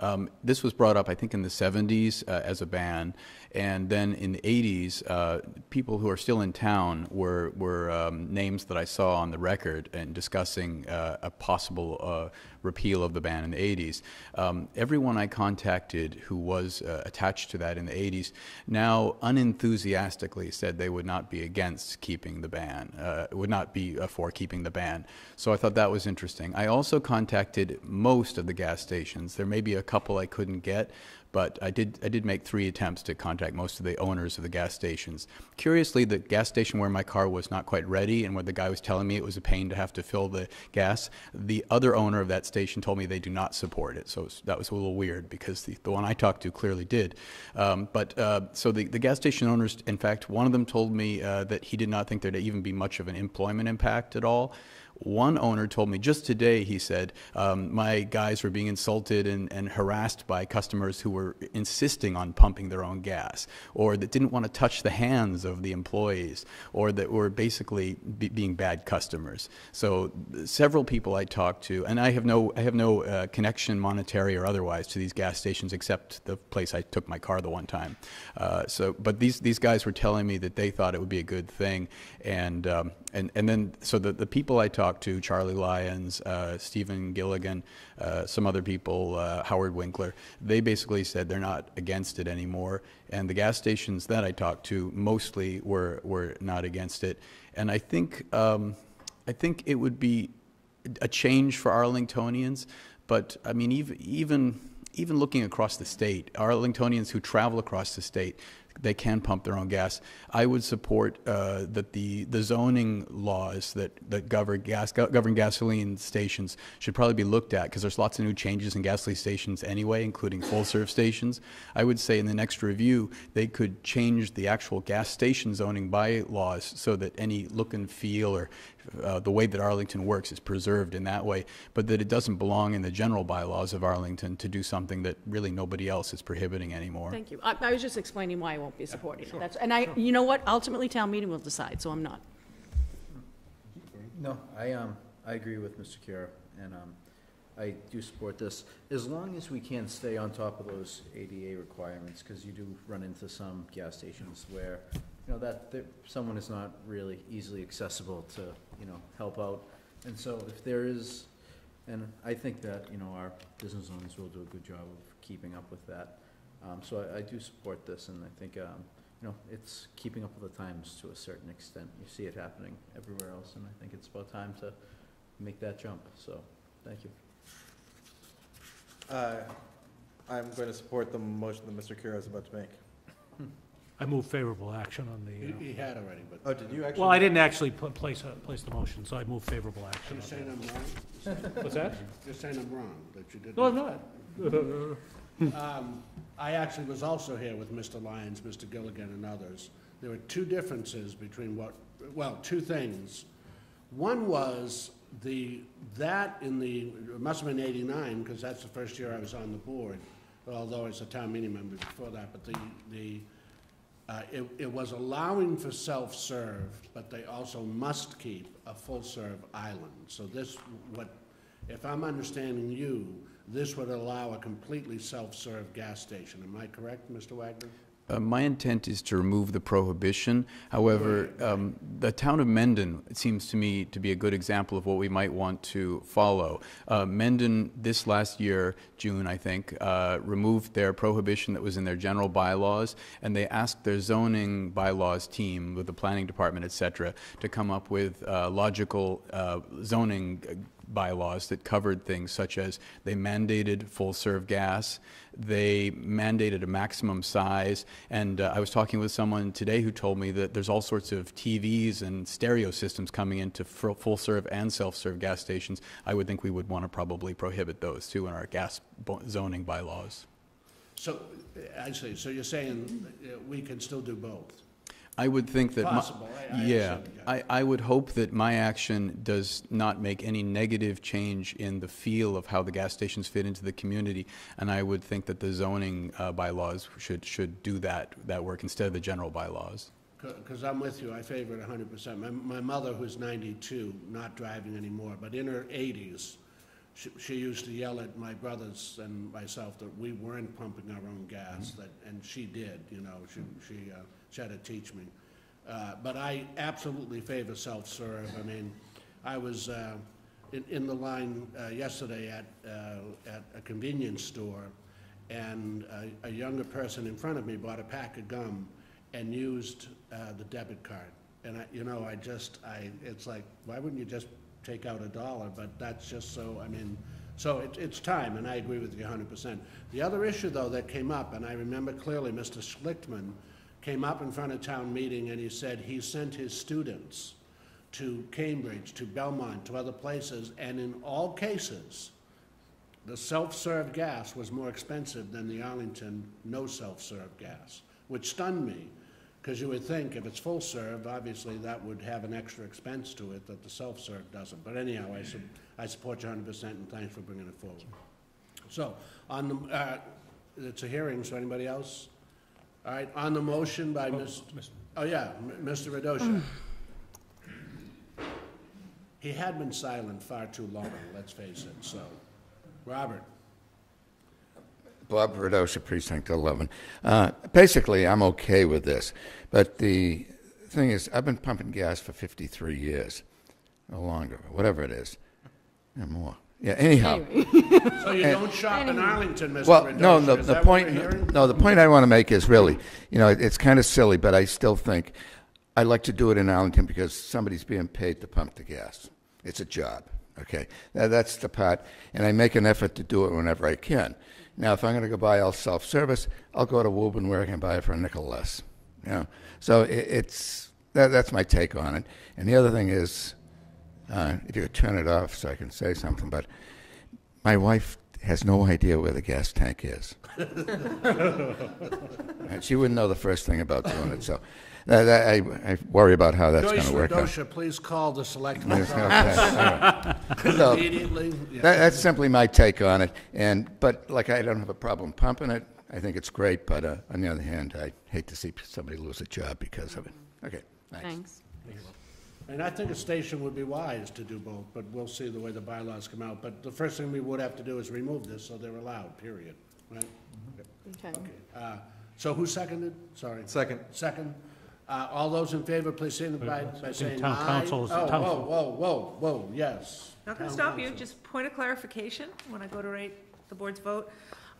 V: Um, this was brought up, I think, in the 70s uh, as a ban, and then in the 80s, uh, people who are still in town were, were um, names that I saw on the record and discussing uh, a possible uh, repeal of the ban in the 80s. Um, everyone I contacted who was uh, attached to that in the 80s now unenthusiastically said they would not be against keeping the ban, uh, would not be uh, for keeping the ban. So I thought that was interesting. I also contacted most of the gas stations. There may be a couple I couldn't get, but I did, I did make three attempts to contact most of the owners of the gas stations. Curiously, the gas station where my car was not quite ready and where the guy was telling me it was a pain to have to fill the gas, the other owner of that station told me they do not support it. So that was a little weird because the, the one I talked to clearly did. Um, but uh, so the, the gas station owners, in fact, one of them told me uh, that he did not think there'd even be much of an employment impact at all. One owner told me just today, he said, um, my guys were being insulted and, and harassed by customers who were insisting on pumping their own gas, or that didn't want to touch the hands of the employees, or that were basically be, being bad customers. So several people I talked to, and I have no, I have no uh, connection, monetary or otherwise, to these gas stations except the place I took my car the one time. Uh, so, but these these guys were telling me that they thought it would be a good thing, and um, and and then so the the people I talked to, Charlie Lyons, uh, Stephen Gilligan, uh, some other people, uh, Howard Winkler, they basically said they're not against it anymore. And the gas stations that I talked to mostly were were not against it. And I think um, I think it would be a change for Arlingtonians. But I mean, even even even looking across the state, Arlingtonians who travel across the state, they can pump their own gas. I would support uh, that the, the zoning laws that, that govern gas govern gasoline stations should probably be looked at because there's lots of new changes in gasoline stations anyway, including full serve stations. I would say in the next review they could change the actual gas station zoning bylaws so that any look and feel or uh, the way that Arlington works is preserved in that way, but that it doesn't belong in the general bylaws of Arlington to do something that really nobody else is prohibiting anymore.
C: Thank you. I, I was just explaining why I won't be supporting it. That's, and I, you know what, ultimately town meeting will decide, so I'm not.
T: No, I, um, I agree with Mr. Curro, and, um, I do support this, as long as we can stay on top of those ADA requirements, because you do run into some gas stations where, you know, that, that someone is not really easily accessible to, you know, help out. And so if there is, and I think that, you know, our business owners will do a good job of keeping up with that. Um, so I, I do support this, and I think, um, you know, it's keeping up with the times to a certain extent. You see it happening everywhere else, and I think it's about time to make that jump, so, thank you.
D: Uh, I'm going to support the motion that Mr. Curro is about to make.
E: I move favorable action on the. uh,
A: He he had already, but.
D: Oh, did you actually?
E: Well, I didn't actually put, place, uh, place the motion, so I move favorable action.
A: You're saying
E: that.
A: I'm wrong?
E: What's that?
A: You're saying I'm wrong, that you didn't?
E: No, I'm not.
A: Um, I actually was also here with Mr. Lyons, Mr. Gilligan, and others. There were two differences between what, well, two things. One was the, that in the, it must have been eighty-nine, because that's the first year I was on the board, although I was a town meeting member before that, but the, the, uh, it, it was allowing for self-serve, but they also must keep a full-serve island. So this, what, if I'm understanding you, this would allow a completely self-serve gas station. Am I correct, Mr. Wagner?
V: Uh, My intent is to remove the prohibition. However, um, the town of Mendon, seems to me to be a good example of what we might want to follow. Uh, Mendon, this last year, June, I think, uh, removed their prohibition that was in their general bylaws, and they asked their zoning bylaws team with the planning department, et cetera, to come up with uh, logical uh, zoning uh, bylaws that covered things such as they mandated full-serve gas, they mandated a maximum size, and uh, I was talking with someone today who told me that there's all sorts of TVs and stereo systems coming into fu- full-serve and self-serve gas stations. I would think we would want to probably prohibit those too in our gas zoning bylaws.
A: So, see, so you're saying we can still do both?
V: I would think that. my-
A: Possible, I- I
V: Yeah,
A: understand,
V: I, I would hope that my action does not make any negative change in the feel of how the gas stations fit into the community, and I would think that the zoning uh, bylaws should, should do that, that work instead of the general bylaws.
A: Because I'm with you, I favor it hundred percent. My, my mother, who's ninety-two, not driving anymore, but in her eighties, she, she used to yell at my brothers and myself that we weren't pumping our own gas, that, and she did, you know, she, she, uh, had to teach me. Uh, but I absolutely favor self-serve. I mean, I was, uh, in, in the line, uh, yesterday at, uh, at a convenience store, and a, a younger person in front of me bought a pack of gum and used uh, the debit card. And I, you know, I just, I, it's like, why wouldn't you just take out a dollar? But that's just so, I mean, so it, it's time, and I agree with you hundred percent. The other issue, though, that came up, and I remember clearly, Mr. Schlichtman came up in front of town meeting and he said he sent his students to Cambridge, to Belmont, to other places, and in all cases, the self-serve gas was more expensive than the Arlington no self-serve gas, which stunned me, because you would think if it's full-serve, obviously that would have an extra expense to it that the self-serve doesn't. But anyhow, I, su- I support you hundred percent, and thanks for bringing it forward. So, on the, uh, it's a hearing, so anybody else? All right, on the motion by Ms., oh, yeah, M- Mr. Radosha. He had been silent far too long, let's face it, so. Robert?
W: Bob Radosha, Precinct 11. Uh, Basically, I'm okay with this, but the thing is, I've been pumping gas for 53 years, or longer, whatever it is, yeah, more. Yeah, anyhow.
A: So you
W: And-
A: don't shop in Arlington, Mr.
W: Well, no, the,
A: is
W: the
A: that what
W: point,
A: we're hearing?
W: no, the point I want to make is really, you know, it's kind of silly, but I still think I like to do it in Arlington because somebody's being paid to pump the gas. It's a job, okay? That, that's the part, and I make an effort to do it whenever I can. Now, if I'm going to go buy all self-service, I'll go to Woburn where I can buy it for a nickel less, you know? So it, it's, that, that's my take on it. And the other thing is, uh, if you could turn it off so I can say something, but my wife has no idea where the gas tank is. and she wouldn't know the first thing about doing it. So that, that, I, I worry about how that's going
A: Joyce
W: to work out.
A: Radosha, please call the selectmen.
W: Yes, okay, all right. So,
A: Immediately. yeah.
W: that, that's simply my take on it. And but like I don't have a problem pumping it. I think it's great. But uh, on the other hand, I hate to see somebody lose a job because of it. Okay, thanks.
C: Thanks.
A: And I think a station would be wise to do both, but we'll see the way the bylaws come out. But the first thing we would have to do is remove this, so they're allowed, period, right?
C: Okay.
A: Uh, So who seconded? Sorry.
D: Second.
A: Second. Uh, All those in favor, please signify by saying
E: Town
A: aye.
E: counsel is-
A: Oh,
E: town-
A: whoa, whoa, whoa, whoa, yes.
O: Not going to
A: Town
O: stop you,
A: counsel.
O: just point of clarification when I go to rate the board's vote.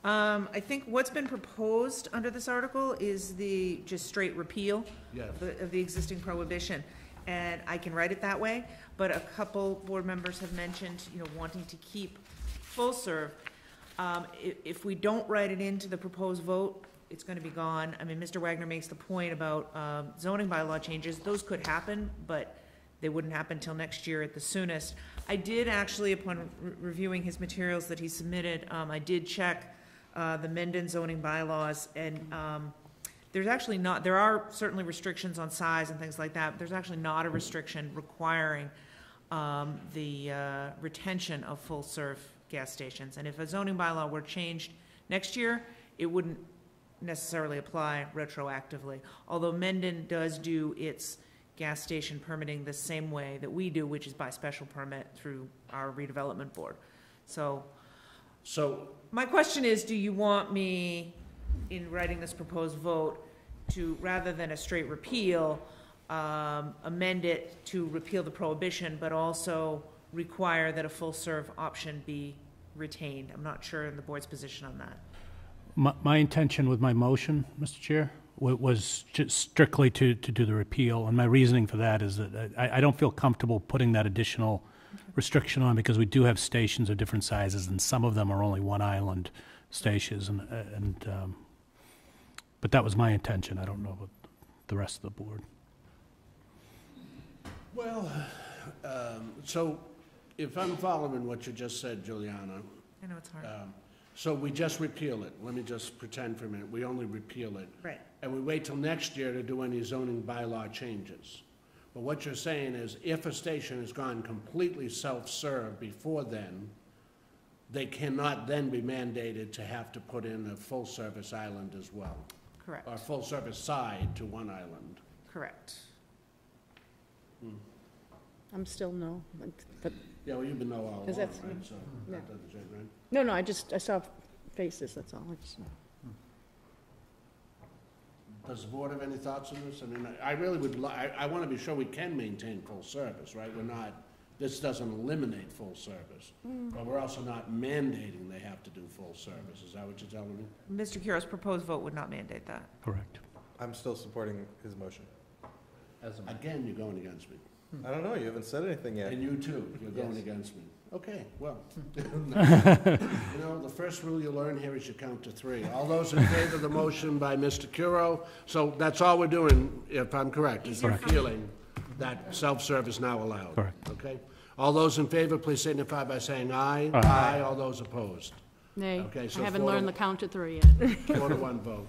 O: Um, I think what's been proposed under this article is the just straight repeal
A: Yes.
O: of the, of the existing prohibition. And I can write it that way, but a couple board members have mentioned, you know, wanting to keep full serve. Um, if we don't write it into the proposed vote, it's gonna be gone. I mean, Mr. Wagner makes the point about, um, zoning bylaw changes, those could happen, but they wouldn't happen till next year at the soonest. I did actually, upon re- reviewing his materials that he submitted, um, I did check, uh, the Mendon zoning bylaws, and, um, there's actually not, there are certainly restrictions on size and things like that, but there's actually not a restriction requiring, um, the, uh, retention of full-serve gas stations. And if a zoning bylaw were changed next year, it wouldn't necessarily apply retroactively. Although Mendon does do its gas station permitting the same way that we do, which is by special permit through our redevelopment board. So,
A: So,
O: my question is, do you want me, in writing this proposed vote, to, rather than a straight repeal, um, amend it to repeal the prohibition, but also require that a full-serve option be retained? I'm not sure in the board's position on that.
E: My, my intention with my motion, Mr. Chair, was just strictly to, to do the repeal, and my reasoning for that is that I, I don't feel comfortable putting that additional restriction on because we do have stations of different sizes, and some of them are only one island stations, and, and, um, but that was my intention. I don't know about the rest of the board.
A: well, um, so if I'm following what you just said, Juliana,
O: I know it's hard.
A: um, so we just repeal it. Let me just pretend for a minute. We only repeal it.
O: Right.
A: And we wait till next year to do any zoning bylaw changes. But what you're saying is if a station has gone completely self-serve before then, they cannot then be mandated to have to put in a full-service island as well.
O: Correct.
A: Or full-service side to one island.
O: Correct. Hmm.
C: I'm still no, but- but,
A: Yeah, well, you've been no all along,
C: 'Cause
A: right?
C: that's-
A: So
C: yeah.
A: that doesn't change, right?
C: no, no, I just, I saw faces, that's all. I just-
A: Does the board have any thoughts on this? I mean, I I really would, li- I, I want to be sure we can maintain full service, right? We're not, this doesn't eliminate full service.
O: Mm.
A: But we're also not mandating they have to do full service. Is that what you're telling me?
O: Mr. Curro's proposed vote would not mandate that.
E: Correct.
D: I'm still supporting his motion.
A: Again, you're going against me.
D: I don't know, you haven't said anything yet.
A: And you too, you're going
D: Yes.
A: against me. Okay, well. You know, the first rule you learn here is you count to three. All those in favor of the motion by Mr. Curro, so that's all we're doing, if I'm correct, is
E: Correct.
A: repealing that self-service now allowed.
E: Correct.
A: Okay? All those in favor, please signify by saying aye.
E: Aye.
A: All those opposed.
C: Nay,
A: Okay, so
C: I haven't
A: four to-
C: learned the count to three yet.
A: Four to one vote.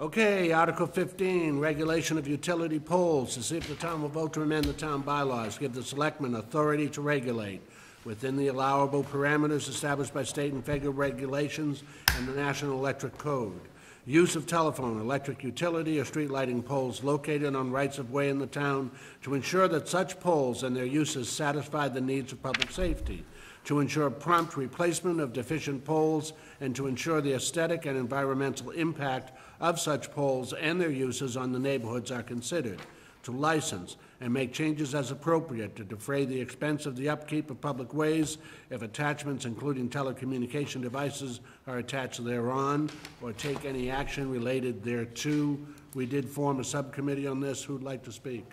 A: Okay, Article 15, regulation of utility poles. To see if the town will vote to amend the town bylaws, give the selectmen authority to regulate within the allowable parameters established by state and federal regulations and the National Electric Code. Use of telephone, electric utility, or street lighting poles located on rights-of-way in the town to ensure that such poles and their uses satisfy the needs of public safety to ensure prompt replacement of deficient poles, and to ensure the aesthetic and environmental impact of such poles and their uses on the neighborhoods are considered, to license and make changes as appropriate to defray the expense of the upkeep of public ways if attachments including telecommunication devices are attached thereon, or take any action related thereto. We did form a subcommittee on this. Who'd like to speak?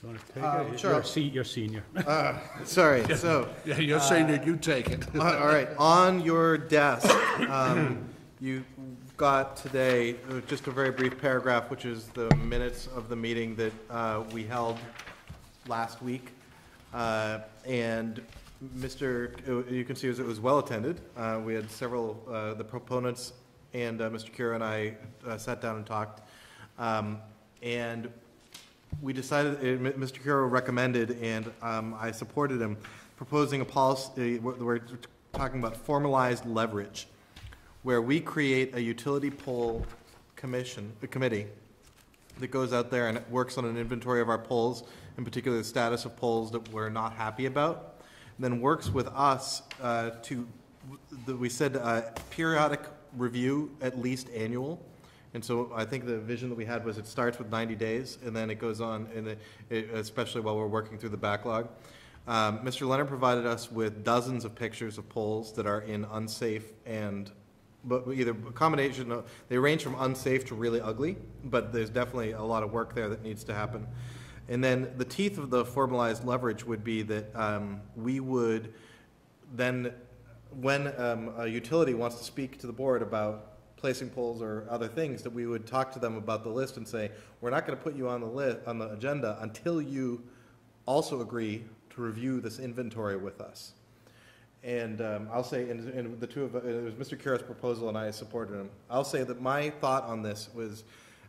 E: Do you want to take
D: Uh,
E: it?
D: sure.
E: You're a se- You're senior.
D: Uh, Sorry, so.
A: Yeah, you're saying that you take it.
D: Uh, All right, on your desk, um, you got today uh, just a very brief paragraph, which is the minutes of the meeting that uh, we held last week. Uh, And Mr., uh, you can see it was- well-attended. Uh, We had several, uh, the proponents and uh, Mr. Curro and I uh, sat down and talked. Um, And we decided, uh, Mr. Curro recommended, and um, I supported him, proposing a policy, we're talking about formalized leverage, where we create a utility pole commission, a committee, that goes out there and works on an inventory of our poles, in particular the status of poles that we're not happy about, and then works with us uh, to, that we said uh, periodic review, at least annual. And so I think the vision that we had was it starts with 90 days, and then it goes on, in the, it- especially while we're working through the backlog. Um, Mr. Leonard provided us with dozens of pictures of poles that are in unsafe and, but either combination of, they range from unsafe to really ugly, but there's definitely a lot of work there that needs to happen. And then the teeth of the formalized leverage would be that um, we would then, when um, a utility wants to speak to the board about placing poles or other things, that we would talk to them about the list and say, we're not going to put you on the list, on the agenda until you also agree to review this inventory with us. And um, I'll say, and, and the two of, it was Mr. Curro's proposal and I supported him. I'll say that my thought on this was,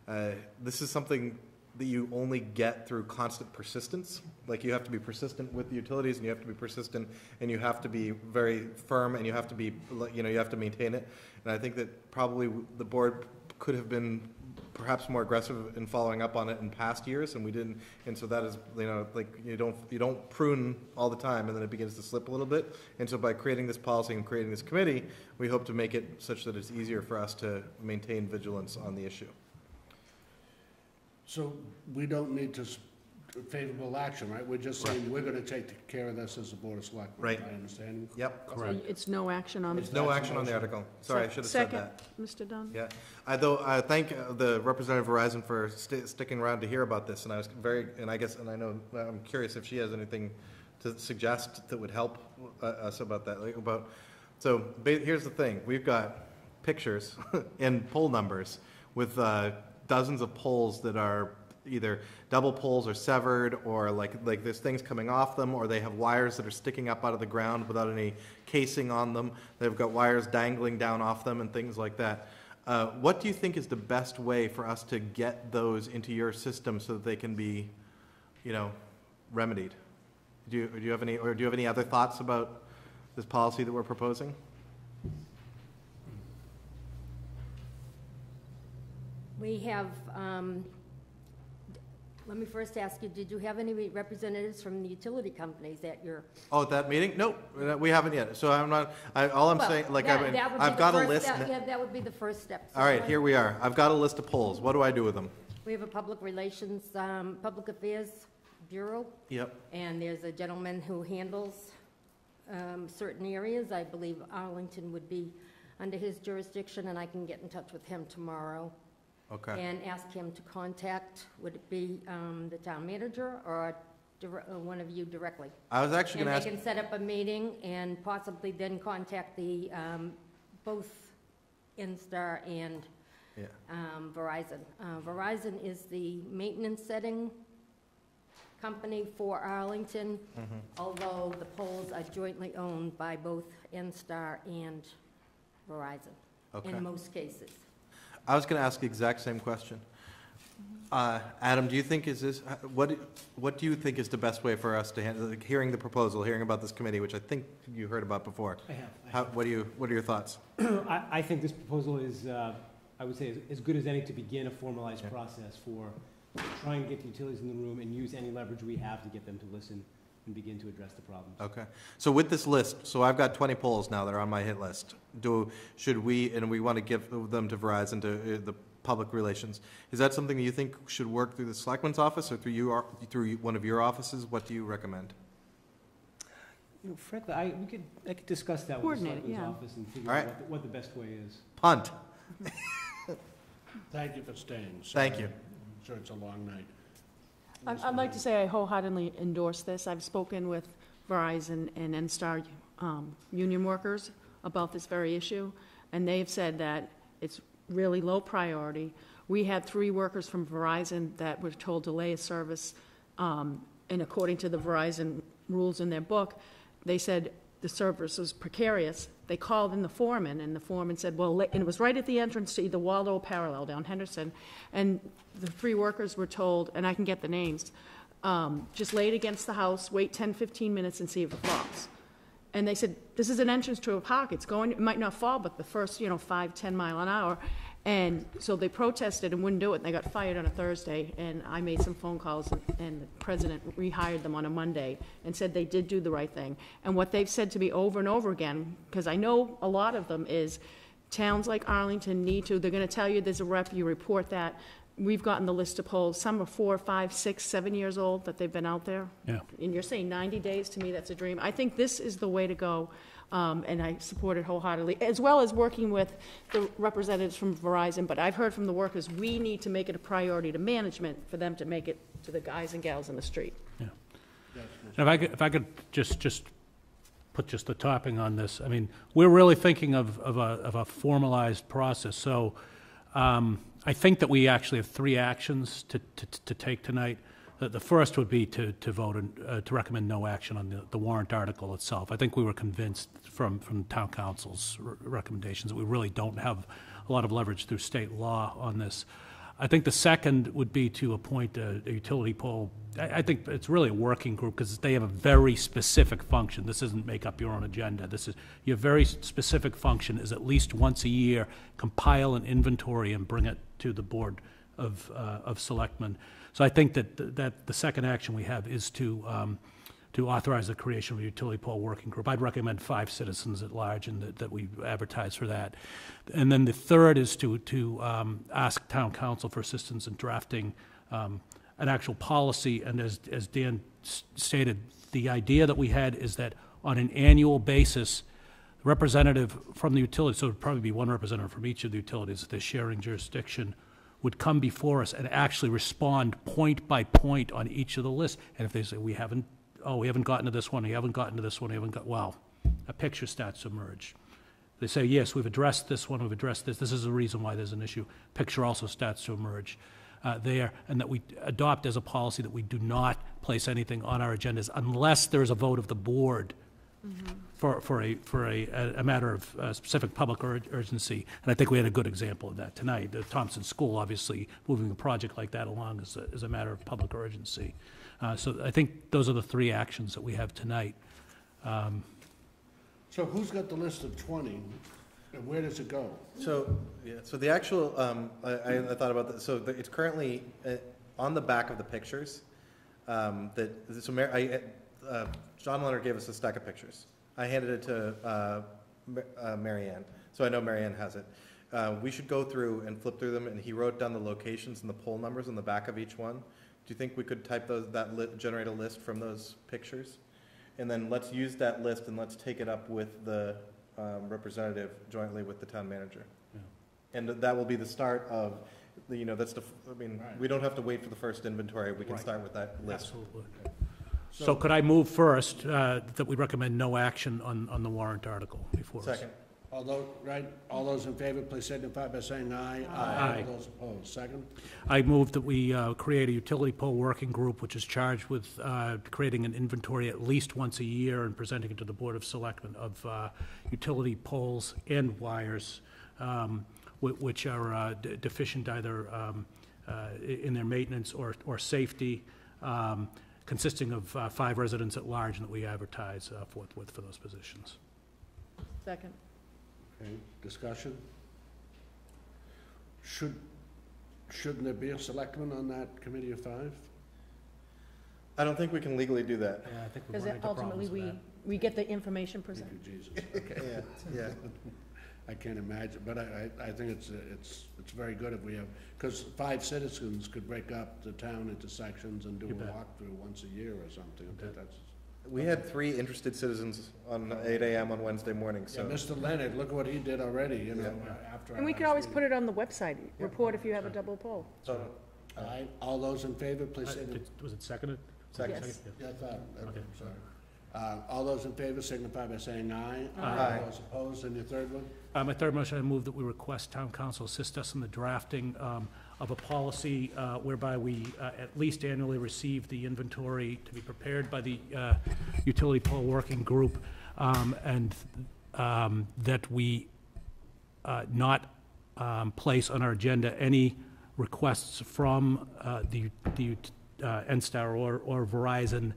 D: uh, this is something that you only get through constant persistence. Like you have to be persistent with the utilities and you have to be persistent and you have to be very firm and you have to be, you know, you have to maintain it. And I think that probably the board could have been perhaps more aggressive in following up on it in past years, and we didn't. And so that is, you know, like you don't you don't prune all the time, and then it begins to slip a little bit. And so by creating this policy and creating this committee, we hope to make it such that it's easier for us to maintain vigilance on the issue.
A: So we don't need to, favorable action, right? We're just saying we're gonna take care of this as a Board of Selectmen.
D: Right.
A: I understand?
D: Yep.
C: correct. It's no action on.
D: There's no action on the article. Sorry, I should have said that.
C: Second, Mr. Dunn?
D: Yeah, I, though, I thank uh, the representative of Verizon for sti- sticking around to hear about this, and I was very, and I guess, and I know, I'm curious if she has anything to suggest that would help uh, us about that, like about, so, ba- here's the thing, we've got pictures and pole numbers with uh, dozens of poles that are either double poles are severed, or like, like there's things coming off them, or they have wires that are sticking up out of the ground without any casing on them. They've got wires dangling down off them and things like that. Uh, what do you think is the best way for us to get those into your system so that they can be, you know, remedied? Do you, do you have any, or do you have any other thoughts about this policy that we're proposing?
Q: We have, um, let me first ask you, did you have any representatives from the utility companies at your?
D: Oh, at that meeting? Nope, uh, we haven't yet. So I'm not, I, all I'm
Q: Well,
D: saying, like,
Q: that-
D: I mean,
Q: that would be
D: I've
Q: the
D: got a
Q: first
D: list.
Q: step- Yeah, that would be the first step. So
D: All right, here we are. I've got a list of poles. What do I do with them?
Q: We have a public relations, um, public affairs bureau.
D: Yep.
Q: And there's a gentleman who handles um, certain areas. I believe Arlington would be under his jurisdiction, and I can get in touch with him tomorrow.
D: Okay.
Q: And ask him to contact, would it be um, the town manager or dir- uh, one of you directly?
D: I was actually gonna ask-
Q: And they can set up a meeting and possibly then contact the, um, both NSTAR and
D: Yeah.
Q: um, Verizon. Uh, Verizon is the maintenance setting company for Arlington,
D: Mhm.
Q: although the poles are jointly owned by both N-Star and Verizon,
D: Okay.
Q: in most cases.
D: I was going to ask the exact same question. Uh, Adam, do you think is this, uh, what, what do you think is the best way for us to handle, like, hearing the proposal, hearing about this committee, which I think you heard about before?
P: I have, I
D: How, what do you, what are your thoughts?
P: I, I think this proposal is, uh, I would say, as, as good as any to begin a formalized
D: Yeah.
P: process for trying to get the utilities in the room and use any leverage we have to get them to listen and begin to address the problems.
D: Okay. So with this list, so I've got 20 poles now that are on my hit list. Do, should we, and we want to give them to Verizon, to uh, the public relations, is that something that you think should work through the selectman's office or through you, or through one of your offices? What do you recommend?
P: You know, frankly, I, we could, I could discuss that with the
C: Coordinate it,
P: selectman's
C: yeah.
P: office and figure
D: All
P: out
D: right.
P: what, the- what the best way is.
D: Punt.
A: Thank you for staying.
D: Thank you.
A: I'm sure it's a long night.
C: I'd I'd like to say I wholeheartedly endorse this. I've spoken with Verizon and N-Star um, union workers about this very issue, and they've said that it's really low priority. We had three workers from Verizon that were told to lay a service, um, and according to the Verizon rules in their book, they said the service was precarious. They called in the foreman, and the foreman said, well, and it was right at the entrance to either Waldo or Parallel down Henderson, and the three workers were told, and I can get the names, um, just lay it against the house, wait 10, 15 minutes and see if it falls. And they said, this is an entrance to a park, it's going, it might not fall, but the first, you know, five, 10 mile an hour. And so they protested and wouldn't do it, and they got fired on a Thursday, and I made some phone calls, and- and the president rehired them on a Monday and said they did do the right thing. And what they've said to me over and over again, because I know a lot of them, is towns like Arlington need to, they're gonna tell you there's a rep, you report that. We've gotten the list of poles, some are four, five, six, seven years old that they've been out there.
E: Yeah.
C: And you're saying 90 days, to me, that's a dream. I think this is the way to go, um, and I support it wholeheartedly, as well as working with the representatives from Verizon. But I've heard from the workers, we need to make it a priority to management for them to make it to the guys and gals in the street.
E: Yeah, If I could, if I could just, just put just the topping on this, I mean, we're really thinking of, of a, of a formalized process. So um, I think that we actually have three actions to, to, to take tonight. The, the first would be to, to vote, and, uh, to recommend no action on the, the warrant article itself. I think we were convinced from, from town counsel's recommendations that we really don't have a lot of leverage through state law on this. I think the second would be to appoint a, a utility pole. I, I think it's really a working group because they have a very specific function. This isn't make up your own agenda. This is your very specific function is at least once a year compile an inventory and bring it to the board of uh, of selectmen. So I think that that the second action we have is to. Um, to authorize the creation of a utility pole working group. I'd recommend five citizens at large and that, that we advertise for that. And then the third is to, to um, ask town counsel for assistance in drafting um, an actual policy. And as, as Dan s- stated, the idea that we had is that on an annual basis, representative from the utility, so it'd probably be one representative from each of the utilities, if they're sharing jurisdiction, would come before us and actually respond point by point on each of the lists. And if they say, we haven't, oh, we haven't gotten to this one, we haven't gotten to this one, we haven't got, well, a picture starts to emerge. They say, yes, we've addressed this one, we've addressed this, this is the reason why there's an issue. Picture also starts to emerge uh, there, and that we adopt as a policy that we do not place anything on our agendas unless there's a vote of the board for, for a, for a, a matter of uh, specific public ur- urgency. And I think we had a good example of that tonight. The Thompson School, obviously, moving a project like that along is a, is a matter of public urgency. Uh, So I think those are the three actions that we have tonight. Um,
A: So who's got the list of 20, and where does it go?
D: So, yeah, so the actual, um, I, I I thought about that, so the- it's currently uh, on the back of the pictures. Um, that, so Mar, I, uh, John Leonard gave us a stack of pictures. I handed it to, uh, uh, Mary Ann, so I know Mary Ann has it. Uh, we should go through and flip through them, and he wrote down the locations and the pole numbers on the back of each one. Do you think we could type those, that li, generate a list from those pictures? And then let's use that list and let's take it up with the, um, representative jointly with the town manager. And that will be the start of, the- you know, that's the, I mean, we don't have to wait for the first inventory, we can
E: Right.
D: start with that list.
E: Absolutely. So could I move first uh, that we recommend no action on, on the warrant article before us?
D: Second.
A: All those, right, all those in favor, please signify by saying aye.
E: Aye.
A: All those opposed, second?
E: I move that we uh, create a utility pole working group, which is charged with uh, creating an inventory at least once a year and presenting it to the Board of Selectmen of uh, utility poles and wires, um, whi- which are uh, de- deficient either um, uh, i- in their maintenance or, or safety, um, consisting of uh, five residents at large, and that we advertise uh, forthwith for those positions.
C: Second.
A: Okay, discussion? Should, shouldn't there be a selectman on that committee of five?
D: I don't think we can legally do that.
E: Yeah, I think we
C: Because ultimately, we, we get the information presented.
A: Jesus, okay.
D: Yeah, yeah.
A: I can't imagine, but I, I, I think it's, uh, it's, it's very good if we have, because five citizens could break up the town into sections and do a
E: You bet.
A: walkthrough once a year or something. I think that's.
D: We had three interested citizens on eight AM on Wednesday morning,
A: Yeah,
D: so.
A: Mr. Leonard, look what he did already, you know, after.
C: And we could always put it on the website, report if you have a double pole.
A: So, All right, all those in favor, please
E: Uh,
A: signify.
E: did- Was it seconded?
D: Second.
C: Yes.
A: Yeah, I thought, I'm
E: Okay.
A: sorry. Uh, all those in favor signify by saying aye.
D: Aye.
A: All those opposed, and your third one?
E: Uh, My third motion, I move that we request town counsel assist us in the drafting um, of a policy uh, whereby we uh, at least annually receive the inventory to be prepared by the uh, utility pole working group, um, and um, that we uh, not um, place on our agenda any requests from uh, the the NSTAR or or Verizon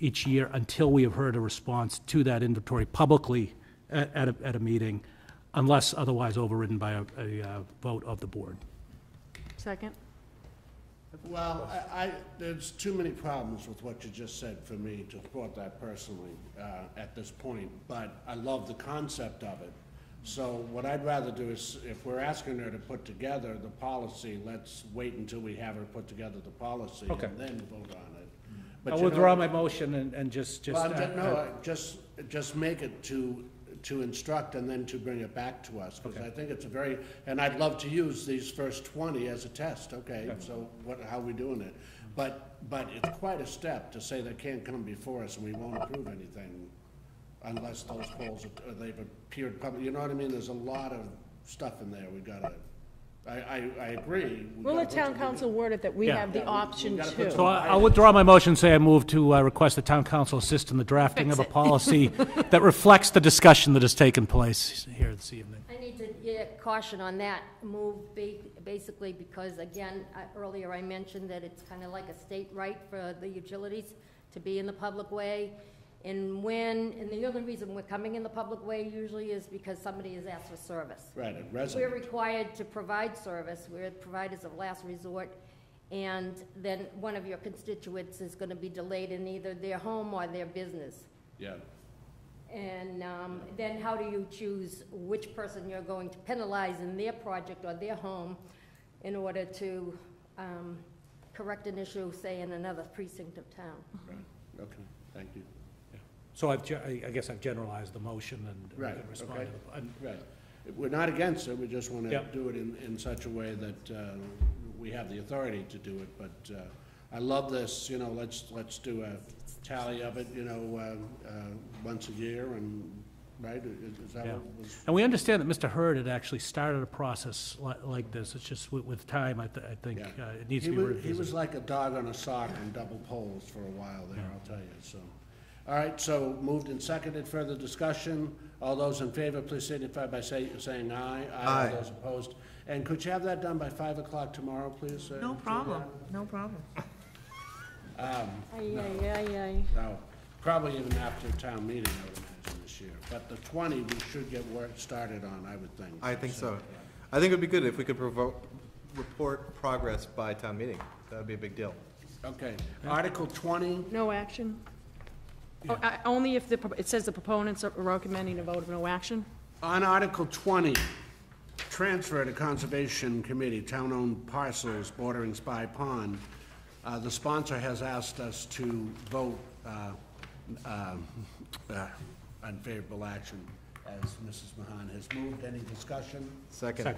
E: each year until we have heard a response to that inventory publicly at at a at a meeting. Unless otherwise overridden by a, a uh, vote of the board.
C: Second?
A: Well, I, I, there's too many problems with what you just said for me to support that personally, uh, at this point, but I love the concept of it. So what I'd rather do is, if we're asking her to put together the policy, let's wait until we have her put together the policy
E: Okay.
A: and then vote on it. But
E: I'll
A: you know-
E: withdraw my motion and, and just, just.
A: Well, I'm ju-
E: uh,
A: no,
E: uh,
A: I- just, just make it to, to instruct and then to bring it back to us, because I think it's a very, and I'd love to use these first twenty as a test, okay, so what, how are we doing it? But, but it's quite a step to say they can't come before us and we won't approve anything unless those poles, are- they've appeared public, you know what I mean? There's a lot of stuff in there We've gotta, I, I, I agree. we
C: We'll
A: gotta put
C: town
A: some-
C: counsel word it that we
E: Yeah.
C: have the
A: Yeah, we- we
C: option
A: gotta put
C: to.
E: So I- I'll withdraw my motion, say I move to uh, request the town counsel assist in the drafting of a
C: it.
E: policy that reflects the discussion that has taken place here this evening.
Q: I need to yeah, caution on that move, ba- basically because, again, I- earlier I mentioned that it's kind of like a state right for the utilities to be in the public way. And when, and the only reason we're coming in the public way usually is because somebody has asked for service.
A: Right, a
Q: We're
A: resident.
Q: required to provide service, we're providers of last resort, and then one of your constituents is gonna be delayed in either their home or their business.
A: Yeah.
Q: And um, then how do you choose which person you're going to penalize in their project or their home in order to um, correct an issue, say, in another precinct of town?
A: Right, okay, thank you.
E: So I've, ge- I I guess I've generalized the motion and we
A: Right,
E: can respond
A: okay.
E: to the- and-
A: Right. We're not against it, we just want to
E: Yep.
A: do it in, in such a way that uh, we have the authority to do it, but uh, I love this, you know, let's, let's do a tally of it, you know, uh, uh, once a year, and, right, is is that
E: Yeah.
A: what was?
E: And we understand that Mr. Hurd had actually started a process li- like this. It's just with, with time, I, th- I think
A: Yeah.
E: uh, it needs
A: He
E: to be
A: was- He was
E: revisited.
A: like a dog on a sock and double poles for a while there, I'll tell you, so. All right, so moved and seconded, further discussion. All those in favor, please signify by say, saying aye.
D: Aye.
A: All those opposed. And could you have that done by five o'clock tomorrow, please? uh,
O: No
A: Julia?
O: problem, no problem.
A: Um,
C: Ay, ay, ay, ay.
A: no, probably even after town meeting, I would imagine, this year. But the twenty, we should get work started on, I would think.
D: I think so. I think it would be good if we could provoke, report progress by town meeting. That would be a big deal.
A: Okay, Article twenty,
C: No action? Oh, I- Only if the, pro- it says the proponents are recommending a vote of no action?
A: On Article 20, transfer to Conservation Committee, town-owned parcels bordering Spy Pond, uh, the sponsor has asked us to vote uh, um, uh, unfavorable action, as Mrs. Mahon has moved. Any discussion?
D: Second.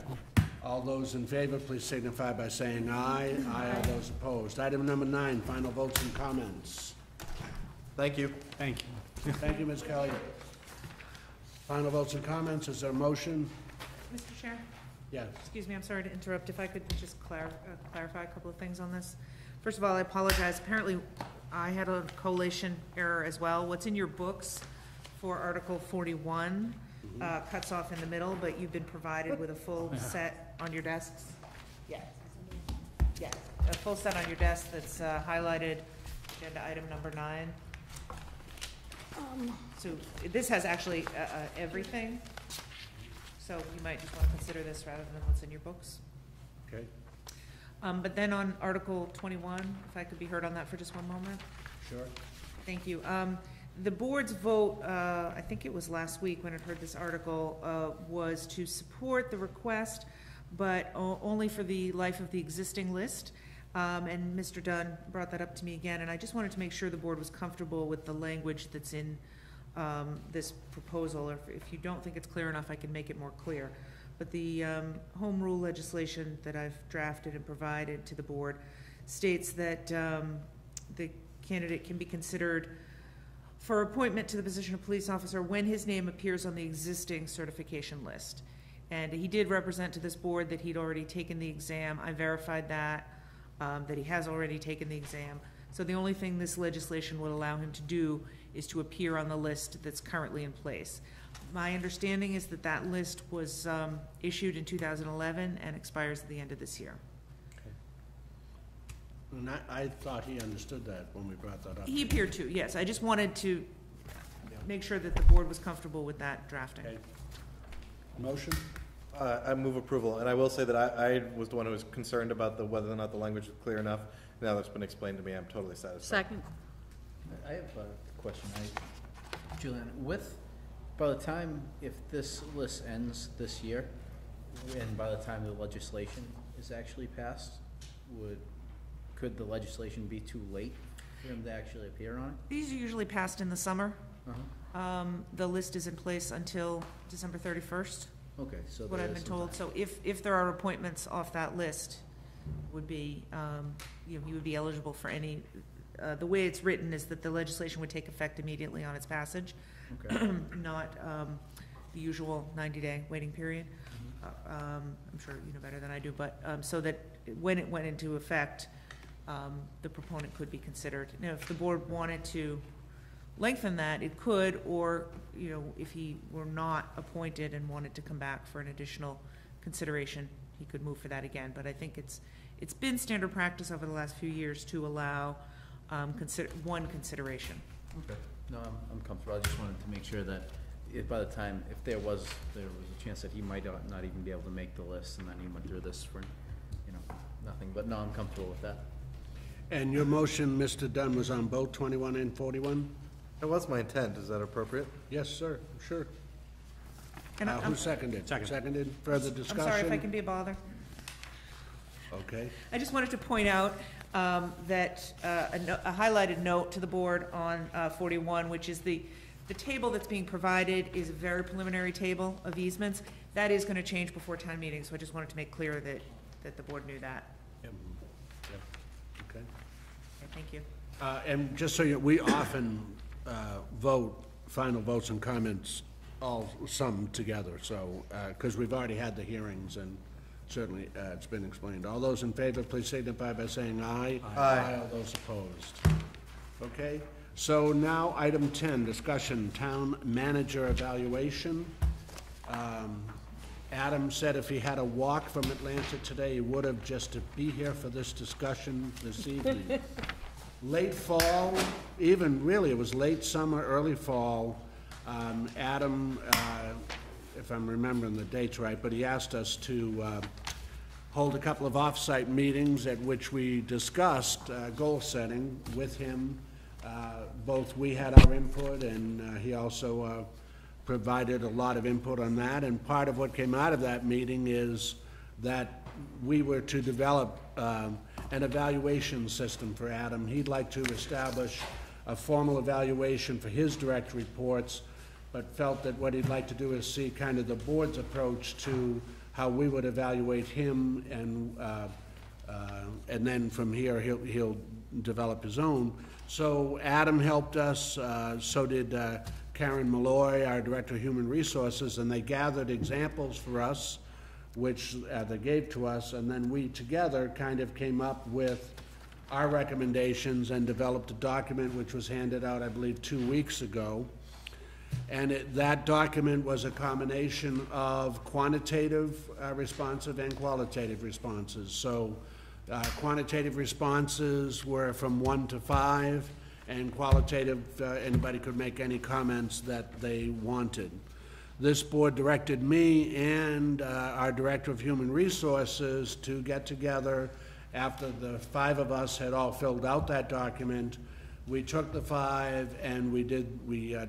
A: All those in favor, please signify by saying aye. Aye, all those opposed. Item number nine, final votes and comments.
D: Thank you.
E: Thank you.
A: Thank you, Ms. Kelly. Final votes and comments, is there a motion?
O: Mr. Chair?
A: Yes.
O: Excuse me, I'm sorry to interrupt. If I could just clar- uh, clarify a couple of things on this. First of all, I apologize. Apparently, I had a collation error as well. What's in your books for Article 41 uh, cuts off in the middle, but you've been provided with a full set on your desks? Yes. Yes, a full set on your desk that's uh, highlighted, agenda item number nine. So this has actually uh, uh, everything, so you might just want to consider this rather than what's in your books.
A: Okay.
O: Um, But then on Article 21, if I could be heard on that for just one moment?
A: Sure.
O: Thank you. Um, The board's vote, uh, I think it was last week when it heard this article, uh, was to support the request, but o- only for the life of the existing list. Um, And Mr. Dunn brought that up to me again, and I just wanted to make sure the board was comfortable with the language that's in um, this proposal. If if you don't think it's clear enough, I can make it more clear. But the um, home rule legislation that I've drafted and provided to the board states that um, the candidate can be considered for appointment to the position of police officer when his name appears on the existing certification list. And he did represent to this board that he'd already taken the exam. I verified that, um, that he has already taken the exam. So the only thing this legislation would allow him to do is to appear on the list that's currently in place. My understanding is that that list was um, issued in 2011 and expires at the end of this year.
A: And I, I thought he understood that when we brought that up.
O: He appeared to, yes. I just wanted to make sure that the board was comfortable with that drafting.
A: Motion?
D: Uh, I move approval, and I will say that I, I was the one who was concerned about the, whether or not the language was clear enough. Now that's been explained to me, I'm totally satisfied.
C: Second.
T: I have a question. I, Julian, with, by the time, if this list ends this year, and by the time the legislation is actually passed, would, could the legislation be too late for him to actually appear on it?
O: These are usually passed in the summer.
T: Uh-huh.
O: Um, The list is in place until December 31st.
T: Okay, so
O: What
T: there
O: I've
T: is
O: been
T: some
O: told. So if, if there are appointments off that list, would be, um, you know, you would be eligible for any, uh, the way it's written is that the legislation would take effect immediately on its passage,
T: Okay.
O: not um, the usual 90-day waiting period.
T: Mm-hmm.
O: Uh, um, I'm sure you know better than I do, but, um, so that when it went into effect, um, the proponent could be considered. Now, if the board wanted to lengthen that, it could, or, you know, if he were not appointed and wanted to come back for an additional consideration, he could move for that again. But I think it's, it's been standard practice over the last few years to allow um, consider, one consideration.
T: Okay. No, I'm, I'm comfortable. I just wanted to make sure that if by the time, if there was, there was a chance that he might not not even be able to make the list, and then he went through this for, you know, nothing. But no, I'm comfortable with that.
A: And your motion, Mr. Dunn, was on both 21 and 41?
D: That was my intent, is that appropriate?
A: Yes, sir, sure.
O: And
A: Uh,
O: I-
A: Who
O: I'm-
A: Seconded. Seconded. Further discussion?
O: I'm sorry if I can be a bother.
A: Okay.
O: I just wanted to point out um, that uh, a no- a highlighted note to the board on uh, 41, which is the, the table that's being provided is a very preliminary table of easements. That is going to change before town meeting, so I just wanted to make clear that, that the board knew that.
A: Yep. Yep. Okay.
O: Okay, Thank you.
A: Uh, And just so you, we often uh, vote, final votes and comments all summed together, so, because we've already had the hearings and certainly uh, it's been explained. All those in favor, please signify by saying aye.
D: Aye.
A: All those opposed. Okay, so now, item 10, discussion, town manager evaluation. Um, Adam said if he had a walk from Atlanta today, he would have just to be here for this discussion this evening. Late fall, even really, it was late summer, early fall. Um, Adam, uh, if I'm remembering the dates right, but he asked us to uh, hold a couple of off-site meetings at which we discussed uh, goal setting with him. Uh, Both we had our input, and uh, he also uh, provided a lot of input on that. And part of what came out of that meeting is that we were to develop um, an evaluation system for Adam. He'd like to establish a formal evaluation for his direct reports, but felt that what he'd like to do is see kind of the board's approach to how we would evaluate him, and, uh, uh, and then from here, he'll, he'll develop his own. So Adam helped us, uh, so did uh, Caryn Malloy, our Director of Human Resources, and they gathered examples for us, which uh, they gave to us, and then we together kind of came up with our recommendations and developed a document which was handed out, I believe, two weeks ago. And it, that document was a combination of quantitative uh, responsive and qualitative responses. So uh, quantitative responses were from one to five, and qualitative, uh, anybody could make any comments that they wanted. This board directed me and uh, our Director of Human Resources to get together after the five of us had all filled out that document. We took the five and we did, we uh,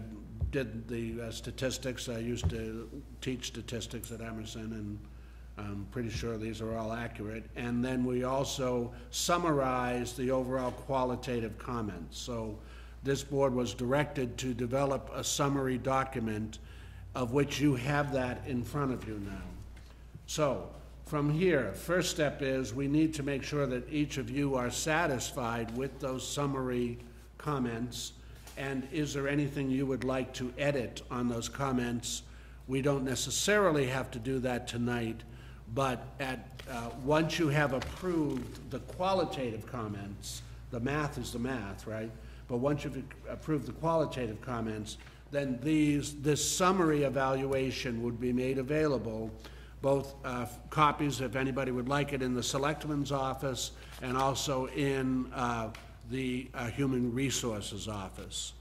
A: did the uh, statistics. I used to teach statistics at Emerson, and I'm pretty sure these are all accurate. And then we also summarized the overall qualitative comments. So this board was directed to develop a summary document of which you have that in front of you now. So, from here, first step is we need to make sure that each of you are satisfied with those summary comments. And is there anything you would like to edit on those comments? We don't necessarily have to do that tonight, but at, uh, once you have approved the qualitative comments, the math is the math, right? But once you've approved the qualitative comments, then these, this summary evaluation would be made available, both uh, copies, if anybody would like it, in the selectman's office and also in uh, the uh, Human Resources Office.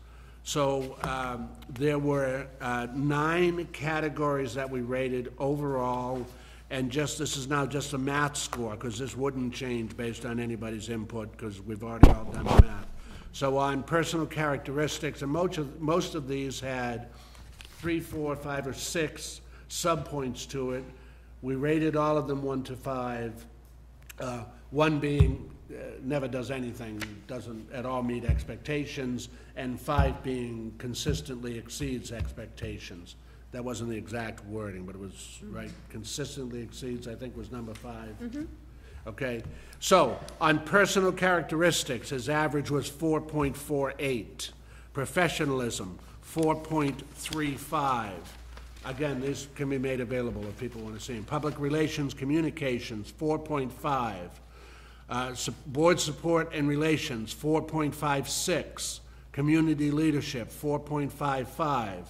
A: So um, there were uh, nine categories that we rated overall, and just, this is now just a math score, because this wouldn't change based on anybody's input, because we've already all done the math. So on personal characteristics, and most of, most of these had three, four, five, or six subpoints to it. We rated all of them one to five. Uh, One being uh, never does anything, doesn't at all meet expectations, and five being consistently exceeds expectations. That wasn't the exact wording, but it was, right, consistently exceeds, I think was number five. Okay, so on personal characteristics, his average was 4.48. Professionalism, 4.35. Again, these can be made available if people want to see them. Public relations, communications, 4.5. Uh, Board support and relations, 4.56. Community leadership, 4.55.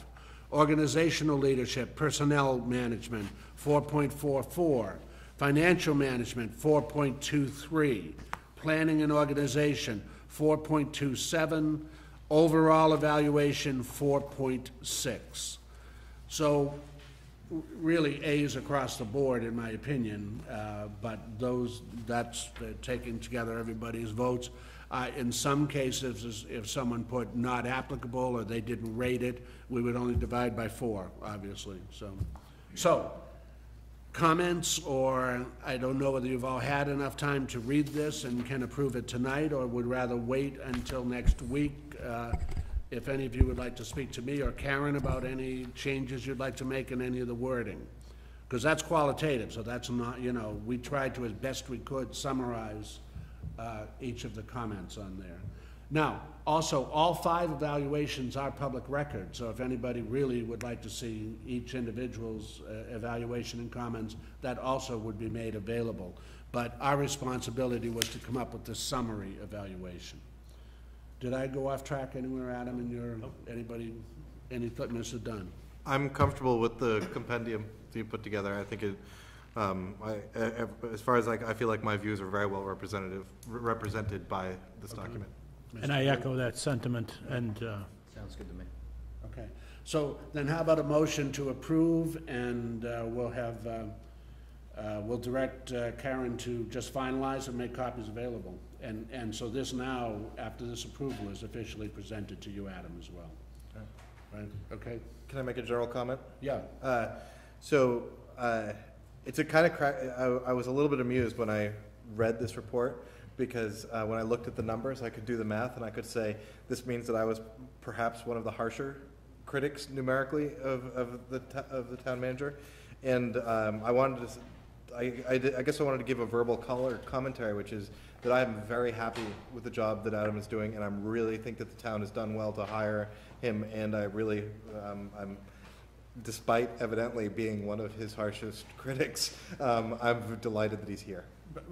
A: Organizational leadership, personnel management, 4.44. Financial management, 4.23. Planning and organization, 4.27. Overall evaluation, 4.6. So really A's across the board, in my opinion, uh, but those, that's uh, taking together everybody's votes. Uh, In some cases, if someone put not applicable or they didn't rate it, we would only divide by four, obviously, so. So, comments, or I don't know whether you've all had enough time to read this and can approve it tonight, or would rather wait until next week. Uh, If any of you would like to speak to me or Karen about any changes you'd like to make in any of the wording. Because that's qualitative, so that's not, you know, we tried to, as best we could, summarize uh, each of the comments on there. Now, also, all five evaluations are public record, so if anybody really would like to see each individual's uh, evaluation and comments, that also would be made available. But our responsibility was to come up with this summary evaluation. Did I go off track anywhere, Adam, and your, anybody, any, Mr. Dunn?
D: I'm comfortable with the compendium that you put together. I think it, um, I, I- as far as like, I feel like my views are very well representative, represented by this document.
E: And I echo that sentiment, and uh,
T: Sounds good to me.
A: Okay, so then how about a motion to approve, and uh, we'll have, uh, uh, we'll direct uh, Karen to just finalize and make copies available. And, and so this now, after this approval, is officially presented to you, Adam, as well. Right, okay?
D: Can I make a general comment?
A: Yeah.
D: Uh, So, uh, it's a kind of, crack, I, I was a little bit amused when I read this report, because uh, when I looked at the numbers, I could do the math, and I could say, this means that I was perhaps one of the harsher critics numerically of, of the, of the town manager. And um, I wanted to, I, I I guess I wanted to give a verbal color commentary, which is that I am very happy with the job that Adam is doing, and I really think that the town has done well to hire him, and I really, um, I'm, despite evidently being one of his harshest critics, um, I'm delighted that he's here.
A: But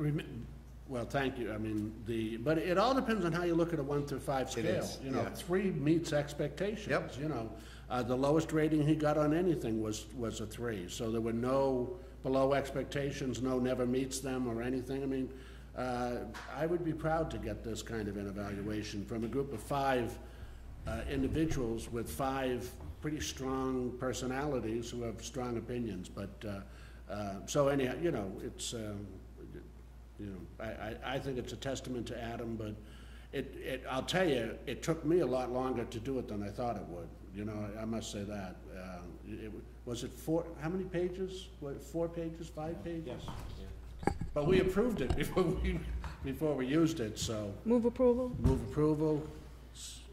A: Well, thank you, I mean, the, but it all depends on how you look at a one through five scale.
D: is,
A: You know,
D: yeah.
A: three meets expectations, you know. Uh, the lowest rating he got on anything was, was a three, so there were no below expectations, no never meets them or anything. I mean, uh, I would be proud to get this kind of an evaluation from a group of five uh, individuals with five pretty strong personalities who have strong opinions, but, uh, uh, so anyhow, you know, it's, um, you know, I, I, I think it's a testament to Adam, but it, it, I'll tell you, it took me a lot longer to do it than I thought it would, you know, I, I must say that. Uh, it, was it four, how many pages? What, four pages, five pages? Yes. But we approved it before we, before we used it, so.
C: Move approval?
A: Move approval.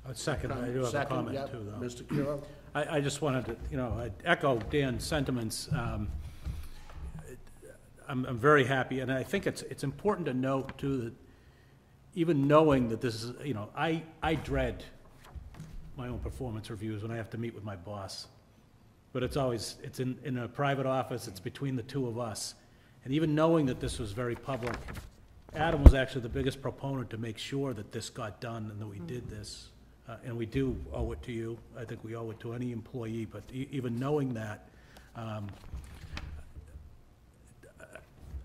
E: I'd second, I do have a
A: Second,
E: comment
A: yep.
E: too, though.
A: Mr. Curro?
E: I, I just wanted to, you know, I'd echo Dan's sentiments. Um, I'm, I'm very happy, and I think it's, it's important to note too that even knowing that this is, you know, I, I dread my own performance reviews when I have to meet with my boss. But it's always, it's in, in a private office, it's between the two of us. And even knowing that this was very public, Adam was actually the biggest proponent to make sure that this got done and that we did this. Uh, and we do owe it to you. I think we owe it to any employee, but e- even knowing that, um,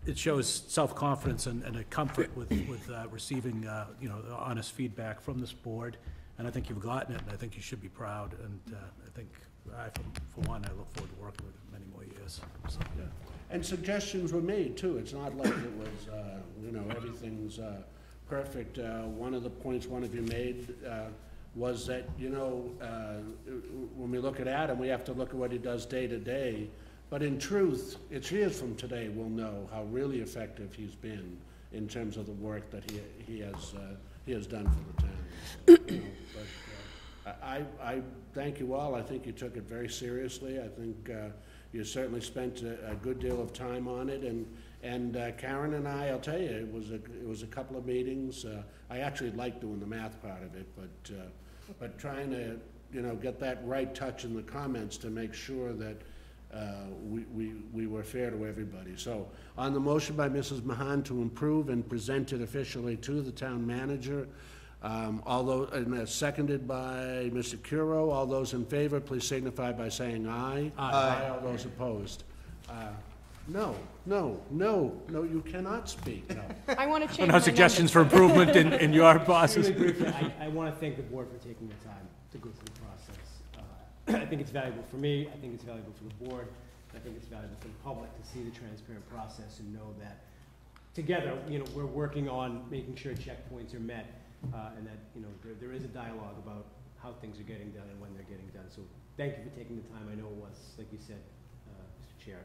E: it shows self-confidence and, and a comfort with, with uh, receiving, uh, you know, honest feedback from this board. and I think you've gotten it, and I think you should be proud, and uh, I think, I, for for one, I look forward to working with you many more years. So,
A: And suggestions were made, too. It's not like it was, uh, you know, everything's uh, perfect. Uh, One of the points one of you made uh, was that, you know, uh, when we look at Adam, we have to look at what he does day to day. But in truth, it's years from today we'll know how really effective he's been in terms of the work that he, he has, uh, he has done for the town. But uh, I, I thank you all. I think you took it very seriously. I think uh, you certainly spent a, a good deal of time on it, and, and uh, Karen and I, I'll tell you, it was a, it was a couple of meetings. Uh, I actually liked doing the math part of it, but, uh, but trying to, you know, get that right touch in the comments to make sure that uh, we, we, we were fair to everybody. So, on the motion by Mrs. Mahon to improve and present it officially to the town manager, um, Although, and that's seconded by Mr. Curro. All those in favor, please signify by saying aye.
E: Aye.
A: All those opposed. Uh, No, no, no, no, you cannot speak, no.
C: I want to change
E: No
C: my number.
E: suggestions for improvement in, in your process?
P: Really briefly, I, I want to thank the board for taking the time to go through the process. Uh, I think it's valuable for me, I think it's valuable for the board, I think it's valuable for the public to see the transparent process and know that together, you know, we're working on making sure checkpoints are met, uh, and that, you know, there, there is a dialogue about how things are getting done and when they're getting done. So thank you for taking the time, I know it was, like you said, uh, Mr. Chair,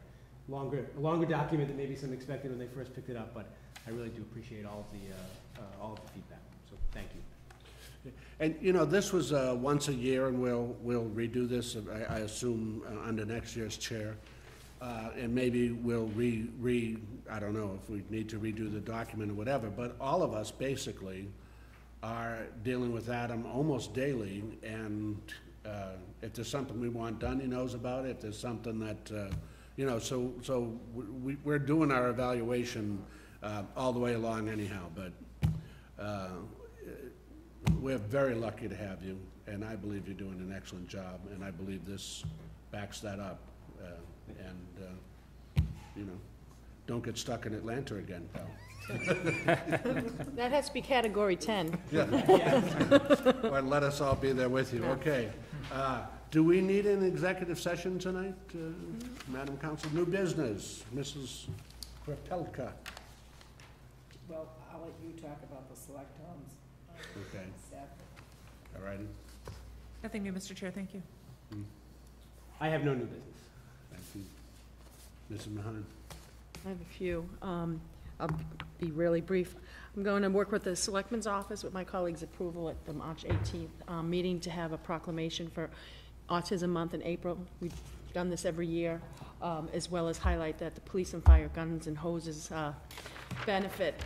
P: longer, a longer document than maybe some expected when they first picked it up, but I really do appreciate all of the, uh, uh, all of the feedback, so thank you.
A: And, you know, this was uh, once a year, and we'll, we'll redo this, I, I assume, uh, under next year's chair. Uh, And maybe we'll re, re, I don't know if we need to redo the document or whatever, but all of us basically are dealing with Adam almost daily, and uh, if there's something we want done, he knows about it. If there's something that, uh, you know, so, so we, we're doing our evaluation uh, all the way along anyhow, but uh, we're very lucky to have you, and I believe you're doing an excellent job, and I believe this backs that up. Uh, And, uh, you know, don't get stuck in Atlanta again, pal.
C: That has to be category 10.
A: Well, let us all be there with you, okay. Uh, Do we need an executive session tonight, uh, Madam Counsel? New business, Mrs. Krepelka.
U: Well, I'll let you talk about the Selectones.
A: Okay. All righty.
O: Nothing new, Mr. Chair, thank you.
P: I have no new business.
A: Thank you. Mrs. Mahon.
C: I have a few. Um, I'll be really brief. I'm going to work with the Selectman's Office with my colleagues' approval at the March 18th um, meeting to have a proclamation for Autism Month in April. We've done this every year, um, as well as highlight that the police and fire guns and hoses uh, benefit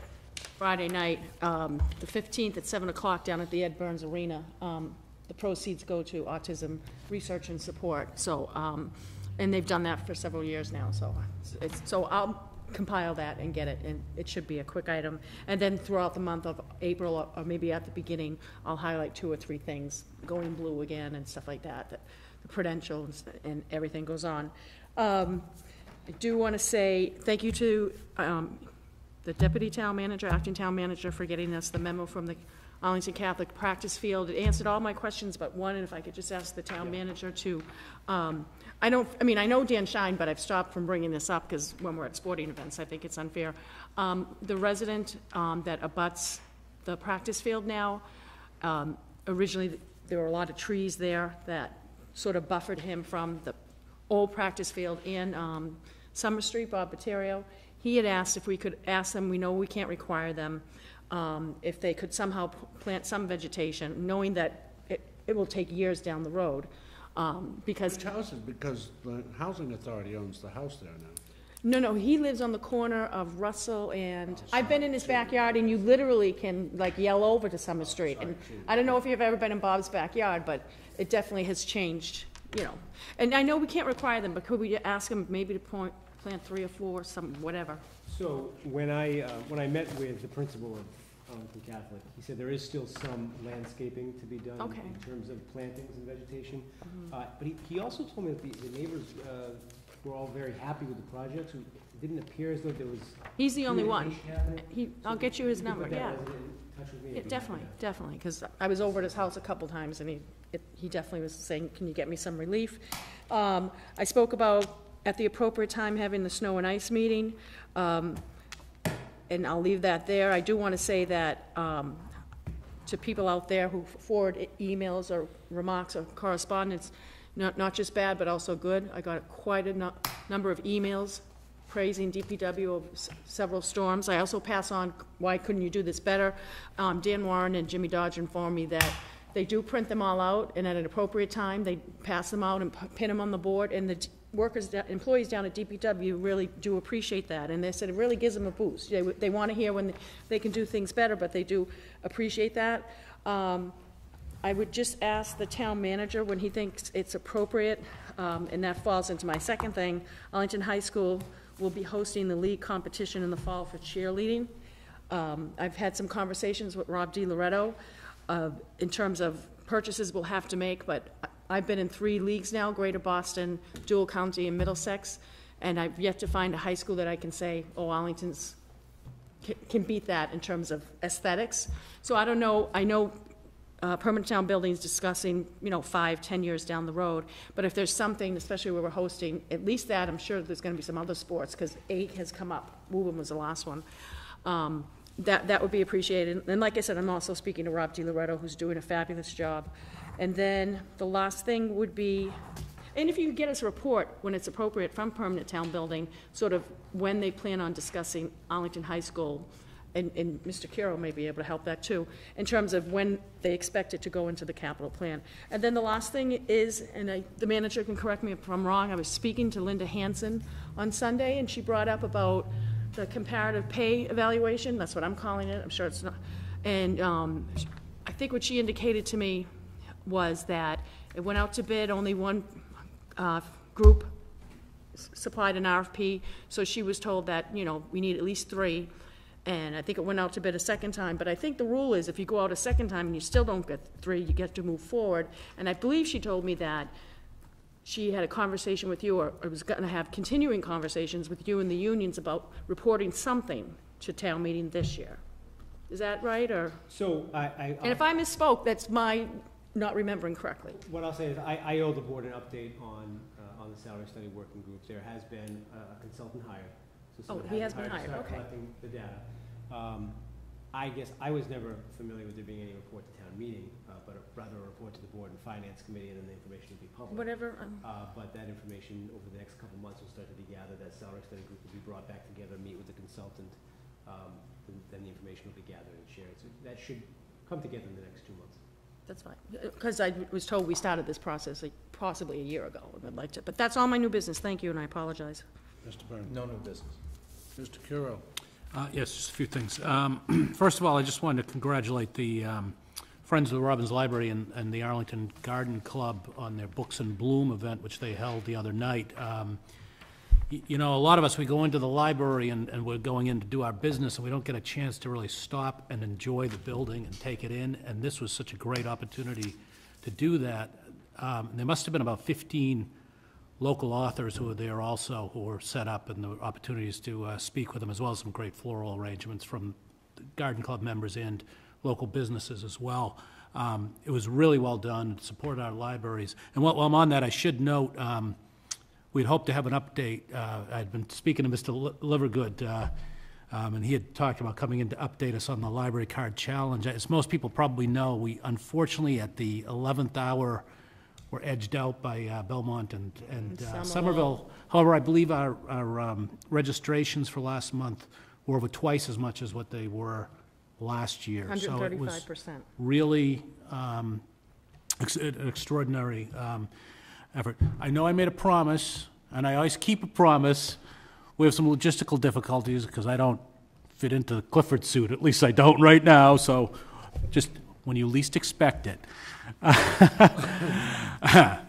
C: Friday night, um, the 15th at 7 o'clock down at the Ed Burns Arena. Um, The proceeds go to autism research and support, so, um, and they've done that for several years now, so it's, so I'll compile that and get it, and it should be a quick item. And then throughout the month of April, or- maybe at the beginning, I'll highlight two or three things, going blue again and stuff like that, that the credentials and everything goes on. Um, I do want to say thank you to um, the deputy town manager, acting town manager, for getting us the memo from the Arlington Catholic Practice Field. It answered all my questions but one, and if I could just ask the town manager to, um, I don't, I mean, I know Dan Shine, but I've stopped from bringing this up because when we're at sporting events, I think it's unfair. Um, The resident um, that abuts the practice field now, um, originally, there were a lot of trees there that sort of buffered him from the old practice field in um, Summer Street, Bob Baterio. He had asked if we could ask them, we know we can't require them, um, if they could somehow p- plant some vegetation, knowing that it, it will take years down the road, um, because.
A: Which houses, because the housing authority owns the house there now.
C: No, no, he lives on the corner of Russell and, I've been in his backyard, and you literally can, like, yell over to Summer Street. And I don't know if you've ever been in Bob's backyard, but it definitely has changed, you know. And I know we can't require them, but could we ask them maybe to point, plant three or four, some, whatever?
P: So when I, uh, when I met with the principal of Arlington Catholic, he said there is still some landscaping to be done
C: Okay.
P: in terms of plantings and vegetation.
C: Mhm.
P: Uh, But he, he also told me that the the neighbors uh, were all very happy with the project, so it didn't appear as though there was.
C: He's the only one.
P: communication happening.
C: He, I'll get you his number,
P: put that
C: yeah.
P: resident touch with me.
C: Yeah,
P: I'd be happy
C: definitely,
P: to-
C: definitely, because I was over at his house a couple times, and he, it- he definitely was saying, can you get me some relief? Um, I spoke about, at the appropriate time, having the snow and ice meeting, um, and I'll leave that there. I do want to say that, um, to people out there who forward emails or remarks or correspondence, not, not just bad, but also good. I got quite a nu- number of emails praising DPW of s- several storms. I also pass on, why couldn't you do this better? Um, Dan Warren and Jimmy Dodge informed me that they do print them all out, and at an appropriate time, they pass them out and p- pin them on the board, and the workers, employees down at DPW really do appreciate that, and they said it really gives them a boost. They, they want to hear when they can do things better, but they do appreciate that. Um, I would just ask the town manager when he thinks it's appropriate, um, and that falls into my second thing, Arlington High School will be hosting the league competition in the fall for cheerleading. Um, I've had some conversations with Rob Di Loretto, uh, in terms of purchases we'll have to make, but I've been in three leagues now, Greater Boston, Dual County, and Middlesex, and I've yet to find a high school that I can say, oh, Arlington's ca- can beat that in terms of aesthetics. So I don't know, I know uh, permanent town buildings discussing, you know, five, ten years down the road, but if there's something, especially where we're hosting, at least that, I'm sure there's gonna be some other sports, because eight has come up, Woburn was the last one. Um, That, that would be appreciated, and like I said, I'm also speaking to Rob Di Loretto, who's doing a fabulous job. And then the last thing would be, and if you could get us a report when it's appropriate from permanent town building, sort of when they plan on discussing Arlington High School, and, and Mr. Carroll may be able to help that too, in terms of when they expect it to go into the capital plan. And then the last thing is, and I, the manager can correct me if I'm wrong, I was speaking to Linda Hanson on Sunday, and she brought up about the comparative pay evaluation, that's what I'm calling it, I'm sure it's not. And, um, I think what she indicated to me was that it went out to bid, only one, uh, group s- supplied an RFP, so she was told that, you know, we need at least three. And I think it went out to bid a second time, but I think the rule is if you go out a second time and you still don't get three, you get to move forward. And I believe she told me that she had a conversation with you, or or was gonna have continuing conversations with you and the unions about reporting something to town meeting this year. Is that right, or?
P: So I, I.
C: And if I misspoke, that's my not remembering correctly.
P: What I'll say is, I, I owe the board an update on, uh, on the salary study working group. There has been a consultant hired. so
C: Oh,
P: someone
C: he has been hired,
P: to
C: hired,
P: start
C: okay.
P: collecting the data. Um, I guess, I was never familiar with there being any report to town meeting, uh, but rather a report to the board and finance committee, and then the information would be public.
C: Whatever, um,
P: Uh, but that information over the next couple months will start to be gathered, that salary study group will be brought back together, meet with the consultant, um, and then the information will be gathered and shared. So that should come together in the next two months.
C: That's fine, because I was told we started this process like possibly a year ago, and I'd like to, but that's all my new business, thank you, and I apologize.
A: Mr. Byrne.
T: No new business.
A: Mr. Curro.
E: Uh, Yes, just a few things. Um, First of all, I just wanted to congratulate the um, Friends of the Robbins Library and and the Arlington Garden Club on their Books in Bloom event, which they held the other night. Um, You know, a lot of us, we go into the library and and we're going in to do our business, and we don't get a chance to really stop and enjoy the building and take it in, and this was such a great opportunity to do that. Um, There must have been about 15 local authors who were there also, who were set up, and the opportunities to uh, speak with them, as well as some great floral arrangements from the Garden Club members and local businesses as well. Um, It was really well done, it supported our libraries. And while while I'm on that, I should note, um, we'd hoped to have an update. Uh, I'd been speaking to Mr. Li- Livergood, uh, um, and he had talked about coming in to update us on the library card challenge. As most people probably know, we unfortunately, at the 11th hour, were edged out by uh, Belmont and, and uh,
C: Somerville.
E: Somerville. However, I believe our, our um, registrations for last month were over twice as much as what they were last year. So it was
C: 135%.
E: Really um, ex- an extraordinary um, effort. I know I made a promise, and I always keep a promise. We have some logistical difficulties because I don't fit into the Clifford suit. At least I don't right now, so just when you least expect it.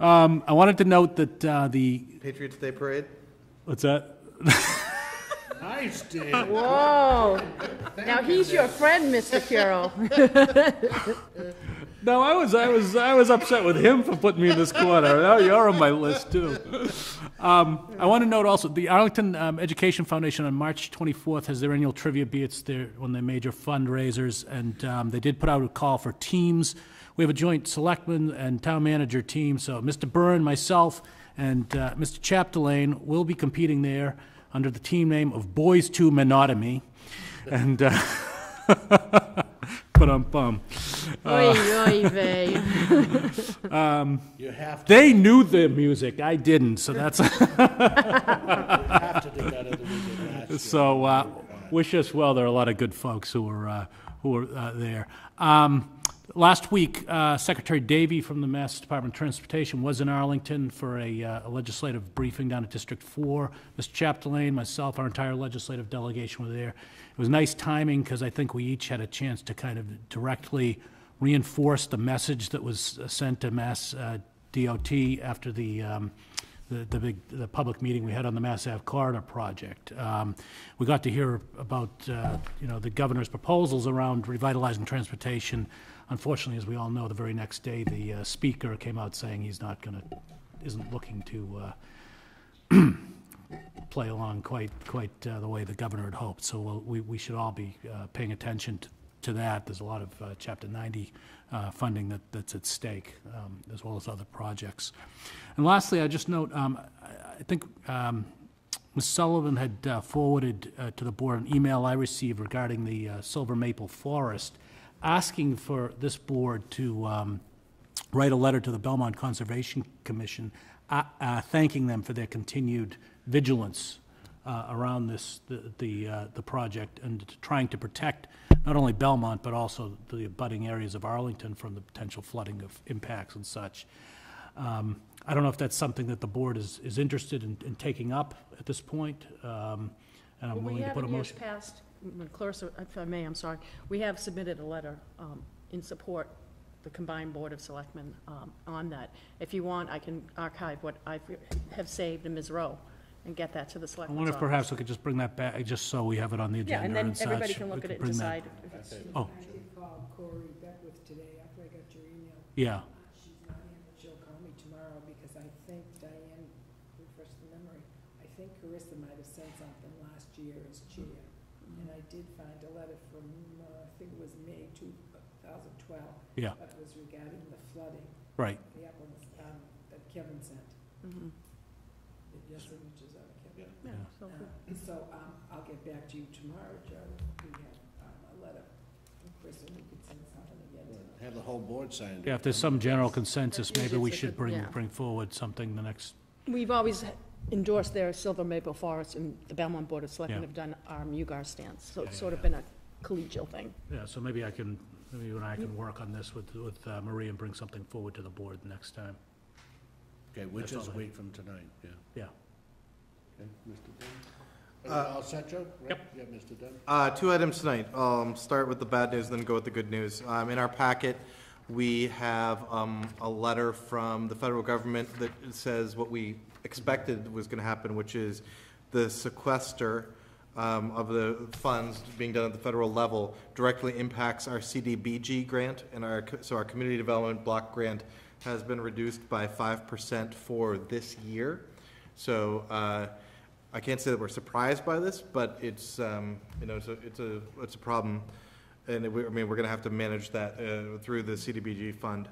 E: Um, I wanted to note that uh, the,
D: Patriots Day Parade?
E: what's that?
A: Nice, Dave.
C: Whoa, now he's your friend, Mr. Carroll.
E: No, I was, I was, I was upset with him for putting me in this corner. Now you're on my list too. Um, I want to note also, the Arlington um, Education Foundation on March 24th has their annual trivia bee. It's their, one of their major fundraisers, and um, they did put out a call for teams. We have a joint selectman and town manager team, so Mr. Byrne, myself, and uh, Mr. Chapdelaine will be competing there under the team name of Boys to Menotomy. And, uh, but I'm bum.
C: Oy, oy vey.
E: um,
A: You have
E: They knew the music. I didn't, so that's.
A: you have to do better than we did last year.
E: So uh, wish us well. There are a lot of good folks who are uh, who are uh, there. Um, last week, uh, Secretary Davey from the Mass Department of Transportation was in Arlington for a, uh, a legislative briefing down at District Four. Mr. Chapdelaine, myself, our entire legislative delegation were there. It was nice timing because I think we each had a chance to kind of directly reinforce the message that was uh, sent to Mass uh, DOT after the. Um, the, the big, the public meeting we had on the Mass Ave corridor project. Um, we got to hear about, uh, you know, the governor's proposals around revitalizing transportation. Unfortunately, as we all know, the very next day, the uh, speaker came out saying he's not gonna, isn't looking to, uh, play along quite, quite uh, the way the governor had hoped. So we'll- we, we should all be uh, paying attention to, to that. There's a lot of uh, Chapter 90 uh, funding that, that's at stake, um, as well as other projects. And lastly, I just note, um, I think um, Ms. Sullivan had uh, forwarded uh, to the board an email I received regarding the Silver Maple Forest, asking for this board to um, write a letter to the Belmont Conservation Commission, thanking them for their continued vigilance uh, around this, the, the, uh, the project, and trying to protect not only Belmont, but also the abutting areas of Arlington from the potential flooding of impacts and such. Um, I don't know if that's something that the board is, is interested in, in taking up at this point, um, and I'm willing
C: We
E: to put a motion.
C: past, when Clarissa, if I may, I'm sorry, we have submitted a letter um, in support, the combined Board of Selectmen um, on that. If you want, I can archive what I have saved in Ms. Rowe and get that to the
E: I
C: Selectmen's
E: wonder if
C: office.
E: perhaps we could just bring that back, just so we have it on the
C: Yeah,
E: agenda
C: and
E: and
C: then
E: such.
C: everybody can
E: We
C: look
E: could
C: at it and
E: bring that-
C: decide if it's.
E: Oh,
U: I did call Corey Beckwith today after I got your email.
E: yeah.
U: She's not in, but she'll call me tomorrow because I think Diane, refresh the memory, I think Clarissa might have sent something last year as chair. And I did find a letter from, uh, I think it was May two thousand twelve.
E: Yeah.
U: That was regarding the flooding.
E: Right.
U: The applicants, um, that Kevin sent.
C: Mhm.
U: Your signatures are Kevin.
C: Yeah, so
U: Uh, So, um, I'll get back to you tomorrow, Joe. We have, um, a letter from Chris and we could send something again to
A: Have the whole board sign it.
E: Yeah, if there's some general consensus, maybe we should bring,
C: yeah.
E: bring forward something the next,
C: We've always endorsed their Silver Maple Forest, and the Belmont Board of Selectmen
E: Yeah.
C: have done our MUGAR stance, so it's
E: Yeah,
C: sort
E: yeah,
C: of been a collegial thing.
E: yeah, so maybe I can, maybe you and I can work on this with, with uh, Marie and bring something forward to the board next time.
A: Okay, which
E: That's
A: is
E: all
A: a
E: I-
A: week from tonight, yeah.
E: Yeah.
A: Okay, Mr. Dunn? Are
D: Uh,
A: all set, Joe?
E: Yep.
A: Yeah, Mr. Dunn?
D: Uh, two items tonight. Um, start with the bad news, then go with the good news. Um, in our packet, we have, um, a letter from the federal government that says what we expected was gonna happen, which is the sequester, um, of the funds being done at the federal level directly impacts our CDBG grant, and our, co- so our community development block grant has been reduced by five percent for this year. So, uh, I can't say that we're surprised by this, but it's, um, you know, it's a, it's a, it's a problem. And we, I mean, we're gonna have to manage that, uh, through the CDBG fund.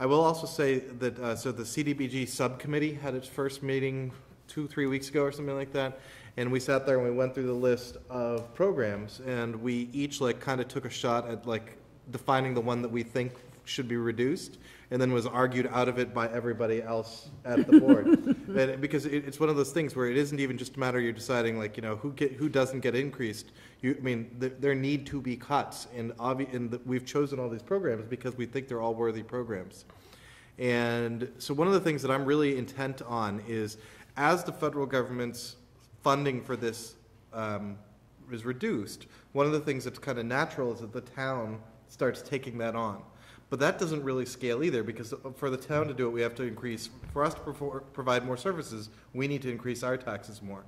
D: I will also say that, uh, so the CDBG subcommittee had its first meeting two, three weeks ago or something like that. And we sat there and we went through the list of programs and we each like kind of took a shot at like defining the one that we think should be reduced and then was argued out of it by everybody else at the board. And because it, it's one of those things where it isn't even just a matter you're deciding like, you know, who get, who doesn't get increased. You, I mean, there, there need to be cuts and obvi, and the- we've chosen all these programs because we think they're all worthy programs. And so one of the things that I'm really intent on is as the federal government's funding for this um, is reduced, one of the things that's kind of natural is that the town starts taking that on. But that doesn't really scale either because for the town to do it, we have to increase, for us to provide more services, we need to increase our taxes more.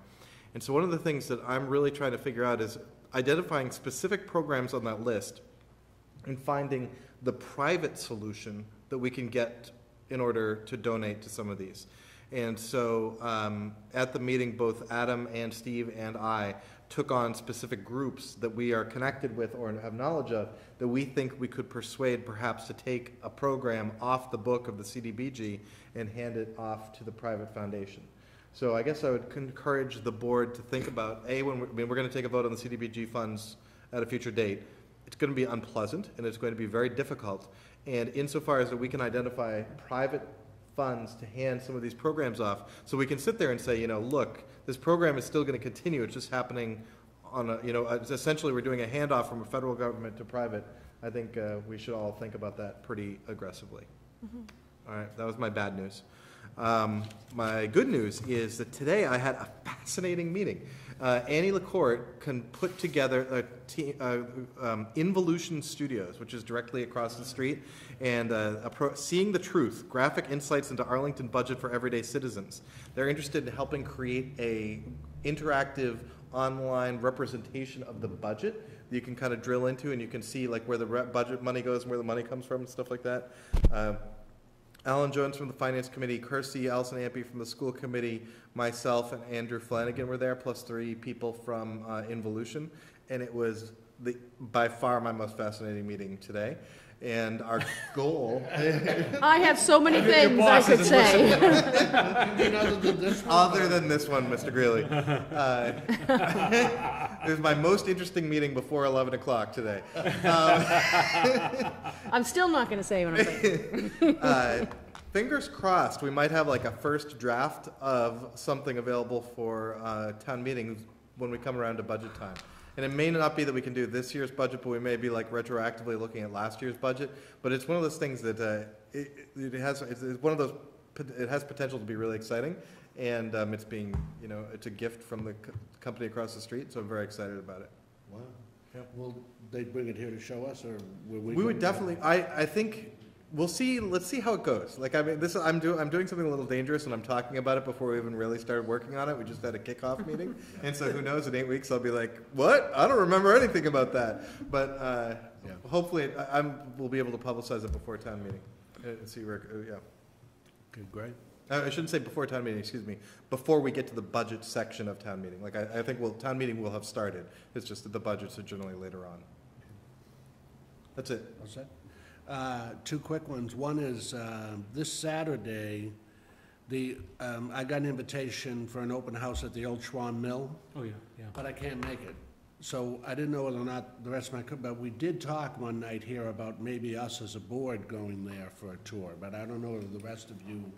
D: And so one of the things that I'm really trying to figure out is identifying specific programs on that list and finding the private solution that we can get in order to donate to some of these. And so um, at the meeting, both Adam and Steve and I took on specific groups that we are connected with or have knowledge of that we think we could persuade perhaps to take a program off the book of the CDBG and hand it off to the private foundation. So I guess I would encourage the board to think about, A, when we're, I mean, we're going to take a vote on the CDBG funds at a future date. It's going to be unpleasant and it's going to be very difficult. And insofar as that we can identify private funds to hand some of these programs off, so we can sit there and say, you know, look, this program is still going to continue, it's just happening on a, you know, essentially we're doing a handoff from a federal government to private. I think uh, we should all think about that pretty aggressively. All right, that was my bad news. Um, my good news is that today I had a fascinating meeting. Uh, Annie LaCourte can put together a team, uh, um, Involution Studios, which is directly across the street, and uh, Seeing the Truth, Graphic Insights into Arlington Budget for Everyday Citizens. They're interested in helping create a interactive online representation of the budget that you can kind of drill into and you can see like where the budget money goes and where the money comes from and stuff like that. Uh, Alan Jones from the Finance Committee, Kirsi Allison Ampe from the School Committee, myself and Andrew Flanagan were there, plus three people from uh, Involution. And it was the, by far my most fascinating meeting today. And our goal.
C: I have so many things I could say.
D: Other than this one, Mr. Greeley. Uh, It was my most interesting meeting before 11 o'clock today. Um,
C: I'm still not gonna say what I'm thinking.
D: uh, Fingers crossed, we might have like a first draft of something available for uh, town meetings when we come around to budget time. And it may not be that we can do this year's budget, but we may be like retroactively looking at last year's budget. But it's one of those things that uh, it, it has, it's it's one of those, it has potential to be really exciting. And um, it's being, you know, it's a gift from the co- company across the street, so I'm very excited about it.
A: Wow. Will they bring it here to show us, or will we?
D: We would definitely, I, I think, we'll see, let's see how it goes. Like, I mean, this, I'm doing, I'm doing something a little dangerous and I'm talking about it before we even really started working on it. We just had a kickoff meeting. And so who knows, in eight weeks, I'll be like, what? I don't remember anything about that. But, uh, hopefully, I, I'm, we'll be able to publicize it before town meeting. And see where, uh, yeah.
A: Good, great.
D: I shouldn't say before town meeting, excuse me, before we get to the budget section of town meeting. Like, I, I think, well, town meeting will have started. It's just that the budgets are generally later on. That's it.
A: What's that? Uh, Two quick ones. One is, uh, this Saturday, the, um, I got an invitation for an open house at the Old Schwamb Mill.
E: Oh, yeah, yeah.
A: But I can't make it. So I didn't know whether or not the rest of my, co- but we did talk one night here about maybe us as a board going there for a tour, but I don't know whether the rest of you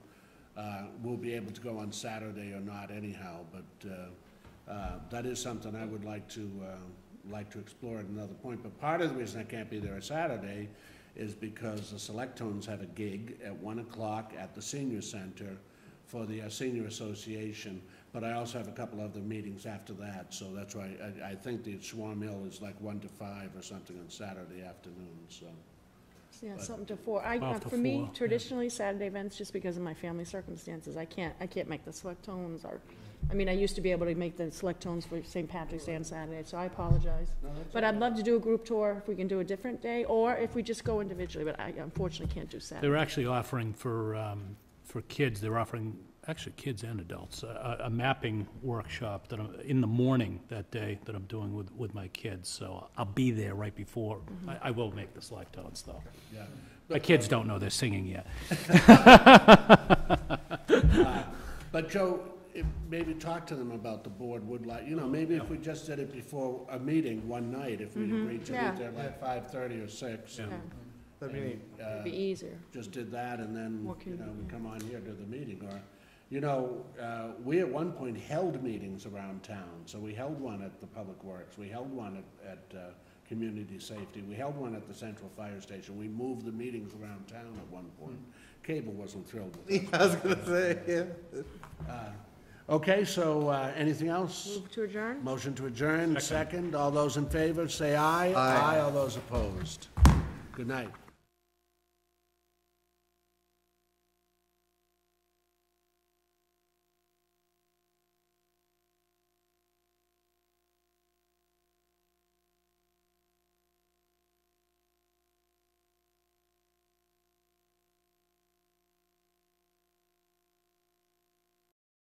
A: uh, will be able to go on Saturday or not anyhow, but uh, uh, that is something I would like to, uh, like to explore at another point. But part of the reason I can't be there on Saturday is because the Selectones have a gig at one o'clock at the senior center for the uh, Senior Association, but I also have a couple other meetings after that, so that's why I, I think the Schwamb Mill is like one to five or something on Saturday afternoon, so.
C: Yeah, something to four. I, uh,
A: Twelve to
C: for me,
A: four, yeah.
C: traditionally, Saturday events, just because of my family circumstances, I can't, I can't make the Selectones or, I mean, I used to be able to make the Selectones for St. Patrick's Day on Saturday, so I apologize. But I'd love to do a group tour if we can do a different day, or if we just go individually, but I unfortunately can't do Saturday.
E: They
C: Saturday.
E: were actually offering for, um, for kids, they're offering, actually kids and adults, a, a mapping workshop that I'm, in the morning that day that I'm doing with, with my kids. So I'll be there right before. I, I will make the Selectones though.
A: Yeah.
E: My kids don't know they're singing yet.
A: Uh, But Joe, if- maybe talk to them about the board would like, you know, maybe if we just did it before a meeting one night, if we
C: Mhm,
A: agreed to
C: yeah.
A: meet there like five-thirty or six.
C: Yeah.
D: That'd be neat.
A: uh,
C: It'd be easier.
A: Just did that and then,
C: More
A: you know, we
C: convenient.
A: come on here to the meeting, or, you know, uh, we at one point held meetings around town, so we held one at the Public Works, we held one at, at, uh, Community Safety, we held one at the Central Fire Station, we moved the meetings around town at one point. Cable wasn't thrilled with it.
D: I was gonna say, yeah.
A: Uh, Okay, so, uh, anything else?
C: Move to adjourn?
A: Motion to adjourn, second. All those in favor, say aye.
D: Aye.
A: All those opposed. Good night.